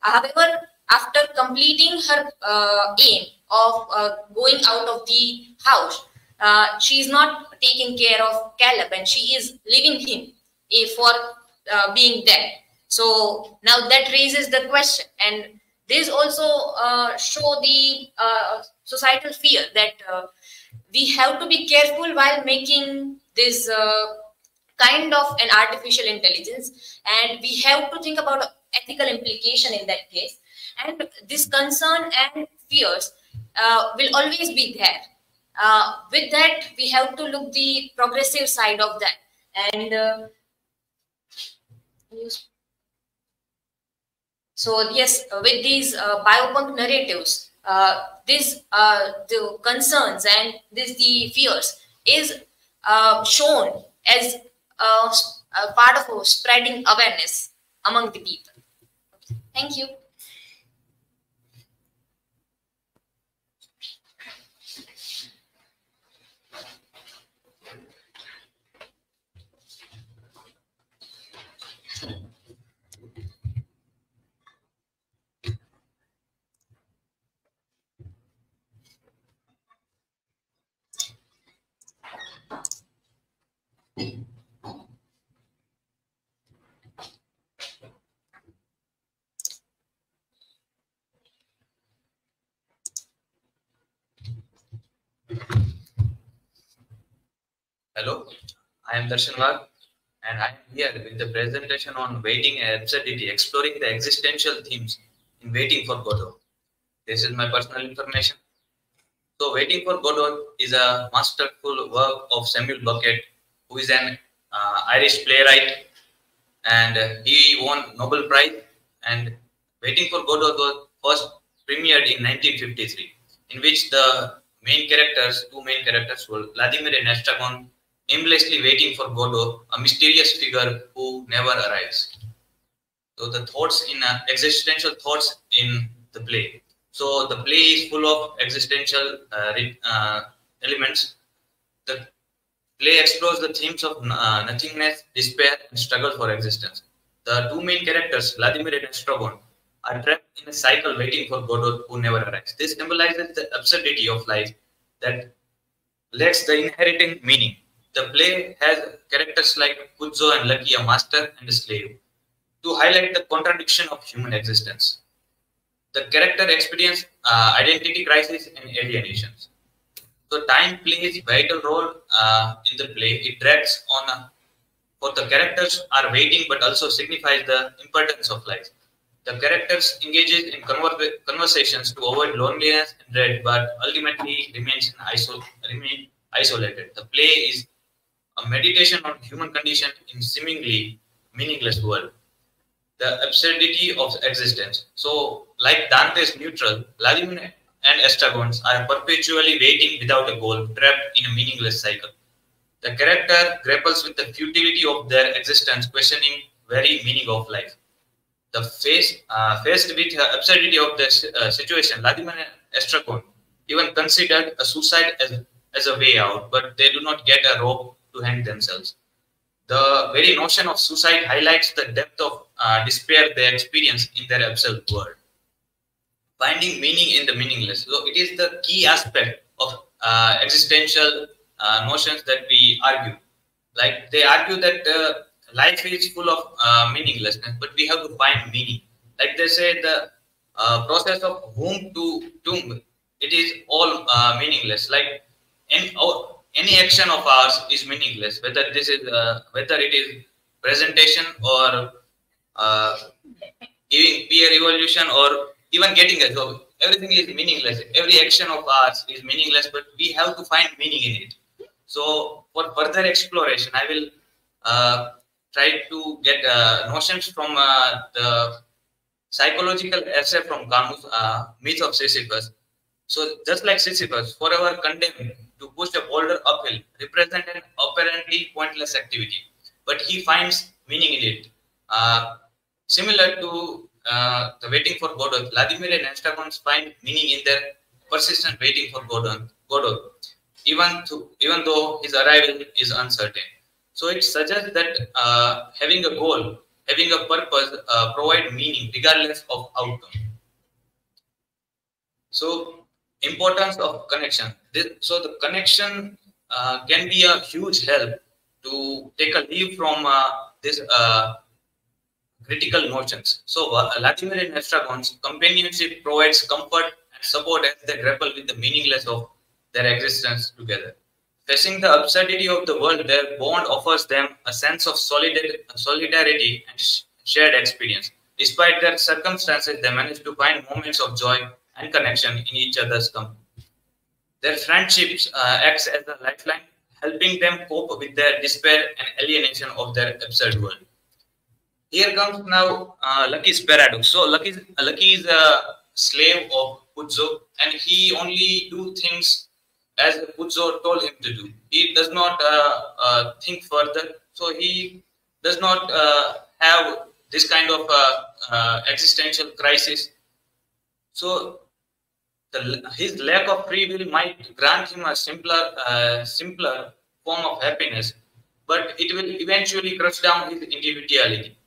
however, after completing her uh, aim of uh, going out of the house, uh, she is not taking care of Caleb and she is leaving him eh, for uh, being dead. So now that raises the question, and this also uh, show the uh, societal fear that uh, we have to be careful while making this uh, kind of an artificial intelligence, and we have to think about ethical implication in that case. And this concern and fears uh, will always be there. Uh, with that, we have to look the progressive side of that. And uh, so yes, with these uh, biopunk narratives, uh, uh, the concerns and this the fears is uh, shown as a, a part of spreading awareness among the people. Thank you. Hello, I am Darshan Vagh and I am here with the presentation on waiting and absurdity, exploring the existential themes in Waiting for Godot. This is my personal information. So, Waiting for Godot is a masterful work of Samuel Beckett, who is an uh, Irish playwright, and uh, he won Nobel Prize. And Waiting for Godot was first premiered in 1953, in which the main characters, two main characters, were Vladimir and Estragon, aimlessly waiting for Godot, a mysterious figure who never arrives. So the thoughts in uh, existential thoughts in the play. So the play is full of existential uh, uh, elements. The play explores the themes of uh, nothingness, despair, and struggle for existence. The two main characters, Vladimir and Estragon, are trapped in a cycle waiting for Godot who never arrives. This symbolizes the absurdity of life that lacks the inherent meaning. The play has characters like Pozzo and Lucky, a master and a slave, to highlight the contradiction of human existence. The character experience uh, identity crisis and alienations. So time plays vital role uh, in the play. It drags on a, for the characters are waiting but also signifies the importance of life. The characters engages in conver- conversations to avoid loneliness and dread, but ultimately remains isol- remain isolated. The play is a meditation on human condition in seemingly meaningless world. The absurdity of existence. So, like Dante's neutral, Vladimir and Estragons are perpetually waiting without a goal, trapped in a meaningless cycle. The character grapples with the futility of their existence, questioning the very meaning of life the face, uh, faced with the absurdity of this uh, situation, Vladimir Estragon even considered a suicide as, as a way out, but they do not get a rope to hang themselves. The very notion of suicide highlights the depth of uh, despair they experience in their absurd world. Finding meaning in the meaningless. So it is the key aspect of uh, existential uh, notions that we argue. Like they argue that uh, life is full of uh, meaninglessness, but we have to find meaning. Like they say, the uh, process of womb to tomb, it is all uh, meaningless. Like any, oh, any action of ours is meaningless, whether this is whether it is presentation or giving peer evolution or even getting a job. Everything is meaningless. Every action of ours is meaningless, but we have to find meaning in it. So, for further exploration, I will uh, try to get uh, notions from uh, the psychological essay from Camus, uh, Myth of Sisyphus. So just like Sisyphus, forever condemned to push a boulder uphill, represent an apparently pointless activity, but he finds meaning in it. Uh, similar to uh, the waiting for Godot, Vladimir and Estragons find meaning in their persistent waiting for Godot, Godot even, to, even though his arrival is uncertain. So it suggests that uh, having a goal, having a purpose, uh, provide meaning regardless of outcome. So importance of connection. This, so the connection uh, can be a huge help to take a leave from uh, this uh, critical notions. So uh, Vladimir and Estragon's companionship provides comfort and support as they grapple with the meaningless of their existence together. Facing the absurdity of the world, their bond offers them a sense of solidarity and shared experience. Despite their circumstances, they manage to find moments of joy and connection in each other's company. Their friendships uh, acts as a lifeline, helping them cope with their despair and alienation of their absurd world. Here comes now uh, Lucky's paradox. So Lucky, Lucky is a slave of Pozzo, and he only do things as Pozzo told him to do. He does not uh, uh, think further, so he does not uh, have this kind of existential crisis. So the, his lack of free will might grant him a simpler, simpler form of happiness, but it will eventually crush down his individuality.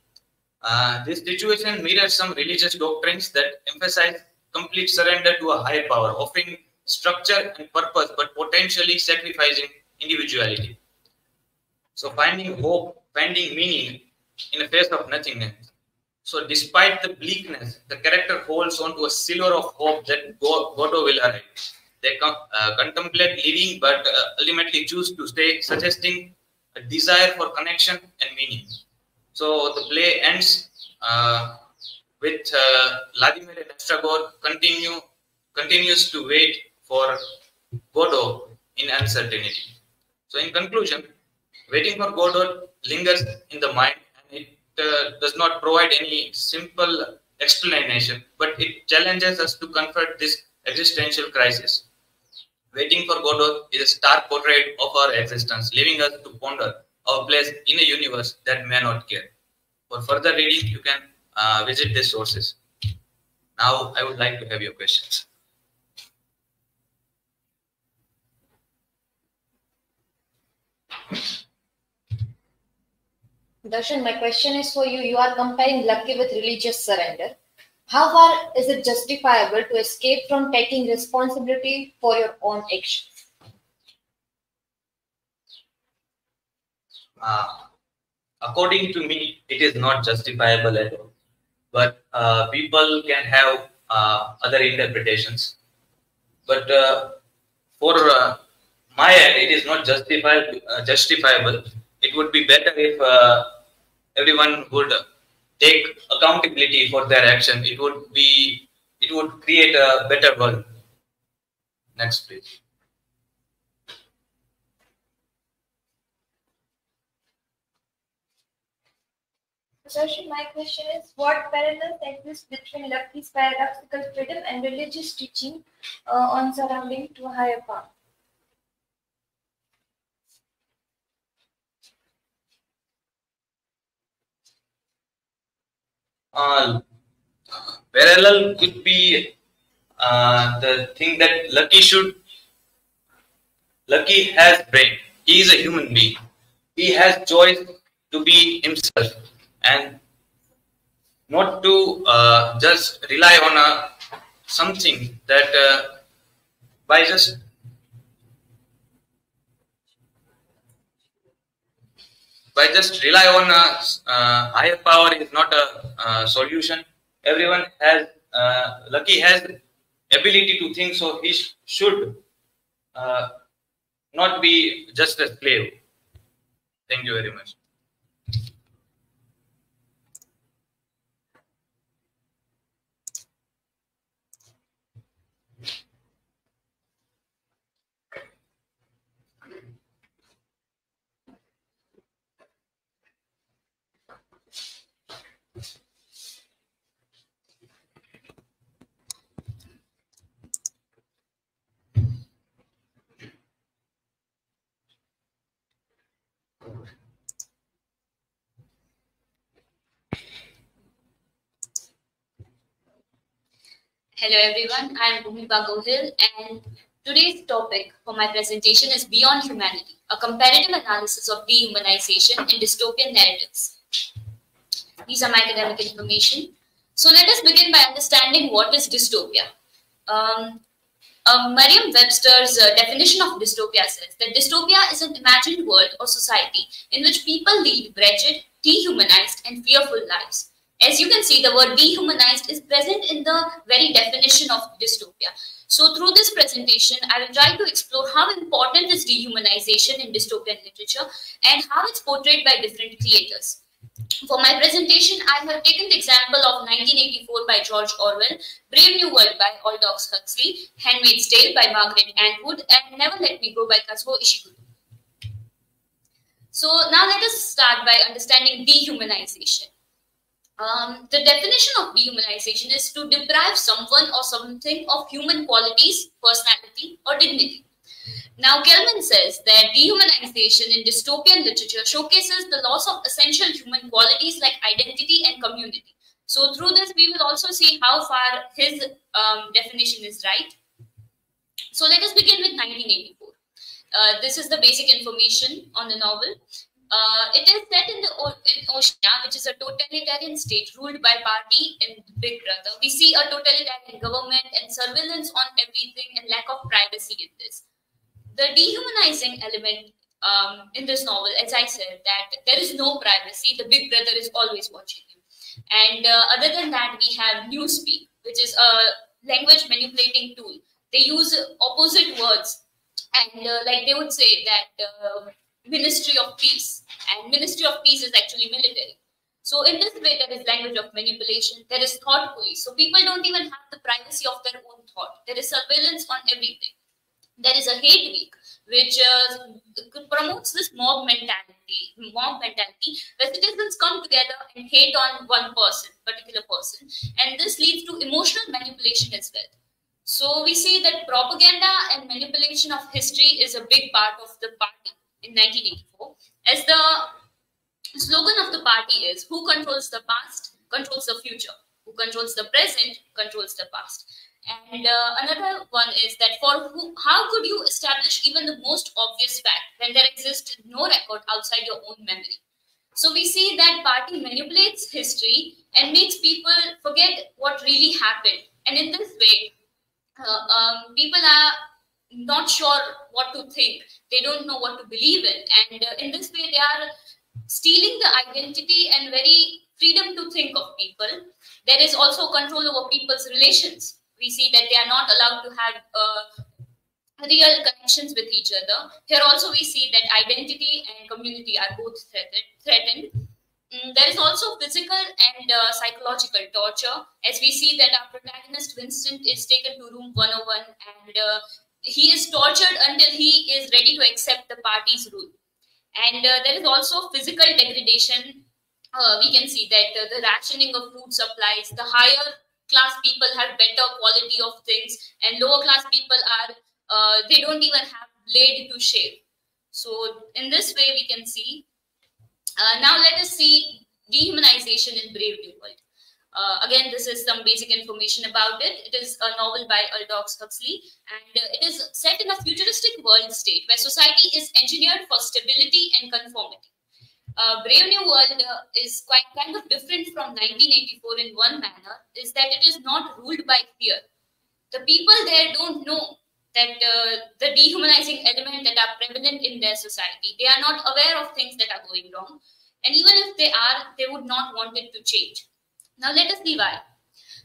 Uh, this situation mirrors some religious doctrines that emphasize complete surrender to a higher power, offering structure and purpose, but potentially sacrificing individuality. So finding hope, finding meaning in the face of nothingness. So despite the bleakness, the character holds on to a silver of hope that Godot will arrive. They uh, contemplate living, but uh, ultimately choose to stay, suggesting a desire for connection and meaning. So the play ends uh, with uh, Vladimir and Estragon continue continues to wait for Godot in uncertainty. So in conclusion, waiting for Godot lingers in the mind and it uh, does not provide any simple explanation, but it challenges us to confront this existential crisis. Waiting for Godot is a stark portrait of our existence, leaving us to ponder our place in a universe that may not care. For further reading, you can uh, visit these sources. Now, I would like to have your questions. Darshan, my question is for you. You are comparing lucky with religious surrender. How far is it justifiable to escape from taking responsibility for your own actions? Uh, according to me, it is not justifiable at all. But uh, people can have uh, other interpretations. But uh, for uh, my end, it is not justifiable. Justifiable. It would be better if everyone would take accountability for their action. It would be. It would create a better world. Next, please. My question is what parallels exist between Lucky's paradoxical freedom and religious teaching uh, on surrounding to higher power? uh, parallel could be uh, the thing that Lucky should. Lucky has brain. He is a human being. He has choice to be himself and not to uh, just rely on a something that uh, by just by just rely on a uh, higher power is not a uh, solution. Everyone has uh, lucky has ability to think, so he sh- should uh, not be just a slave. Thank you very much. Hello everyone, I am Bhumiba Gohil and today's topic for my presentation is Beyond Humanity, a comparative analysis of dehumanization in dystopian narratives. These are my academic information. So let us begin by understanding what is dystopia. Um, uh, Merriam-Webster's uh, definition of dystopia says that dystopia is an imagined world or society in which people lead wretched, dehumanized, and fearful lives. As you can see, the word dehumanized is present in the very definition of dystopia. So through this presentation, I will try to explore how important is dehumanization in dystopian literature and how it's portrayed by different creators. For my presentation, I have taken the example of 1984 by George Orwell, Brave New World by Aldous Huxley, Handmaid's Tale by Margaret Atwood, and Never Let Me Go by Kazuo Ishiguro. So now let us start by understanding dehumanization. Um, the definition of dehumanization is to deprive someone or something of human qualities, personality, or dignity. Now, Kelman says that dehumanization in dystopian literature showcases the loss of essential human qualities like identity and community. So, through this, we will also see how far his um, definition is right. So, let us begin with 1984. Uh, this is the basic information on the novel. Uh, it is set in the in Oceania, which is a totalitarian state ruled by party and Big Brother. We see a totalitarian government and surveillance on everything and lack of privacy in this. The dehumanizing element um, in this novel, as I said, that there is no privacy. The Big Brother is always watching you. And uh, other than that, we have Newspeak, which is a language manipulating tool. They use opposite words, and uh, like they would say that. Ministry of Peace, and Ministry of Peace is actually military. So in this way, there is language of manipulation, there is thought police. So people don't even have the privacy of their own thought. There is surveillance on everything. There is a hate week, which uh, promotes this mob mentality, mob mentality, where citizens come together and hate on one person, particular person, and this leads to emotional manipulation as well. So we see that propaganda and manipulation of history is a big part of the party in 1984, as the slogan of the party is Who controls the past controls the future. Who controls the present controls the past. And uh, another one is that for who, how could you establish even the most obvious fact when there exists no record outside your own memory? So we see that party manipulates history and makes people forget what really happened. And in this way, uh, um, people are not sure what to think. They don't know what to believe in. And uh, in this way, they are stealing the identity and very freedom to think of people. There is also control over people's relations. We see that they are not allowed to have uh, real connections with each other. Here also we see that identity and community are both threatened. Mm, there is also physical and uh, psychological torture, as we see that our protagonist Winston is taken to room 101 and uh, he is tortured until he is ready to accept the party's rule. And uh, there is also physical degradation. Uh, we can see that uh, the rationing of food supplies, the higher class people have better quality of things, and lower class people are, uh, they don't even have blade to shave. So in this way, we can see. Uh, now let us see dehumanization in Brave New World. Uh, again, this is some basic information about it. It is a novel by Aldous Huxley, and uh, it is set in a futuristic world state where society is engineered for stability and conformity. Uh, Brave New World uh, is quite kind of different from 1984 in one manner, is that it is not ruled by fear. The people there don't know that uh, the dehumanizing element that are prevalent in their society. They are not aware of things that are going wrong. And even if they are, they would not want it to change. Now let us see why.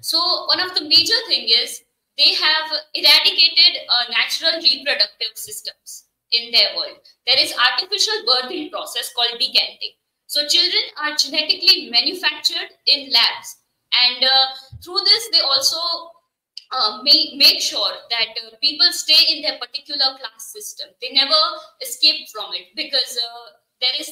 So one of the major thing is they have eradicated uh, natural reproductive systems in their world. There is artificial birthing process called decanting. So children are genetically manufactured in labs. And uh, through this, they also uh, make, make sure that uh, people stay in their particular class system. They never escape from it because uh, there is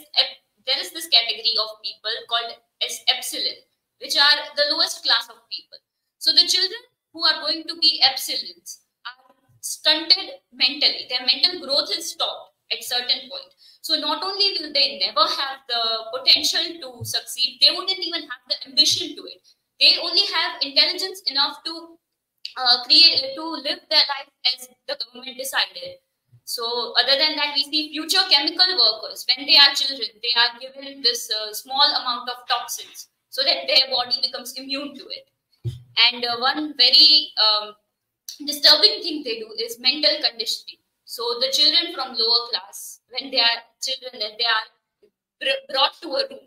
there is this category of people called as epsilon which are the lowest class of people. So the children who are going to be epsilons are stunted mentally. Their mental growth is stopped at certain point. So not only will they never have the potential to succeed, they wouldn't even have the ambition to it. They only have intelligence enough to uh, create to live their life as the government decided. So other than that, we see future chemical workers. When they are children, they are given this uh, small amount of toxins so that their body becomes immune to it. And uh, one very um, disturbing thing they do is mental conditioning. So the children from lower class, when they are children, they are brought to a room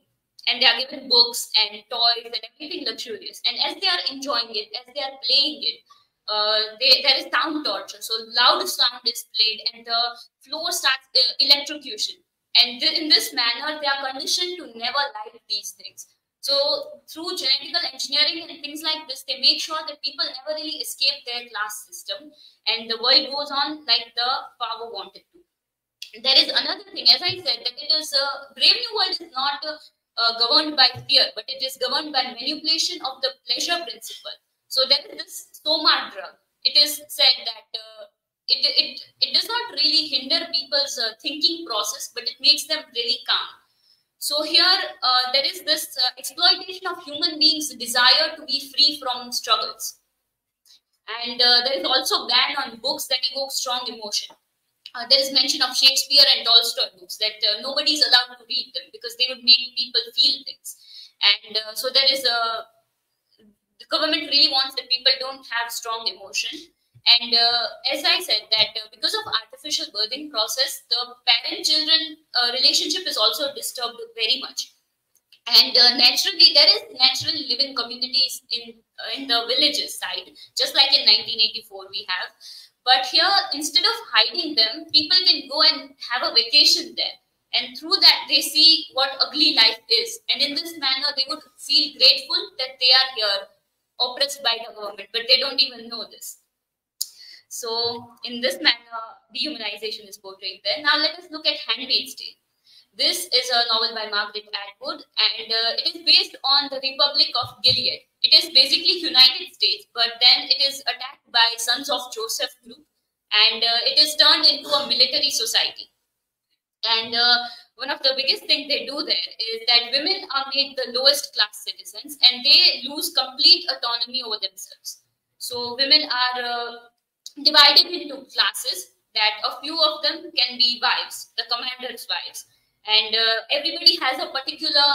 and they are given books and toys and everything luxurious. And as they are enjoying it, as they are playing it, uh, they, there is sound torture. So loud sound is played and the floor starts uh, electrocution. And th in this manner, they are conditioned to never like these things. So through genetical engineering and things like this, they make sure that people never really escape their class system and the world goes on like the power wanted to. There is another thing, as I said, that it is, uh, Brave New World is not uh, governed by fear, but it is governed by manipulation of the pleasure principle. So there is this soma drug. It is said that uh, it, it, it does not really hinder people's uh, thinking process, but it makes them really calm so here uh, there is this uh, exploitation of human beings' desire to be free from struggles. And uh, there is also ban on books that evoke strong emotion. Uh, there is mention of Shakespeare and Tolstoy books that uh, nobody is allowed to read them because they would make people feel things. And uh, so there is a, the government really wants that people don't have strong emotion. And uh, as I said, that uh, because of artificial birthing process, the parent-children uh, relationship is also disturbed very much. And uh, naturally, there is natural living communities in uh, in the villages side, just like in 1984 we have. But here, instead of hiding them, people can go and have a vacation there. and through that they see what ugly life is and in this manner they would feel grateful that they are here oppressed by the government but they don't even know this so in this manner dehumanization is portrayed there. Now let us look at handmaid's tale. This is a novel by margaret atwood and uh, it is based on the republic of gilead. It is basically united states but then it is attacked by sons of joseph group and uh, it is turned into a military society. And uh, one of the biggest things they do there is that women are made the lowest class citizens and they lose complete autonomy over themselves. So women are uh, divided into classes that a few of them can be wives, the commander's wives. And uh, everybody has a particular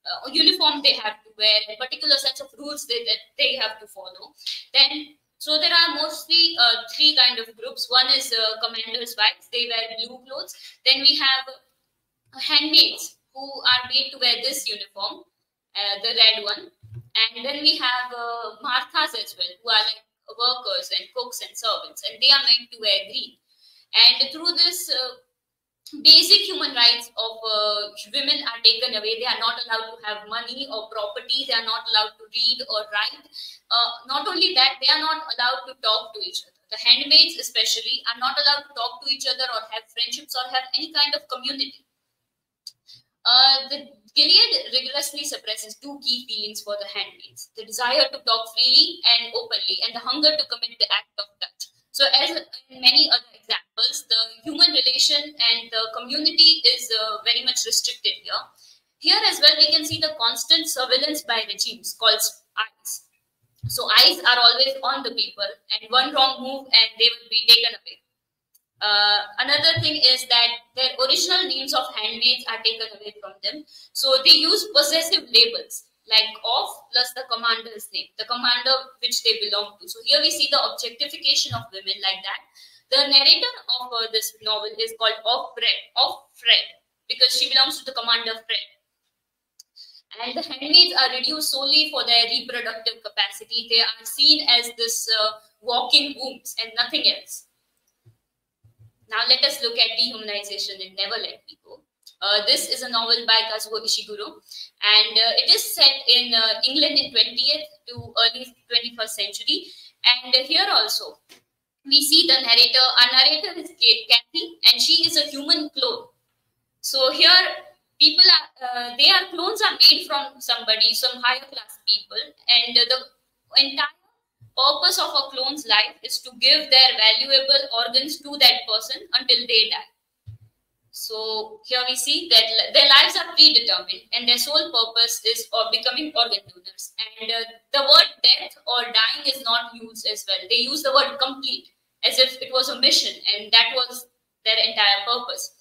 uh, uniform they have to wear, a particular set of rules they, that they have to follow. Then so there are mostly uh, three kind of groups. One is uh, commanders' wives; they wear blue clothes. Then we have uh, handmaids who are made to wear this uniform, uh, the red one. And then we have Marthas as well, who are like workers and cooks and servants, and they are made to wear green. And through this uh, basic human rights of uh, women are taken away. They are not allowed to have money or property. They are not allowed to read or write. Uh, not only that, they are not allowed to talk to each other. The handmaids, especially, are not allowed to talk to each other or have friendships or have any kind of community. Uh, the Gilead rigorously suppresses two key feelings for the handmaids the desire to talk freely and openly, and the hunger to commit the act of touch. So, as in many other examples, the human relation and the community is uh, very much restricted here. Here as well, we can see the constant surveillance by regimes called eyes. So, eyes are always on the people, and one wrong move and they will be taken away. Uh, another thing is that their original names of handmaids are taken away from them. So, they use possessive labels like of plus the commander's name, the commander which they belong to. So here we see the objectification of women like that. The narrator of uh, this novel is called Of Fred, of Fred, because she belongs to the commander Fred. And the handmaids are reduced solely for their reproductive capacity. They are seen as this uh, walking wombs and nothing else. Now let us look at dehumanization in Never Let Me Go. Uh, this is a novel by Kazuo Ishiguro, and uh, it is set in uh, England in 20th to early 21st century. And here also, we see the narrator. Our narrator is Kathy, and she is a human clone. So here, people are uh, their clones are made from somebody, some higher class people, and the entire purpose of a clone's life is to give their valuable organs to that person until they die. So here we see that their lives are predetermined and their sole purpose is of becoming organ donors. And uh, the word death or dying is not used as well. They use the word complete as if it was a mission and that was their entire purpose.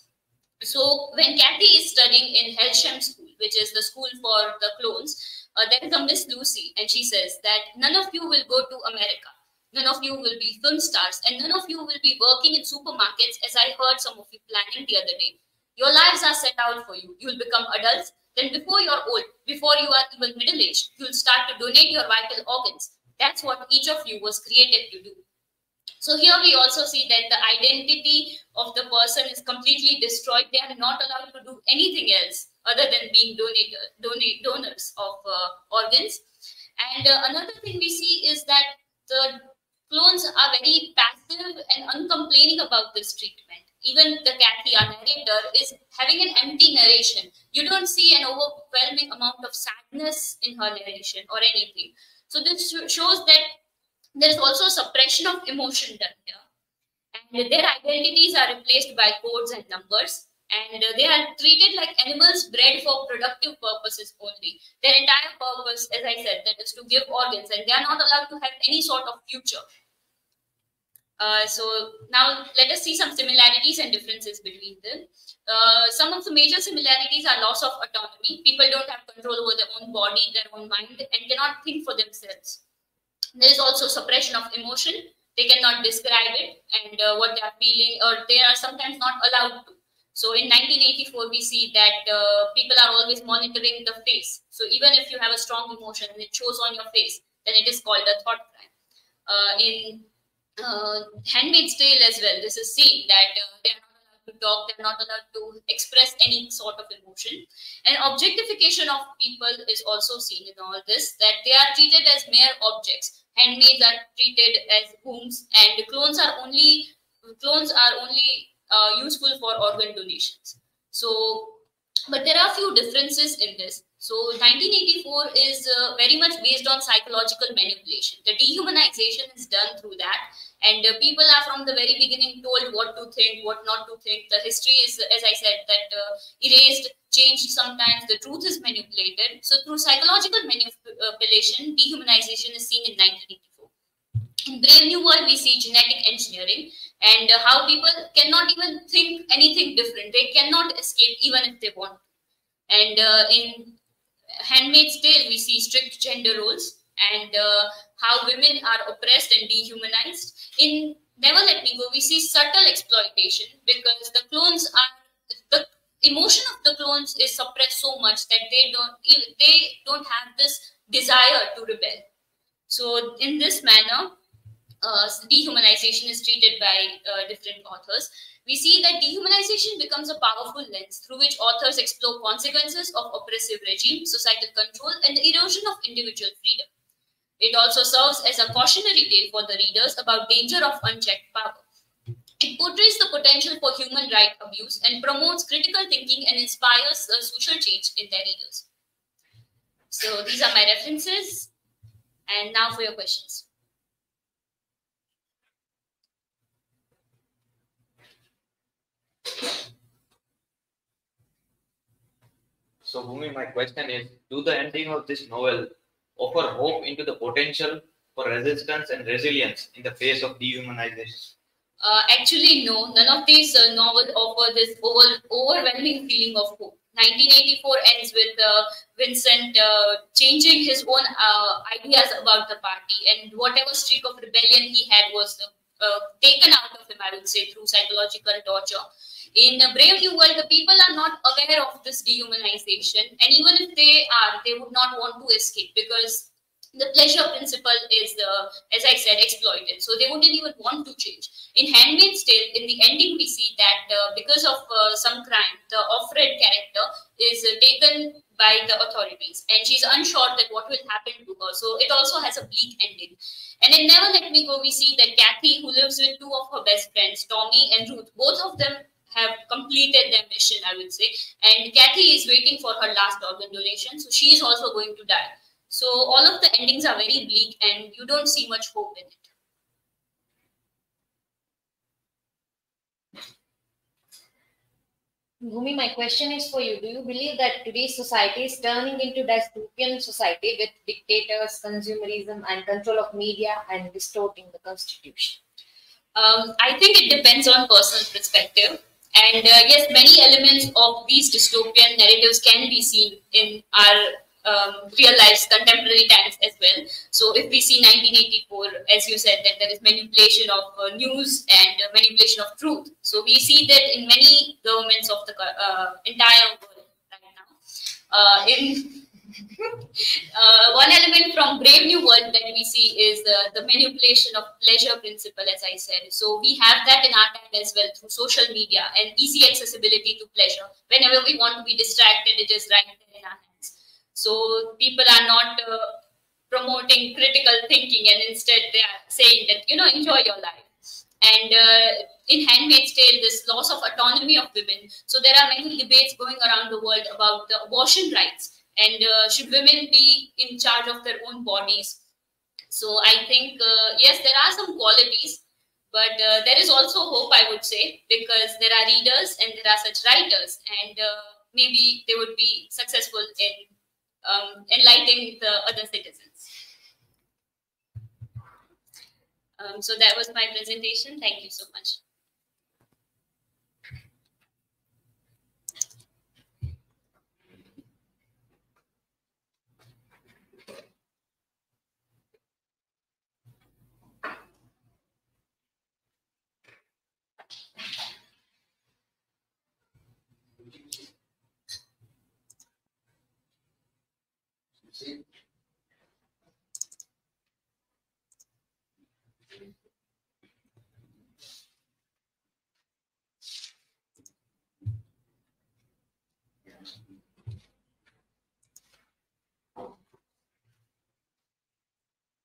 So when Kathy is studying in Hailsham School, which is the school for the clones, uh, there is a Miss Lucy and she says that none of you will go to America None of you will be film stars, and none of you will be working in supermarkets, as I heard some of you planning the other day. Your lives are set out for you. You'll become adults. Then, before you're old, before you are even middle aged, you'll start to donate your vital organs. That's what each of you was created to do. So, here we also see that the identity of the person is completely destroyed. They are not allowed to do anything else other than being donator, donate, donors of uh, organs. And uh, another thing we see is that the clones are very passive and uncomplaining about this treatment. Even the Kathy, our narrator, is having an empty narration. You don't see an overwhelming amount of sadness in her narration or anything. So this shows that there is also suppression of emotion done here. And their identities are replaced by codes and numbers. And they are treated like animals bred for productive purposes only. Their entire purpose, as I said, that is to give organs, and they are not allowed to have any sort of future. Uh, so now let us see some similarities and differences between them. Uh, some of the major similarities are loss of autonomy. People don't have control over their own body, their own mind, and cannot think for themselves. There is also suppression of emotion. They cannot describe it and uh, what they are feeling, or they are sometimes not allowed to. So in 1984, we see that uh, people are always monitoring the face. So even if you have a strong emotion and it shows on your face, then it is called a thought crime. Uh, in uh, Handmaid's Tale as well, this is seen that uh, they are not allowed to talk, they're not allowed to express any sort of emotion. And objectification of people is also seen in all this, that they are treated as mere objects. Handmaids are treated as wombs, and clones are only clones are only uh, useful for organ donations. So, but there are a few differences in this. So 1984 is uh, very much based on psychological manipulation. The dehumanization is done through that. And uh, people are from the very beginning told what to think, what not to think. The history is, as I said, that uh, erased, changed sometimes. The truth is manipulated. So through psychological manipulation, dehumanization is seen in 1984. In Brave New World, we see genetic engineering and how people cannot even think anything different. They cannot escape even if they want. And uh, in Handmaid's Tale, we see strict gender roles and uh, how women are oppressed and dehumanized. In Never Let Me Go, we see subtle exploitation because the clones are the emotion of the clones is suppressed so much that they don't they don't have this desire to rebel. So in this manner, uh, dehumanization is treated by uh, different authors we see that dehumanization becomes a powerful lens through which authors explore consequences of oppressive regime, societal control, and the erosion of individual freedom. It also serves as a cautionary tale for the readers about danger of unchecked power. It portrays the potential for human right abuse and promotes critical thinking and inspires uh, social change in their readers. So these are my references. And now for your questions. So, Bhumi, my question is Do the ending of this novel offer hope into the potential for resistance and resilience in the face of dehumanization? Uh, actually, no. None of these uh, novels offer this over, overwhelming feeling of hope. 1984 ends with uh, Winston uh, changing his own uh, ideas about the party, and whatever streak of rebellion he had was uh, taken out of him, I would say, through psychological torture. In a Brave New World, the people are not aware of this dehumanization, and even if they are, they would not want to escape because the pleasure principle is, uh, as I said, exploited. So they wouldn't even want to change. In Handmaid's Tale, in the ending, we see that uh, because of uh, some crime, the Offred character is uh, taken by the authorities, and she's unsure that what will happen to her. So it also has a bleak ending. And in Never Let Me Go, we see that Kathy, who lives with two of her best friends, Tommy and Ruth, both of them have completed their mission, I would say. And Kathy is waiting for her last organ donation, so she is also going to die. So all of the endings are very bleak, and you don't see much hope in it. Bhumi, my question is for you. Do you believe that today's society is turning into dystopian society with dictators, consumerism, and control of media and distorting the constitution? Um, I think it depends on personal perspective. And uh, yes, many elements of these dystopian narratives can be seen in our um, real lives, contemporary times as well. So if we see 1984, as you said, that there is manipulation of uh, news and uh, manipulation of truth. So we see that in many governments of the uh, entire world right now. Uh, in uh, one element from Brave New World that we see is the manipulation of pleasure principle, as I said. So we have that in our time as well through social media and easy accessibility to pleasure. Whenever we want to be distracted, it is right there. So people are not uh, promoting critical thinking and instead they are saying that, you know, enjoy your life. And uh, in Handmaid's Tale, this loss of autonomy of women. So there are many debates going around the world about the abortion rights and uh, should women be in charge of their own bodies so i think uh, yes there are some qualities but uh, there is also hope i would say because there are readers and there are such writers and uh, maybe they would be successful in um, enlightening the other citizens. Um, so that was my presentation. Thank you so much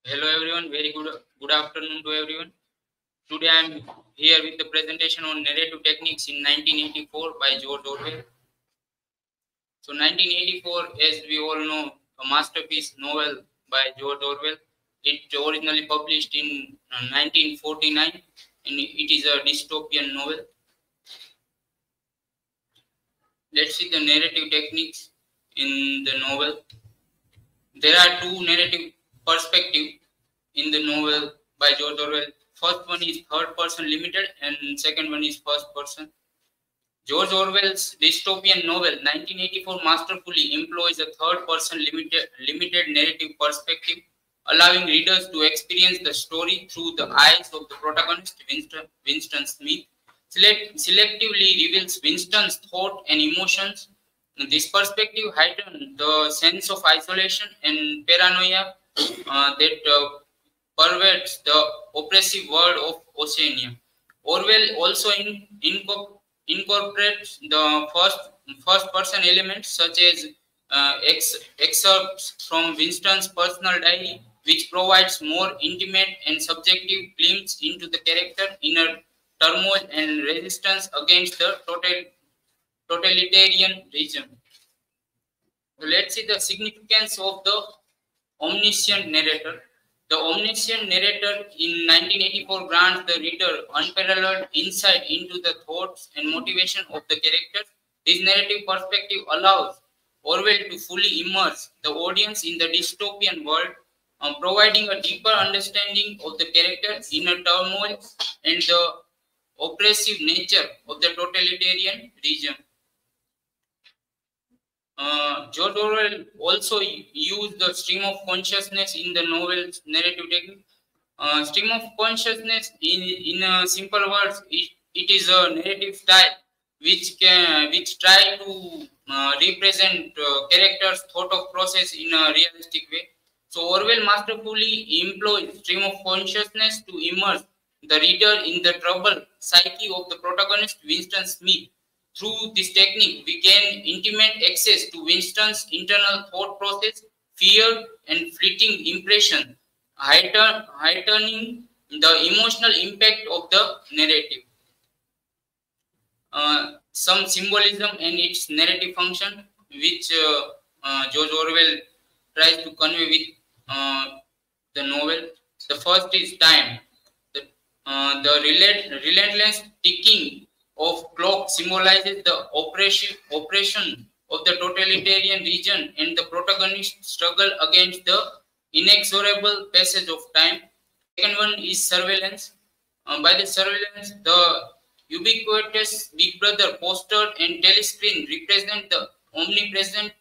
Hello everyone, very good good afternoon to everyone. Today I am here with the presentation on narrative techniques in 1984 by George Orwell. So 1984, as we all know, a masterpiece novel by George Orwell. It originally published in uh, 1949 and it is a dystopian novel. Let's see the narrative techniques in the novel. There are two narrative perspectives in the novel by George Orwell. First one is third person limited and second one is first person. George Orwell's dystopian novel 1984 masterfully employs a third person limited, limited narrative perspective, allowing readers to experience the story through the eyes of the protagonist, Winston, Winston Smith. Select, selectively reveals Winston's thought and emotions. This perspective heightens the sense of isolation and paranoia that uh, pervades the oppressive world of Oceania. Orwell also in, incorporates the first first person elements such as uh, ex, excerpts from Winston's personal diary, which provides more intimate and subjective glimpse into the character inner turmoil and resistance against the total, totalitarian regime. So let's see the significance of the omniscient narrator. The omniscient narrator in 1984 grants the reader unparalleled insight into the thoughts and motivation of the characters. This narrative perspective allows Orwell to fully immerse the audience in the dystopian world, um, providing a deeper understanding of the characters' inner turmoil and the oppressive nature of the totalitarian regime. Uh, George Orwell also used the stream of consciousness in the novel's narrative technique. Uh, stream of consciousness, in in uh, simple words, it, it is a narrative style which can which try to uh, represent uh, characters' thought of process in a realistic way. So Orwell masterfully employs stream of consciousness to immerse the reader in the troubled psyche of the protagonist Winston Smith through this technique, we gain intimate access to Winston's internal thought process, fear, and fleeting impression, heightening the emotional impact of the narrative. Uh, some symbolism and its narrative function, which uh, uh, George Orwell tries to convey with uh, the novel. The first is time. The, uh, the relentless ticking of clock symbolizes the oppression, oppression of the totalitarian region and the protagonist struggle against the inexorable passage of time. Second one is surveillance. Uh, by the surveillance, the ubiquitous Big Brother poster and telescreen represent the omnipresent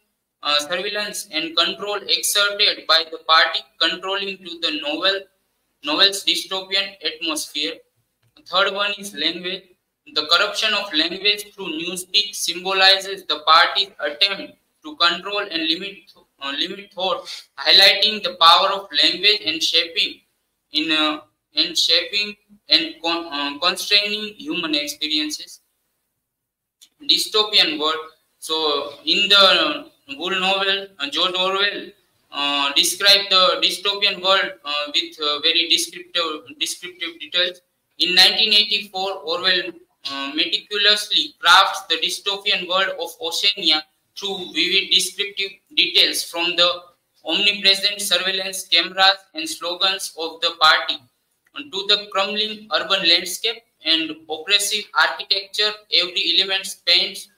uh, surveillance and control exerted by the party controlling to the novel novel's dystopian atmosphere. Third one is language. The corruption of language through newspeak symbolizes the party's attempt to control and limit, uh, limit thought, highlighting the power of language and shaping in uh, and shaping and con uh, constraining human experiences. Dystopian world. So, in the Bull novel, uh, George Orwell uh, described the dystopian world uh, with uh, very descriptive descriptive details. In 1984, Orwell uh, meticulously crafts the dystopian world of Oceania through vivid descriptive details from the omnipresent surveillance cameras and slogans of the party to the crumbling urban landscape and oppressive architecture. Every element paints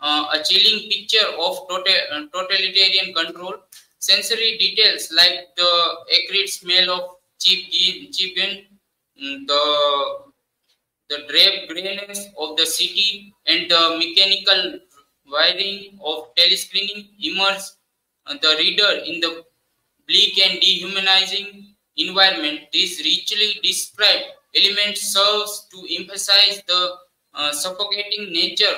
uh, a chilling picture of total, uh, totalitarian control. Sensory details like the acrid smell of cheap, cheap mm, the the draped grayness of the city and the mechanical wiring of telescreening immerse the reader in the bleak and dehumanizing environment. This richly described element serves to emphasize the uh, suffocating nature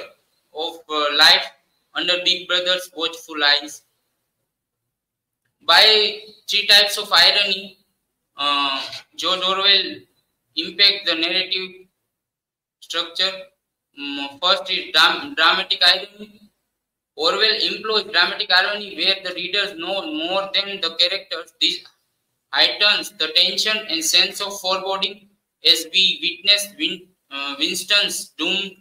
of uh, life under Big Brother's watchful eyes. By three types of irony, uh, George Orwell impact the narrative structure. Mm, first is dram dramatic irony. Orwell employs dramatic irony where the readers know more than the characters. This heightens the tension and sense of foreboding as we witness Win, uh, Winston's doomed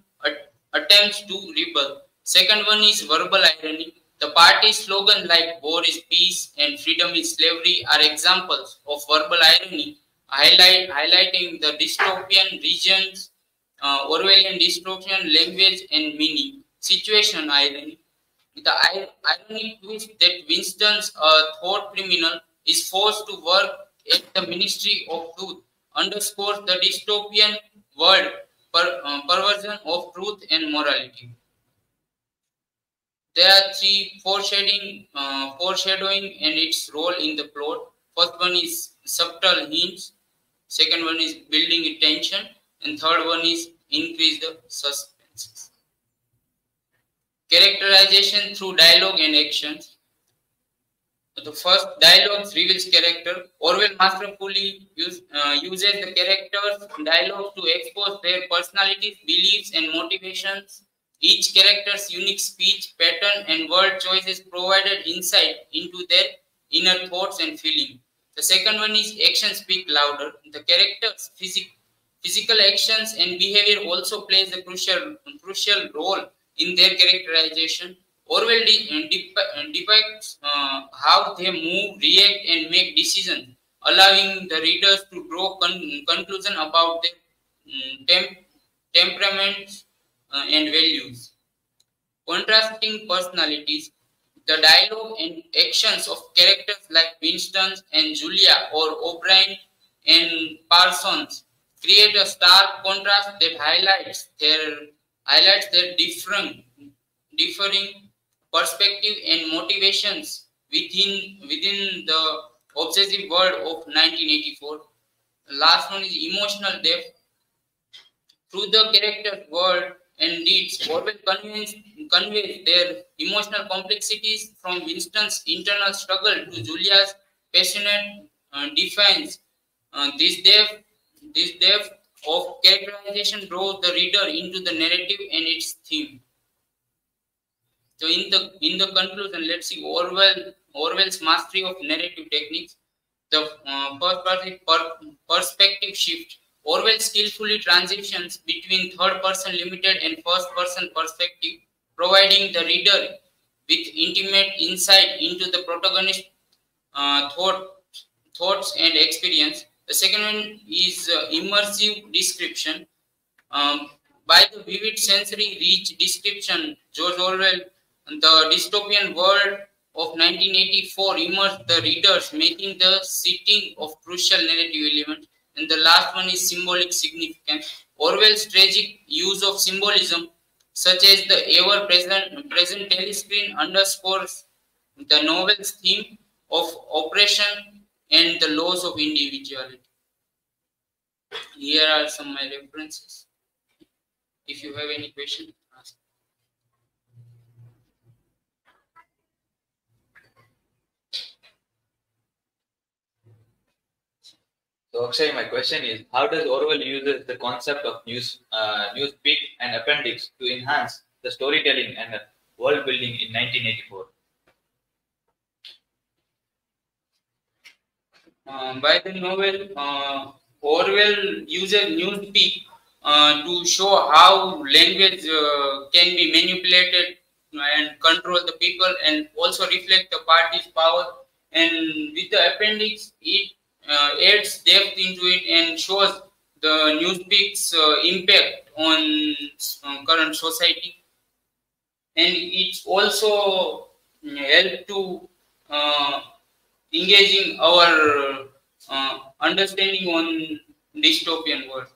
attempts to rebel. Second one is verbal irony. The party's slogan like war is peace and freedom is slavery are examples of verbal irony, highlight, highlighting the dystopian regions, uh, Orwellian dystopian language and meaning. Situation irony. The ironic twist that Winston's uh, thought criminal is forced to work at the Ministry of Truth underscores the dystopian world per, uh, perversion of truth and morality. There are three foreshadowing, uh, foreshadowing and its role in the plot. First one is subtle hints. Second one is building tension. And third one is increase the suspense. Characterization through dialogue and actions. The first dialogue reveals character. Orwell masterfully use, uh, uses the characters' dialogue to expose their personalities, beliefs, and motivations each character's unique speech, pattern, and word choices provided insight into their inner thoughts and feelings. The second one is actions speak louder. The character's physic physical actions and behavior also plays a crucial, crucial role in their characterization. Orwell de depicts uh, how they move, react, and make decisions, allowing the readers to draw con conclusion about their um, temp temperaments, uh, and values. Contrasting personalities, the dialogue and actions of characters like Winston and Julia or O'Brien and Parsons create a stark contrast that highlights their highlights their different differing perspective and motivations within within the obsessive world of 1984. last one is emotional depth. Through the character's world, and deeds. Orwell conveys, conveys their emotional complexities from Winston's internal struggle to Julia's passionate uh, defense. Uh, this depth, this depth of characterization draws the reader into the narrative and its theme. So, in the in the conclusion, let's see Orwell Orwell's mastery of narrative techniques. The uh, is per, perspective shift Orwell skillfully transitions between third person limited and first person perspective, providing the reader with intimate insight into the protagonist's uh, thought, thoughts and experience. The second one is uh, immersive description. Um, by the vivid sensory rich description, George Orwell, the dystopian world of 1984 immersed the readers, making the setting of crucial narrative elements and the last one is symbolic significance. Orwell's tragic use of symbolism, such as the ever-present present telescreen, underscores the novel's theme of oppression and the laws of individuality. Here are some my references. If you have any question, ask. So Akshay, my question is, how does Orwell use the concept of news, uh, newspeak and appendix to enhance the storytelling and world building in 1984? Um, by the novel, uh, Orwell uses newspeak uh, to show how language uh, can be manipulated and control the people and also reflect the party's power. And with the appendix, it uh, adds depth into it and shows the newspeak's uh, impact on current society and it's also help to engaging our uh, understanding on dystopian world.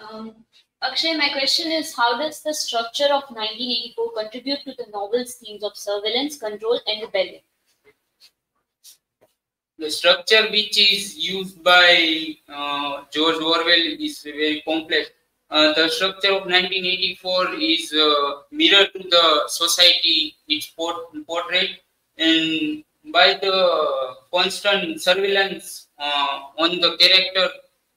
Um, Akshay, my question is how does the structure of 1984 contribute to the novel's themes of surveillance, control, and rebellion? The structure which is used by uh, George Orwell is very complex. Uh, the structure of 1984 is uh, mirror to the society it's port portrayed and by the constant surveillance uh, on the character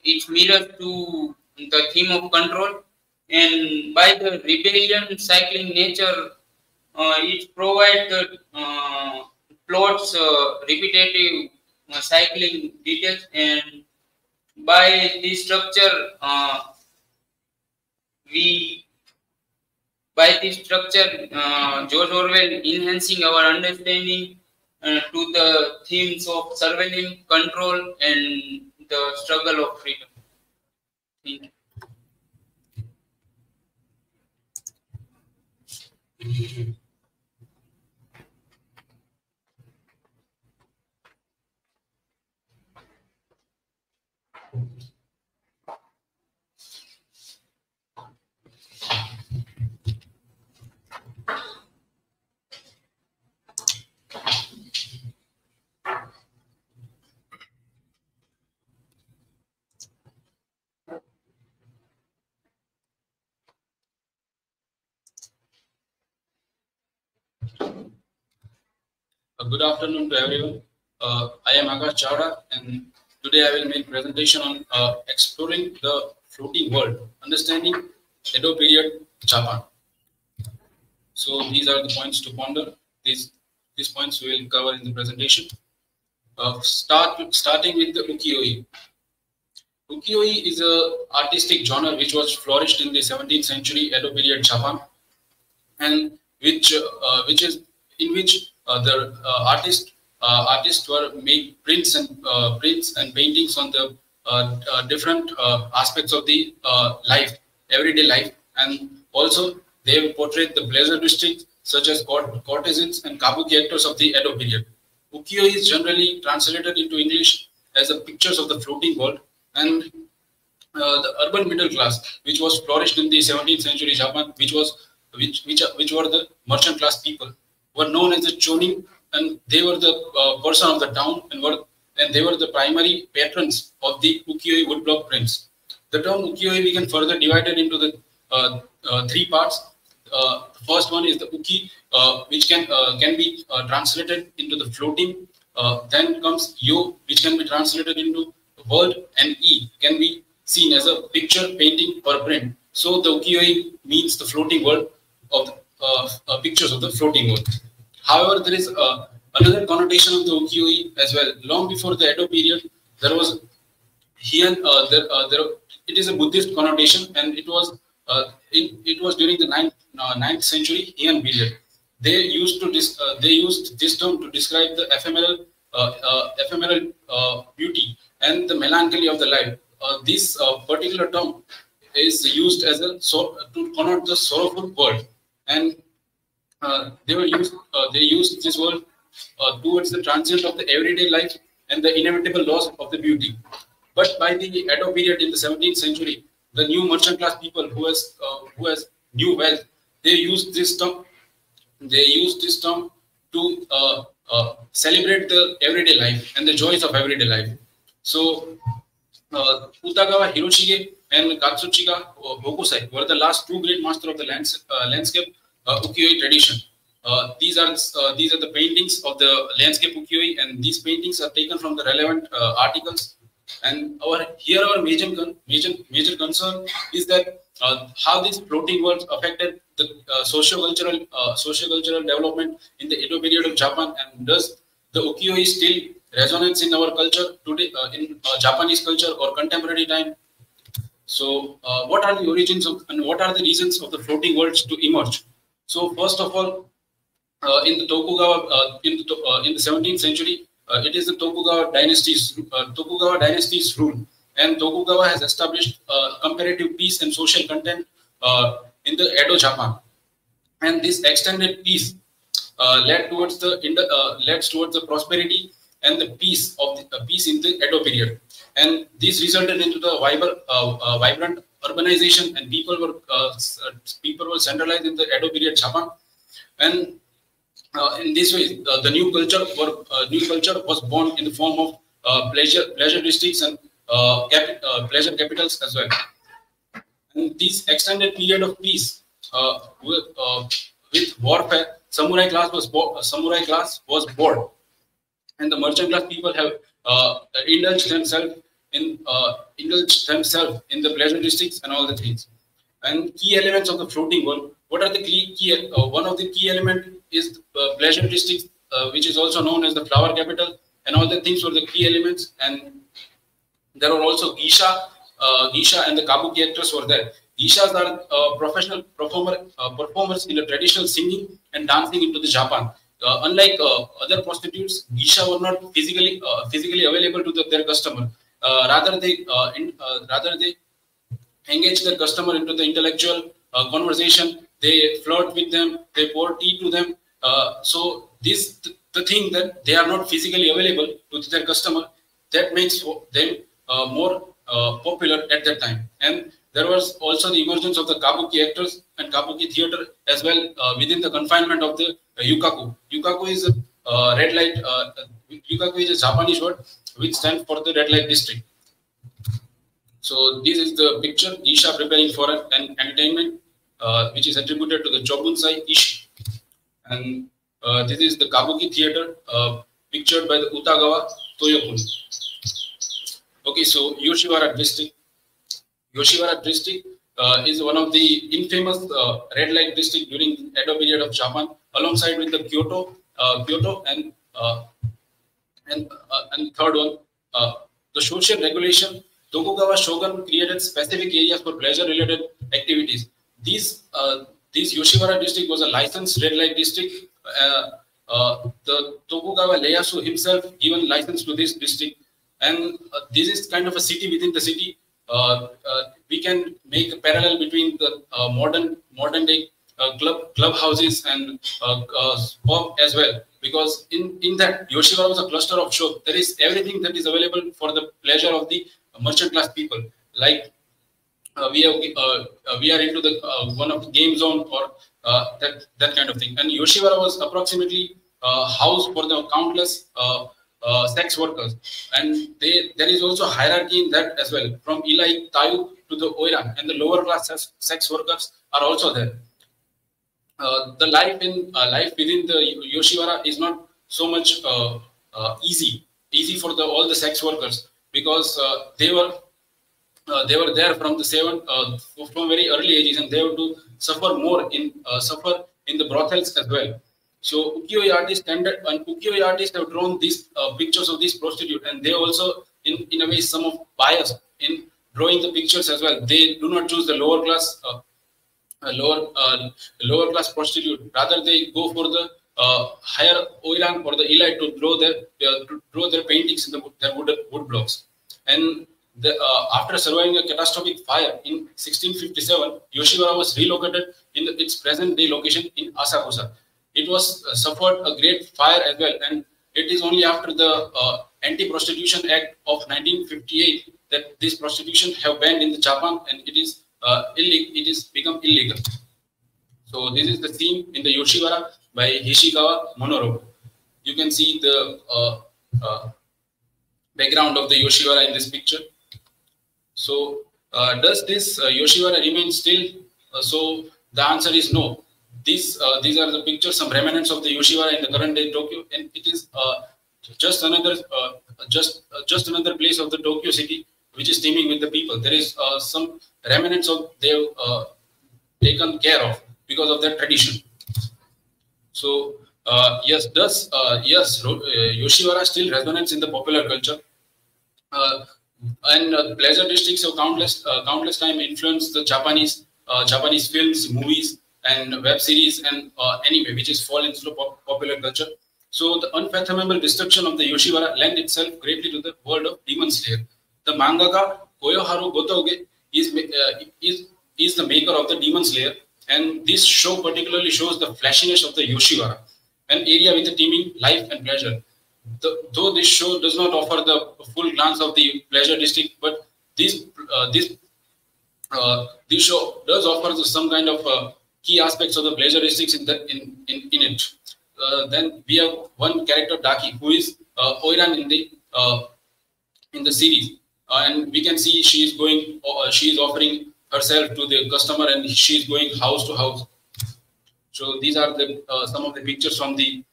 it's mirror to the theme of control. And by the rebellion cycling nature uh, it provides the uh, plots repetitive cycling details. And by this structure we by this structure uh, George Orwell enhancing our understanding uh, to the themes of surveillance, control, and the struggle of freedom. Thank you. good afternoon to everyone. Uh, I am Aakash Chavda and today I will make presentation on uh, exploring the floating world, understanding Edo period Japan. So these are the points to ponder. These these points we will cover in the presentation. Uh, start starting with the ukiyo-e. Ukiyo-e is a artistic genre which was flourished in the 17th century Edo period Japan, and which uh, which is in which uh, the uh, artist uh, artists were made prints and prints and paintings on the different aspects of the life, everyday life, and also they portrayed the pleasure districts such as court, courtesans and kabuki actors of the Edo period. Ukiyo is generally translated into English as the pictures of the floating world and uh, the urban middle class, which was flourished in the 17th century Japan, which was which which which were the merchant class people were known as the chonin, and they were the uh, person of the town and were and they were the primary patrons of the ukiyo-e woodblock prints. The term ukiyo-e we can further divide it into the uh, uh, three parts. Uh, first one is the uki, uh, which can uh, can be translated into the floating. then comes yo, which can be translated into world, and e can be seen as a picture, painting, or print. So the ukiyo-e means the floating world of the Uh, uh, pictures of the floating world. However, there is uh, another connotation of the ukiyo-e as well. Long before the Edo period, there was here uh, there, there it is a Buddhist connotation, and it was it, it was during the ninth, ninth century Heian period. They used to dis, they used this term to describe the ephemeral ephemeral beauty and the melancholy of the life. this particular term is used as a so to connote the sorrowful world and uh, they were used uh, they used this word uh, towards the transient of the everyday life and the inevitable loss of the beauty. But by the Edo period in the 17th century, the new merchant class people who has who has new wealth, they used this term. They used this term to uh, uh, celebrate the everyday life and the joys of everyday life. So, uh, Utagawa Hiroshige and Katsushika Hokusai were the last two great masters of the lands, landscape uh, ukiyo-e tradition. Uh, these are uh, these are the paintings of the landscape ukiyo-e, and these paintings are taken from the relevant articles. And our here our major major major concern is that how these floating worlds affected the socio-cultural socio-cultural development in the Edo period of Japan, and does the ukiyo-e still resonates in our culture today uh, in uh, Japanese culture or contemporary time. So, uh, what are the origins of and what are the reasons of the floating worlds to emerge? So first of all, uh, in the Tokugawa, uh, in, the, uh, in the 17th century, uh, it is the Tokugawa dynasty's uh, Tokugawa dynasty's rule, and Tokugawa has established comparative peace and social content in the Edo Japan, and this extended peace led towards the led towards the prosperity and the peace of the peace in the Edo period, and this resulted into the vibrant, uh, uh, vibrant urbanization and people were uh, uh people were centralized in the Edo period Japan, and uh, in this way uh, the new culture were, new culture was born in the form of pleasure pleasure districts and pleasure capitals as well. And this extended period of peace with, with warfare, samurai class was samurai class was born, and the merchant class people have indulged themselves in uh, indulge themselves in the pleasure districts and all the things. And key elements of the floating world what are the key, key uh, one of the key element is uh, pleasure districts, uh, which is also known as the flower capital, and all the things were the key elements. And there were also Geisha, uh, Geisha and the Kabuki actors were there. Geishas are uh, professional performer, uh, performers in the traditional singing and dancing into the Japan. Uh, unlike uh, other prostitutes, Geisha were not physically uh, physically available to the, their customer. Uh, rather, they uh, in, uh, rather they engage their customer into the intellectual conversation. They flirt with them. They pour tea to them. so this the thing that they are not physically available to their customer that makes them more popular at that time and there was also the emergence of the kabuki actors and kabuki theater as well uh, within the confinement of the uh, yukaku. Yukaku is a uh, red light. Uh, yukaku is a Japanese word which stands for the red light district. So this is the picture Isha preparing for an entertainment uh, which is attributed to the Chobunsai Eishi. And this is the Kabuki theater pictured by the Utagawa Toyokuni. Okay, so Yoshiwara district Yoshiwara district uh, is one of the infamous uh, red light district during the Edo period of Japan, alongside with the Kyoto, uh, Kyoto and uh, and uh, and third one, uh, the social regulation. Tokugawa Shogun created specific areas for pleasure-related activities. These this Yoshiwara district was a licensed red light district. the Tokugawa Ieyasu himself given license to this district, and this is kind of a city within the city Uh, uh, we can make a parallel between the uh, modern modern day uh, club clubhouses and pub as well because in in that Yoshiwara was a cluster of shops. There is everything that is available for the pleasure of the merchant class people. Like uh, we have uh, uh, we are into the one of the game zone or that that kind of thing. And Yoshiwara was approximately house for the countless uh, sex workers. And they, there is also hierarchy in that as well, from Ilai Tayu to the Oiran, and the lower class sex workers are also there. Uh, the life in uh, life within the Yoshiwara is not so much uh, uh, easy, easy for the all the sex workers because uh, they were they were there from the seven from very early ages, and they have to suffer more in suffer in the brothels as well. So ukiyo artists tended, and ukiyo artists have drawn these uh, pictures of these prostitutes, and they also, in, in a way, some of bias in drawing the pictures as well. They do not choose the lower class, uh, uh lower uh, lower class prostitute. Rather, they go for the uh, higher oiran or the elite to draw their uh, to draw their paintings in the their wood, wood blocks. And the, after surviving a catastrophic fire in 1657, Yoshiwara was relocated in the, its present day location in Asakusa it was uh, suffered a great fire as well. And it is only after the uh, Anti-Prostitution Act of 1958 that this prostitution have banned in the Japan and it is uh, illegal. It is become illegal. So this is the theme in the Yoshiwara by Hishikawa Moronobu. You can see the uh, uh, background of the Yoshiwara in this picture. So uh, does this Yoshiwara remain still? so the answer is no these uh, these are the pictures, some remnants of the Yoshiwara in the current day Tokyo, and it is uh, just another uh, just uh, just another place of the Tokyo city which is teeming with the people. There is uh, some remnants of they've uh, taken care of because of their tradition. So yes, does yes Yoshiwara still resonates in the popular culture. and pleasure districts have countless countless time influenced the Japanese Japanese films, movies, and web series and uh, anime, which is fall into pop popular culture. So the unfathomable destruction of the Yoshiwara lent itself greatly to the world of Demon Slayer. The mangaka Koyoharu Gotouge is, uh, is, is the maker of the Demon Slayer, and this show particularly shows the flashiness of the Yoshiwara, an area with a teeming life and pleasure. The, though this show does not offer the full glance of the pleasure district, but this uh, this uh, this show does offer some kind of uh, key aspects of the pleasureistics in, the, in, in, in it. Uh, then we have one character, Daki, who is uh, Oiran in the uh, in the series, uh, and we can see she is going, uh, she is offering herself to the customer, and she is going house to house. So these are the uh, some of the pictures from the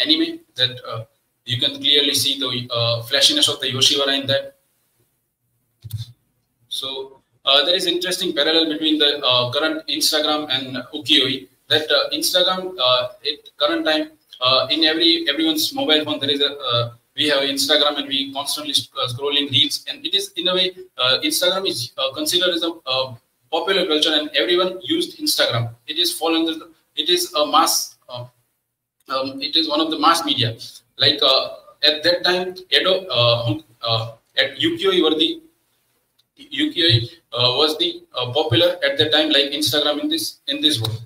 anime that you can clearly see the flashiness of the Yoshiwara in that. So there is interesting parallel between the uh, current Instagram and ukiyo-e. That uh, Instagram, uh, at current time, uh, in every everyone's mobile phone, there is a uh, we have Instagram and we constantly uh, scrolling reels, and it is in a way uh, Instagram is uh, considered as a uh, popular culture, and everyone used Instagram. It is fallen. The, it is a mass. Uh, um, it is one of the mass media. Like uh, at that time, Edo uh, uh, at ukiyo-e were the ukiyo-e uh, was the uh, popular at that time, like Instagram in this in this world.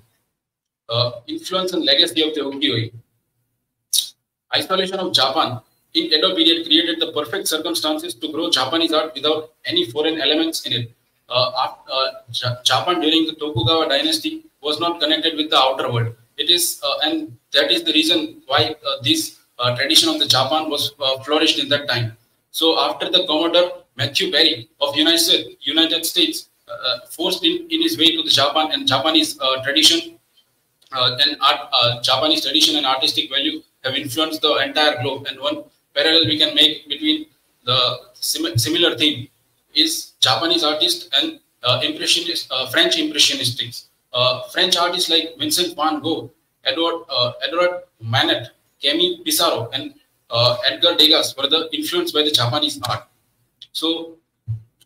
Uh, influence and legacy of the ukiyo-e. Isolation of Japan in Edo period created the perfect circumstances to grow Japanese art without any foreign elements in it. Uh, uh, Japan during the Tokugawa dynasty was not connected with the outer world. It is, uh, and that is the reason why this tradition of the Japan was flourished in that time. So after the Commodore Matthew Perry of United United States uh, forced in, in his way to the Japan and Japanese uh, tradition uh, and art, uh, Japanese tradition and artistic value have influenced the entire globe. And one parallel we can make between the sim- similar theme is Japanese artists and uh, impressionist uh, French impressionists. Uh, French artists like Vincent van Gogh, Edward uh, Edward Manet, Camille Pissarro, and uh, Edgar Degas were the influenced by the Japanese art. So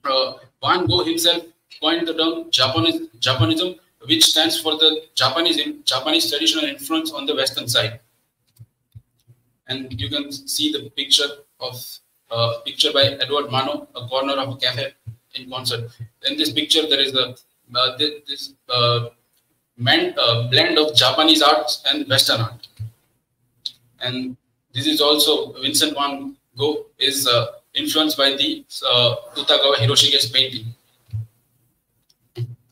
uh, Van Gogh himself coined the term Japanese Japanism, which stands for the Japanese Japanese traditional influence on the Western side. And you can see the picture of uh, picture by Edward Mano, a corner of a cafe in concert. In this picture, there is a uh, this, this uh, uh, blend of Japanese arts and Western art. And this is also Vincent van Gogh is uh, influenced by the uh, Utagawa Hiroshige's painting.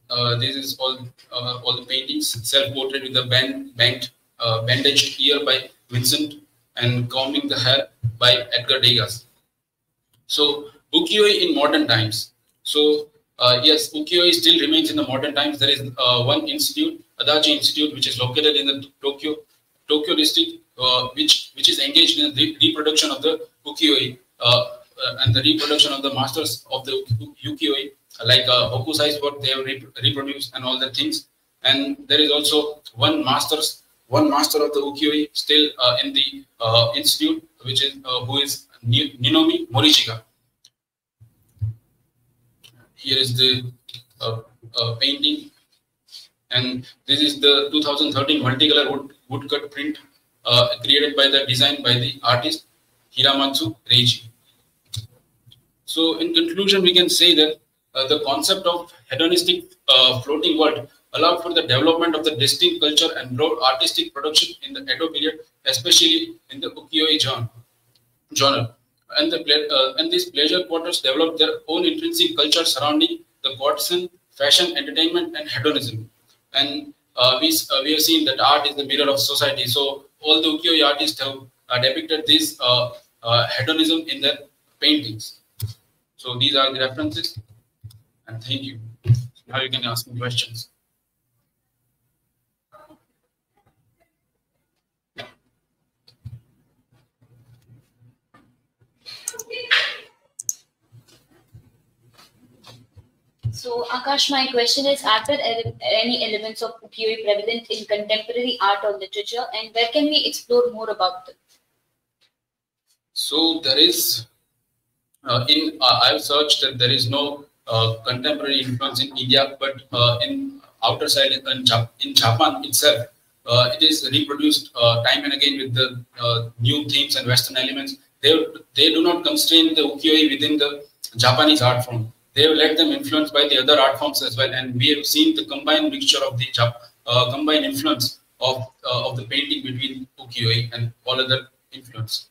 Uh, this is all uh, all the paintings, self-portrait with the band, banked, uh, bandaged ear by Vincent and combing the hair by Edgar Degas. So ukiyo-e in modern times. So uh, yes, ukiyo-e still remains in the modern times. There is uh, one institute, Adachi Institute, which is located in the Tokyo Tokyo district, uh, which which is engaged in the reproduction of the ukiyo-e uh, and the reproduction of the masters of the ukiyo-e, like uh, Hokusai's work they have rep- reproduced and all the things. And there is also one masters, one master of the ukiyo-e still uh, in the uh, institute, which is uh, who is Ni- Ninomi Morichika. Here is the uh, uh, painting, and this is the 2013 multicolor wood, woodcut print uh, created by the design by the artist Hiramatsu Reiji. So, in conclusion, we can say that uh, the concept of hedonistic uh, floating world allowed for the development of the distinct culture and broad artistic production in the Edo period, especially in the ukiyo-e genre. And, the, uh, and these pleasure quarters developed their own intrinsic culture surrounding the courtesan, fashion, entertainment, and hedonism. And uh, we, uh, we have seen that art is the mirror of society. So all the ukiyo-e artists have uh, depicted this hedonism in their paintings. So these are the references. And thank you. Now you can ask me questions. So, Aakash, my question is Are there ele- any elements of ukiyo-e prevalent in contemporary art or literature, and where can we explore more about them? So there is, in uh, I've searched that there is no uh, contemporary influence in India, but uh, in outer side in, in Japan itself, uh, it is reproduced uh, time and again with the uh, new themes and Western elements. They they do not constrain the ukiyo-e within the Japanese art form. They have let them influence by the other art forms as well, and we have seen the combined mixture of the Jap- uh, combined influence of uh, of the painting between ukiyo-e and all other influence.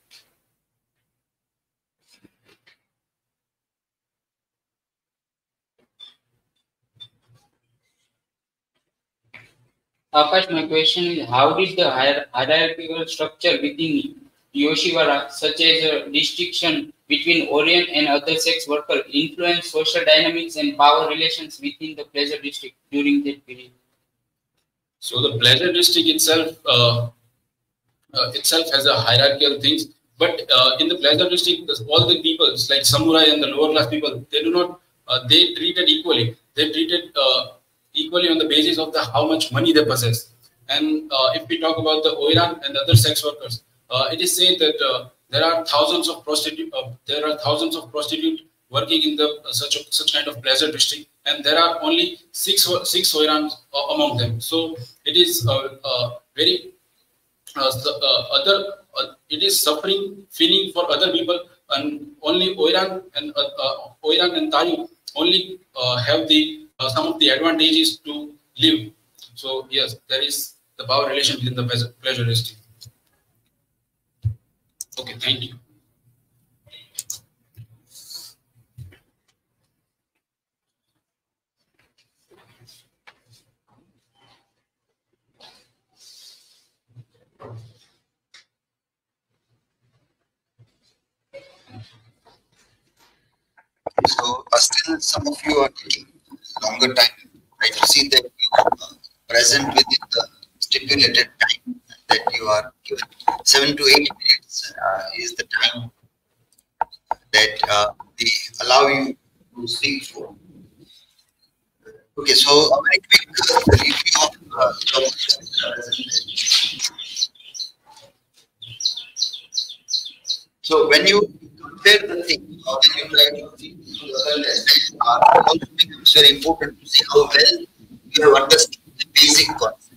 Aakash, my question is how did the hierarchical structure within Yoshiwara, such as a distinction between Oiran and other sex workers, influence social dynamics and power relations within the pleasure district during that period? So the pleasure district itself uh, uh, itself has a hierarchical things, but uh, in the pleasure district, all the people, like samurai and the lower class people, they do not uh, they treated equally. they treated uh, equally on the basis of the how much money they possess. And uh, if we talk about the Oiran and other sex workers, uh, it is said that uh, there are thousands of prostitute uh, there are thousands of prostitutes working in the such a, such kind of pleasure district, and there are only six six Oirans among them. So it is very the, other it is suffering feeling for other people and only Oiran and uh, uh, Oiran and Tayu only uh, have the uh, some of the advantages to live. So yes, there is the power relation within the pleasure regime. Okay, thank you. So uh, still some of you are taking longer time. Right to see that you are present within the stipulated time that you are given. Seven to eight minutes uh, is the time that uh, they allow you to speak for. Okay, so a very quick review of So when you compare the thing, or when you try to think uh, also becomes very important to see how well you have understood the basic concept.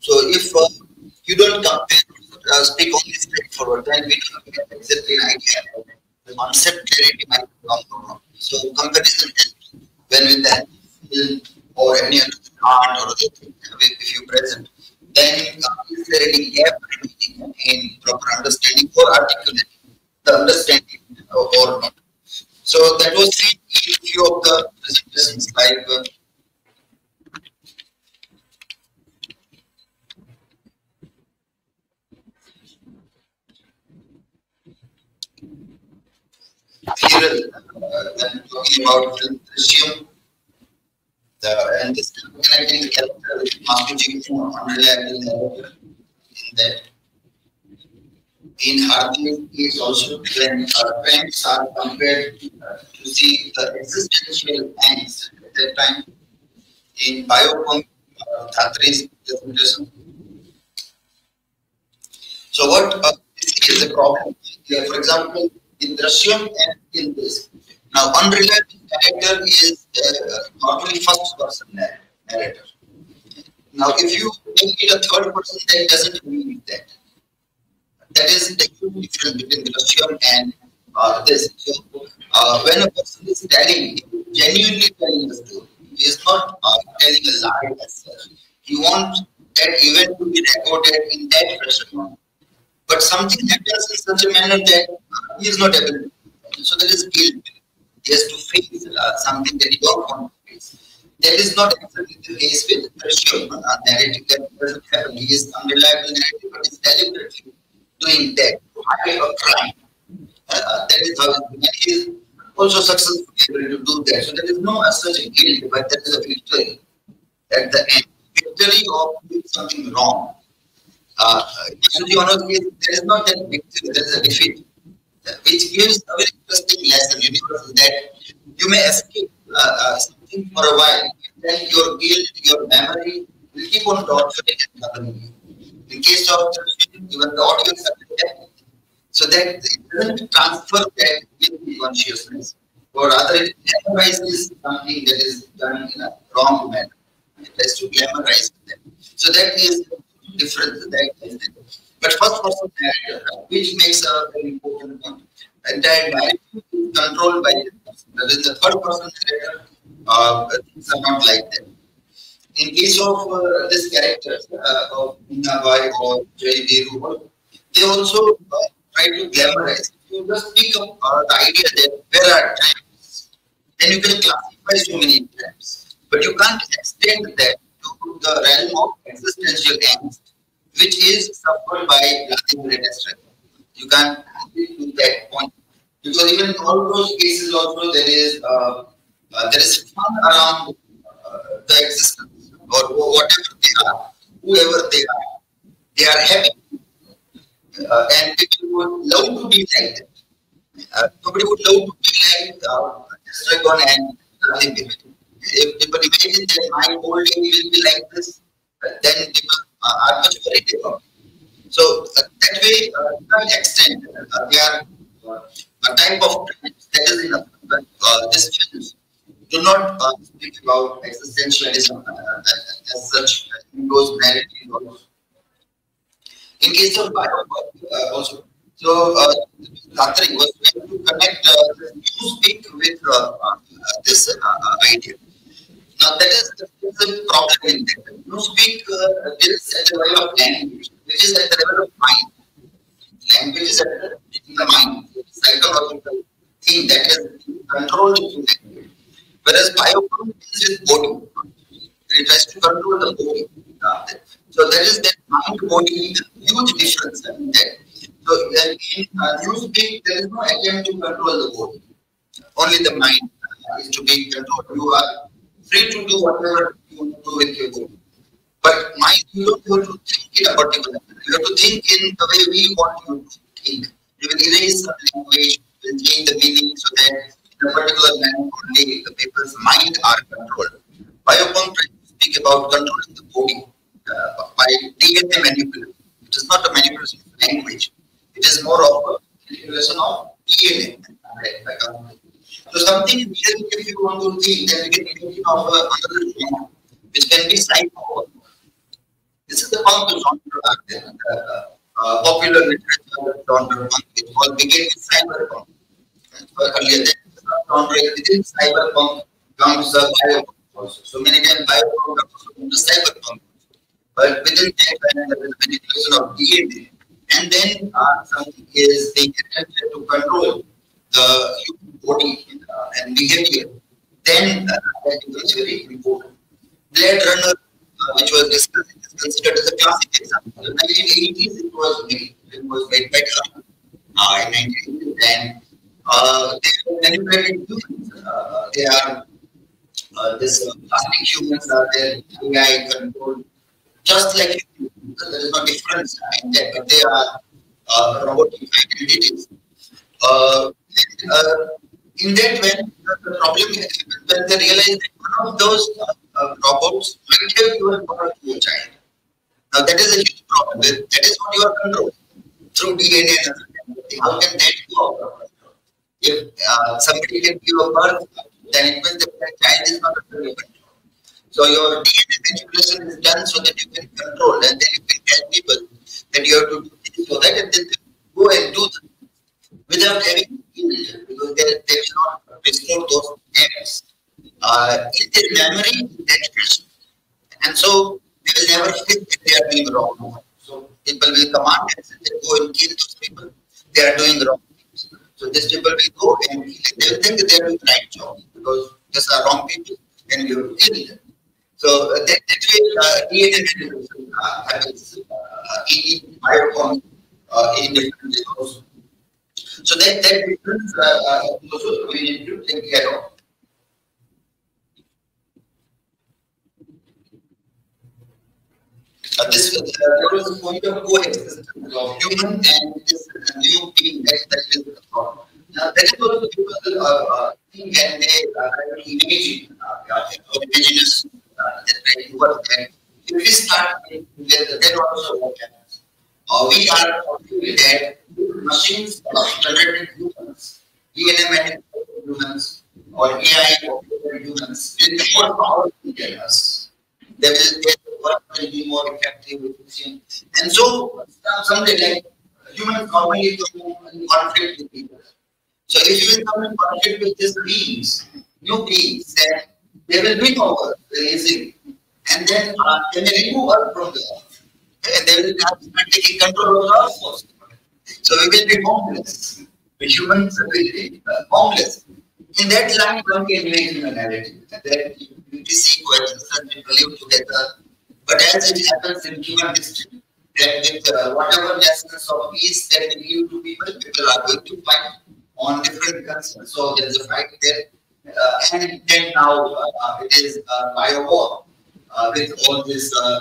So if uh, you don't compare, uh, speak only straightforward, then we don't get exactly an idea. The concept clarity might come wrong. So comparison helps when with that or any other art or other thing, if you present, then uh, is there any gap in proper understanding or articulating the understanding or not? So that was in few of the presentations like uh, here uh, then talking about the Drishyam the and this connecting the character unreliable in that in hardening is also when trends are compared to see the existential ends at that time in biopunk uh, Dhatri's presentation. So what uh, is the problem? For example, in Drishyam and in this. Now, unreliable character is uh, normally first person narrator. Now, if you make it a third person, that doesn't mean that. That is the huge difference between the Drishyam and uh, this. So, uh, when a person is telling, genuinely telling the story, he is not uh, telling a lie as such. He wants that event to be recorded in that fashion. But something happens in such a manner that he is not able to. So there is guilt. He has to face uh, something that he don't want to face. That is not exactly the case with Drishyam. Uh, narrative that doesn't happen. He is unreliable narrative, but is deliberately doing that to hide a crime. Uh, that is how he is also successfully able to do that. So there is no such guilt, but there is a victory at the end. Victory of doing something wrong. Uh, in the case, there is not that victory, there is a defeat, which gives a very interesting lesson, universal, that you may escape uh, uh, something for a while, then your guilt, your memory will keep on torturing and troubling you. In case of even the audience are so that it doesn't transfer that guilty consciousness, or rather it glamorizes something that is done in a wrong manner. It has to glamorize them. So that is different. That is but first person narrator, which makes a very important point. That narrative is controlled by the person. That is the third person narrator, uh, things are not like that in case of uh, this character uh, of Bai or Jai Viru, they also uh, try to glamorize. You just pick up uh, the idea that there are times, then you can classify so many times, but you can't extend that to the realm of existential angst, which is suffered by Vladimir Esther. You can't do that point because even all those cases also there is uh, uh, there is fun around uh, the existence or whatever they are, whoever they are, they are happy. Uh, and people would love to be like that. Uh, nobody would love to be like uh, and Vladimir. if people imagine that my old age will be like this, then people are much worried about it. So uh, that way, uh, to some extent, uh, they are uh, a type of that is enough. But uh, this films do not uh, speak about existentialism uh, as such in those narratives also. In case of bio uh, also, so uh, was trying to connect uh, newspeak with uh, uh, this uh, idea. Now that is, the problem in that. Newspeak uh, deals at the level of language, which is at the level of mind. Language is at the, in the mind, psychological thing that is controlled through language. Whereas biopunk is with body. It has to control the body. So there is that mind body huge difference in that. So in uh, newspeak, there is no attempt to control the body. Only the mind uh, is to be controlled. You are free to do whatever you want to do with your body. But mind, you don't have to think in a particular way. You have to think in the way we want you to think. You will erase some language, you will change the meaning so that in a particular manner only the people's mind are controlled. To speak about controlling the body uh, by DNA manipulation. It is not a manipulation of language. It is more of a manipulation of DNA. Right? So something here, if you want to think, then we can think of uh, another genre, which can be psycho. This is the punk genre, uh, uh, popular literature genre. It was began with cyberpunk. Earlier, genre within cyberpunk comes the biopunk also. So many times biopunk comes from the cyberpunk. But within that, there is manipulation of DNA. And then uh, something is the attempt to control the human body uh, and behavior, then uh, that very important. Blade Runner, uh, which was discussed, is considered as a classic example. In the 1980s, it was made. It was made by uh, in 1980s, and uh, they are manipulated humans. Uh, they are uh, this uh, humans are there, AI controlled, just like humans. There is no difference in that, but they are uh, robotic identities. Uh, uh, in that when the problem is when they realize that one of those uh, robots might have given birth to a child. Now that is a huge problem. That is what you are controlling through DNA and. How can that go? If uh, somebody can give a birth, then it means that the child is not. So your DNA manipulation is done so that you can control and then you can tell people that you have to do this so that and then go and do them without having because they, they will not restore those errors. Uh, in memory. And so they will never think that they are doing wrong. So people will command and say, go and kill those people. They are doing wrong. So these people will go and They will think they are doing right job because these are wrong people and you have kill them. So uh, that, that way, uh, uh, happens uh, in biopunk uh, in different ways. So that that difference uh, uh, also we need to take care of. Uh, this uh, there was a point of coexistence of human and this uh, new being that that is the thought. Now that is also people uh, uh, think and they uh, imagine uh, uh, indigenous uh, right work that if we start with then also what happens. Uh, we are that machines are generated humans, manipulated humans, or AI humans will powerful than us. They will their work will be more effective, efficient. And so someday like humans normally come in conflict with people. So if you come in conflict with these beings, new beings, then they will win over very easily. And then uh, they may remove us from the earth. And they will start taking control over our force. So we will be homeless. The humans will be uh, homeless. In that line, one can imagine a narrative that you see coexistence, people live together. But as it happens in human history, that with uh, whatever lessons of peace that we give to people, people are going to fight on different concerns. So there is a fight there. Uh, and then now uh, it is uh, bio war uh, with all these uh.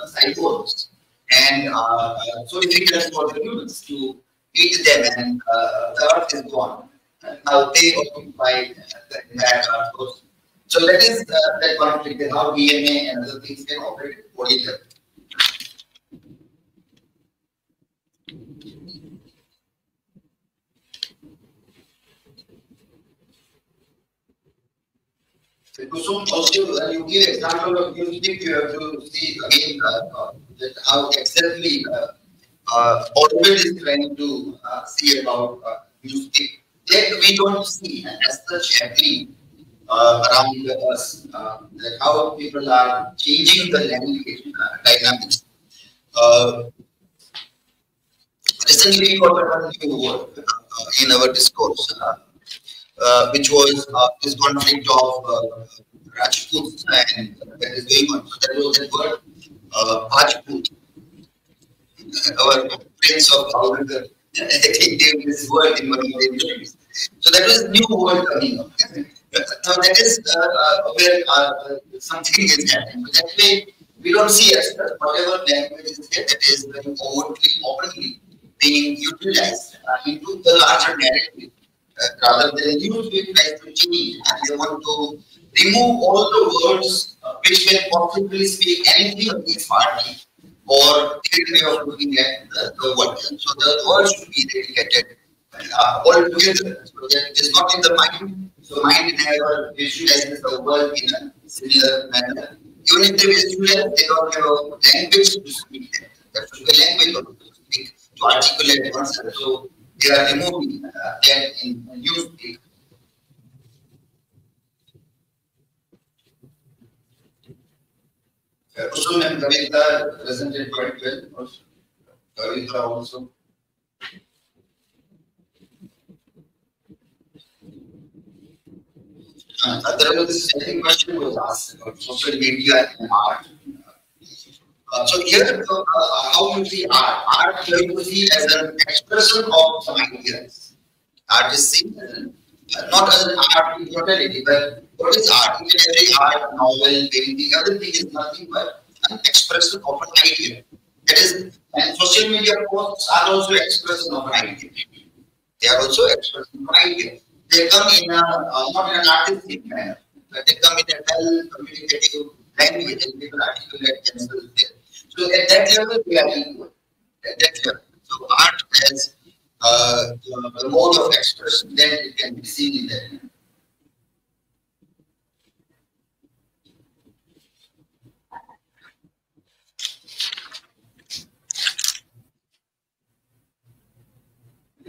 And uh, so difficult for the humans to eat them and uh, the earth is gone. now they occupy the entire earth. So that is uh, that conflict, how DNA and other things can operate body level. Kusum also, uh, you give example of music, you have to see again uh, uh, how exactly uh, uh, is trying to uh, see about uh, music. That we don't see as such happening uh, around us, uh, that how people are changing the language uh, dynamics. Uh, recently, we got a new word uh, in our discourse. Uh, which was this conflict of uh, Rajputs and that is going on. So that was that word, uh, Rajput, our prince of Bhavnagar. they gave this word in one of the. So that was new word coming up. Now that is uh, uh, where uh, something is happening. So that way, we don't see as whatever language is there that is very overtly, openly being utilized into the larger narrative rather than use it like to change and they want to remove all the words which can possibly speak anything of this party or their way of looking at the, the world. So the words should be dedicated uh, altogether. So that is not in the mind. So mind never visualizes the world in a similar manner. Even if they visualize, they don't have a language to speak. There should be a language to speak to articulate oneself. So they are removing uh, that in use it. Uh, Kusum and Kavita presented quite well. Also. Also. Uh, there was the second question was asked about social media and art. Uh, so here, uh, how you see art? Art here you see as an expression of some ideas. Art is seen uh, not as an art in totality, but what is art? Even every art, novel, painting, everything is nothing but an expression of an idea. That is, and social media posts are also expression of an idea. They are also expression of an idea. They come in a, uh, not in an artistic manner, but they come in a well communicative language and people articulate themselves there. So at that level, we are equal. At that level. So art has uh, the, mode of expression, then it can be seen in that.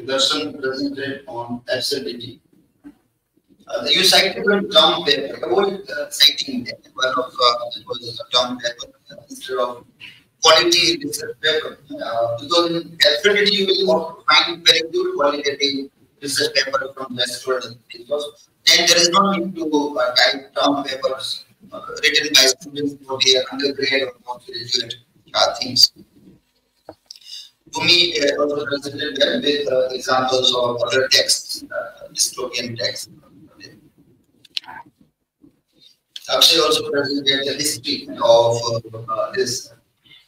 Darshan presented on absurdity. Uh, you cited one term paper. Avoid uh, citing that. One of uh, it was term paper uh, instead of quality research paper. Uh, because in absurdity you will find very good qualitative research paper from Westward. Then there is no need to uh, type papers uh, written by students for their undergrad or postgraduate uh, things. To me, uh, also presented well with uh, examples of other texts, uh, dystopian texts. Akshay also presented the history of uh, this.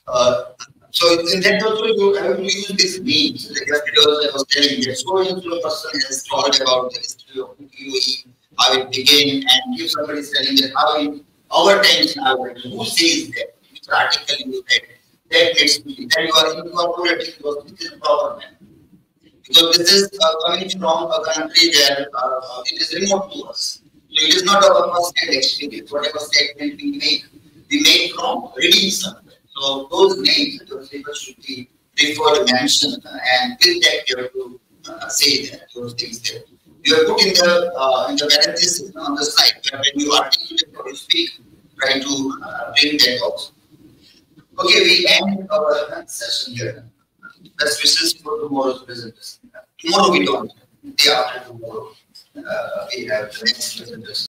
Uh, so in that also you have to use these names. Like I was telling you, so so person has told about the history of UAE, how it began, and if somebody is telling that how it, our times now, who says that? Which article you read? That needs me that you are incorporating is proper manner. Because this is uh, coming from a country where uh, it is remote to us. So it is not our first-hand experience. Whatever statement we make, we make from reading somewhere. So those names, those people should be referred, mentioned, and with that you have to uh, say that those things there. You have put in the uh, in the parenthesis on the side when you articulate or you speak, try to uh, bring that also. Okay, we end our session here. Best wishes for tomorrow's presentation. Tomorrow we don't. Day after tomorrow, uh, we have the next.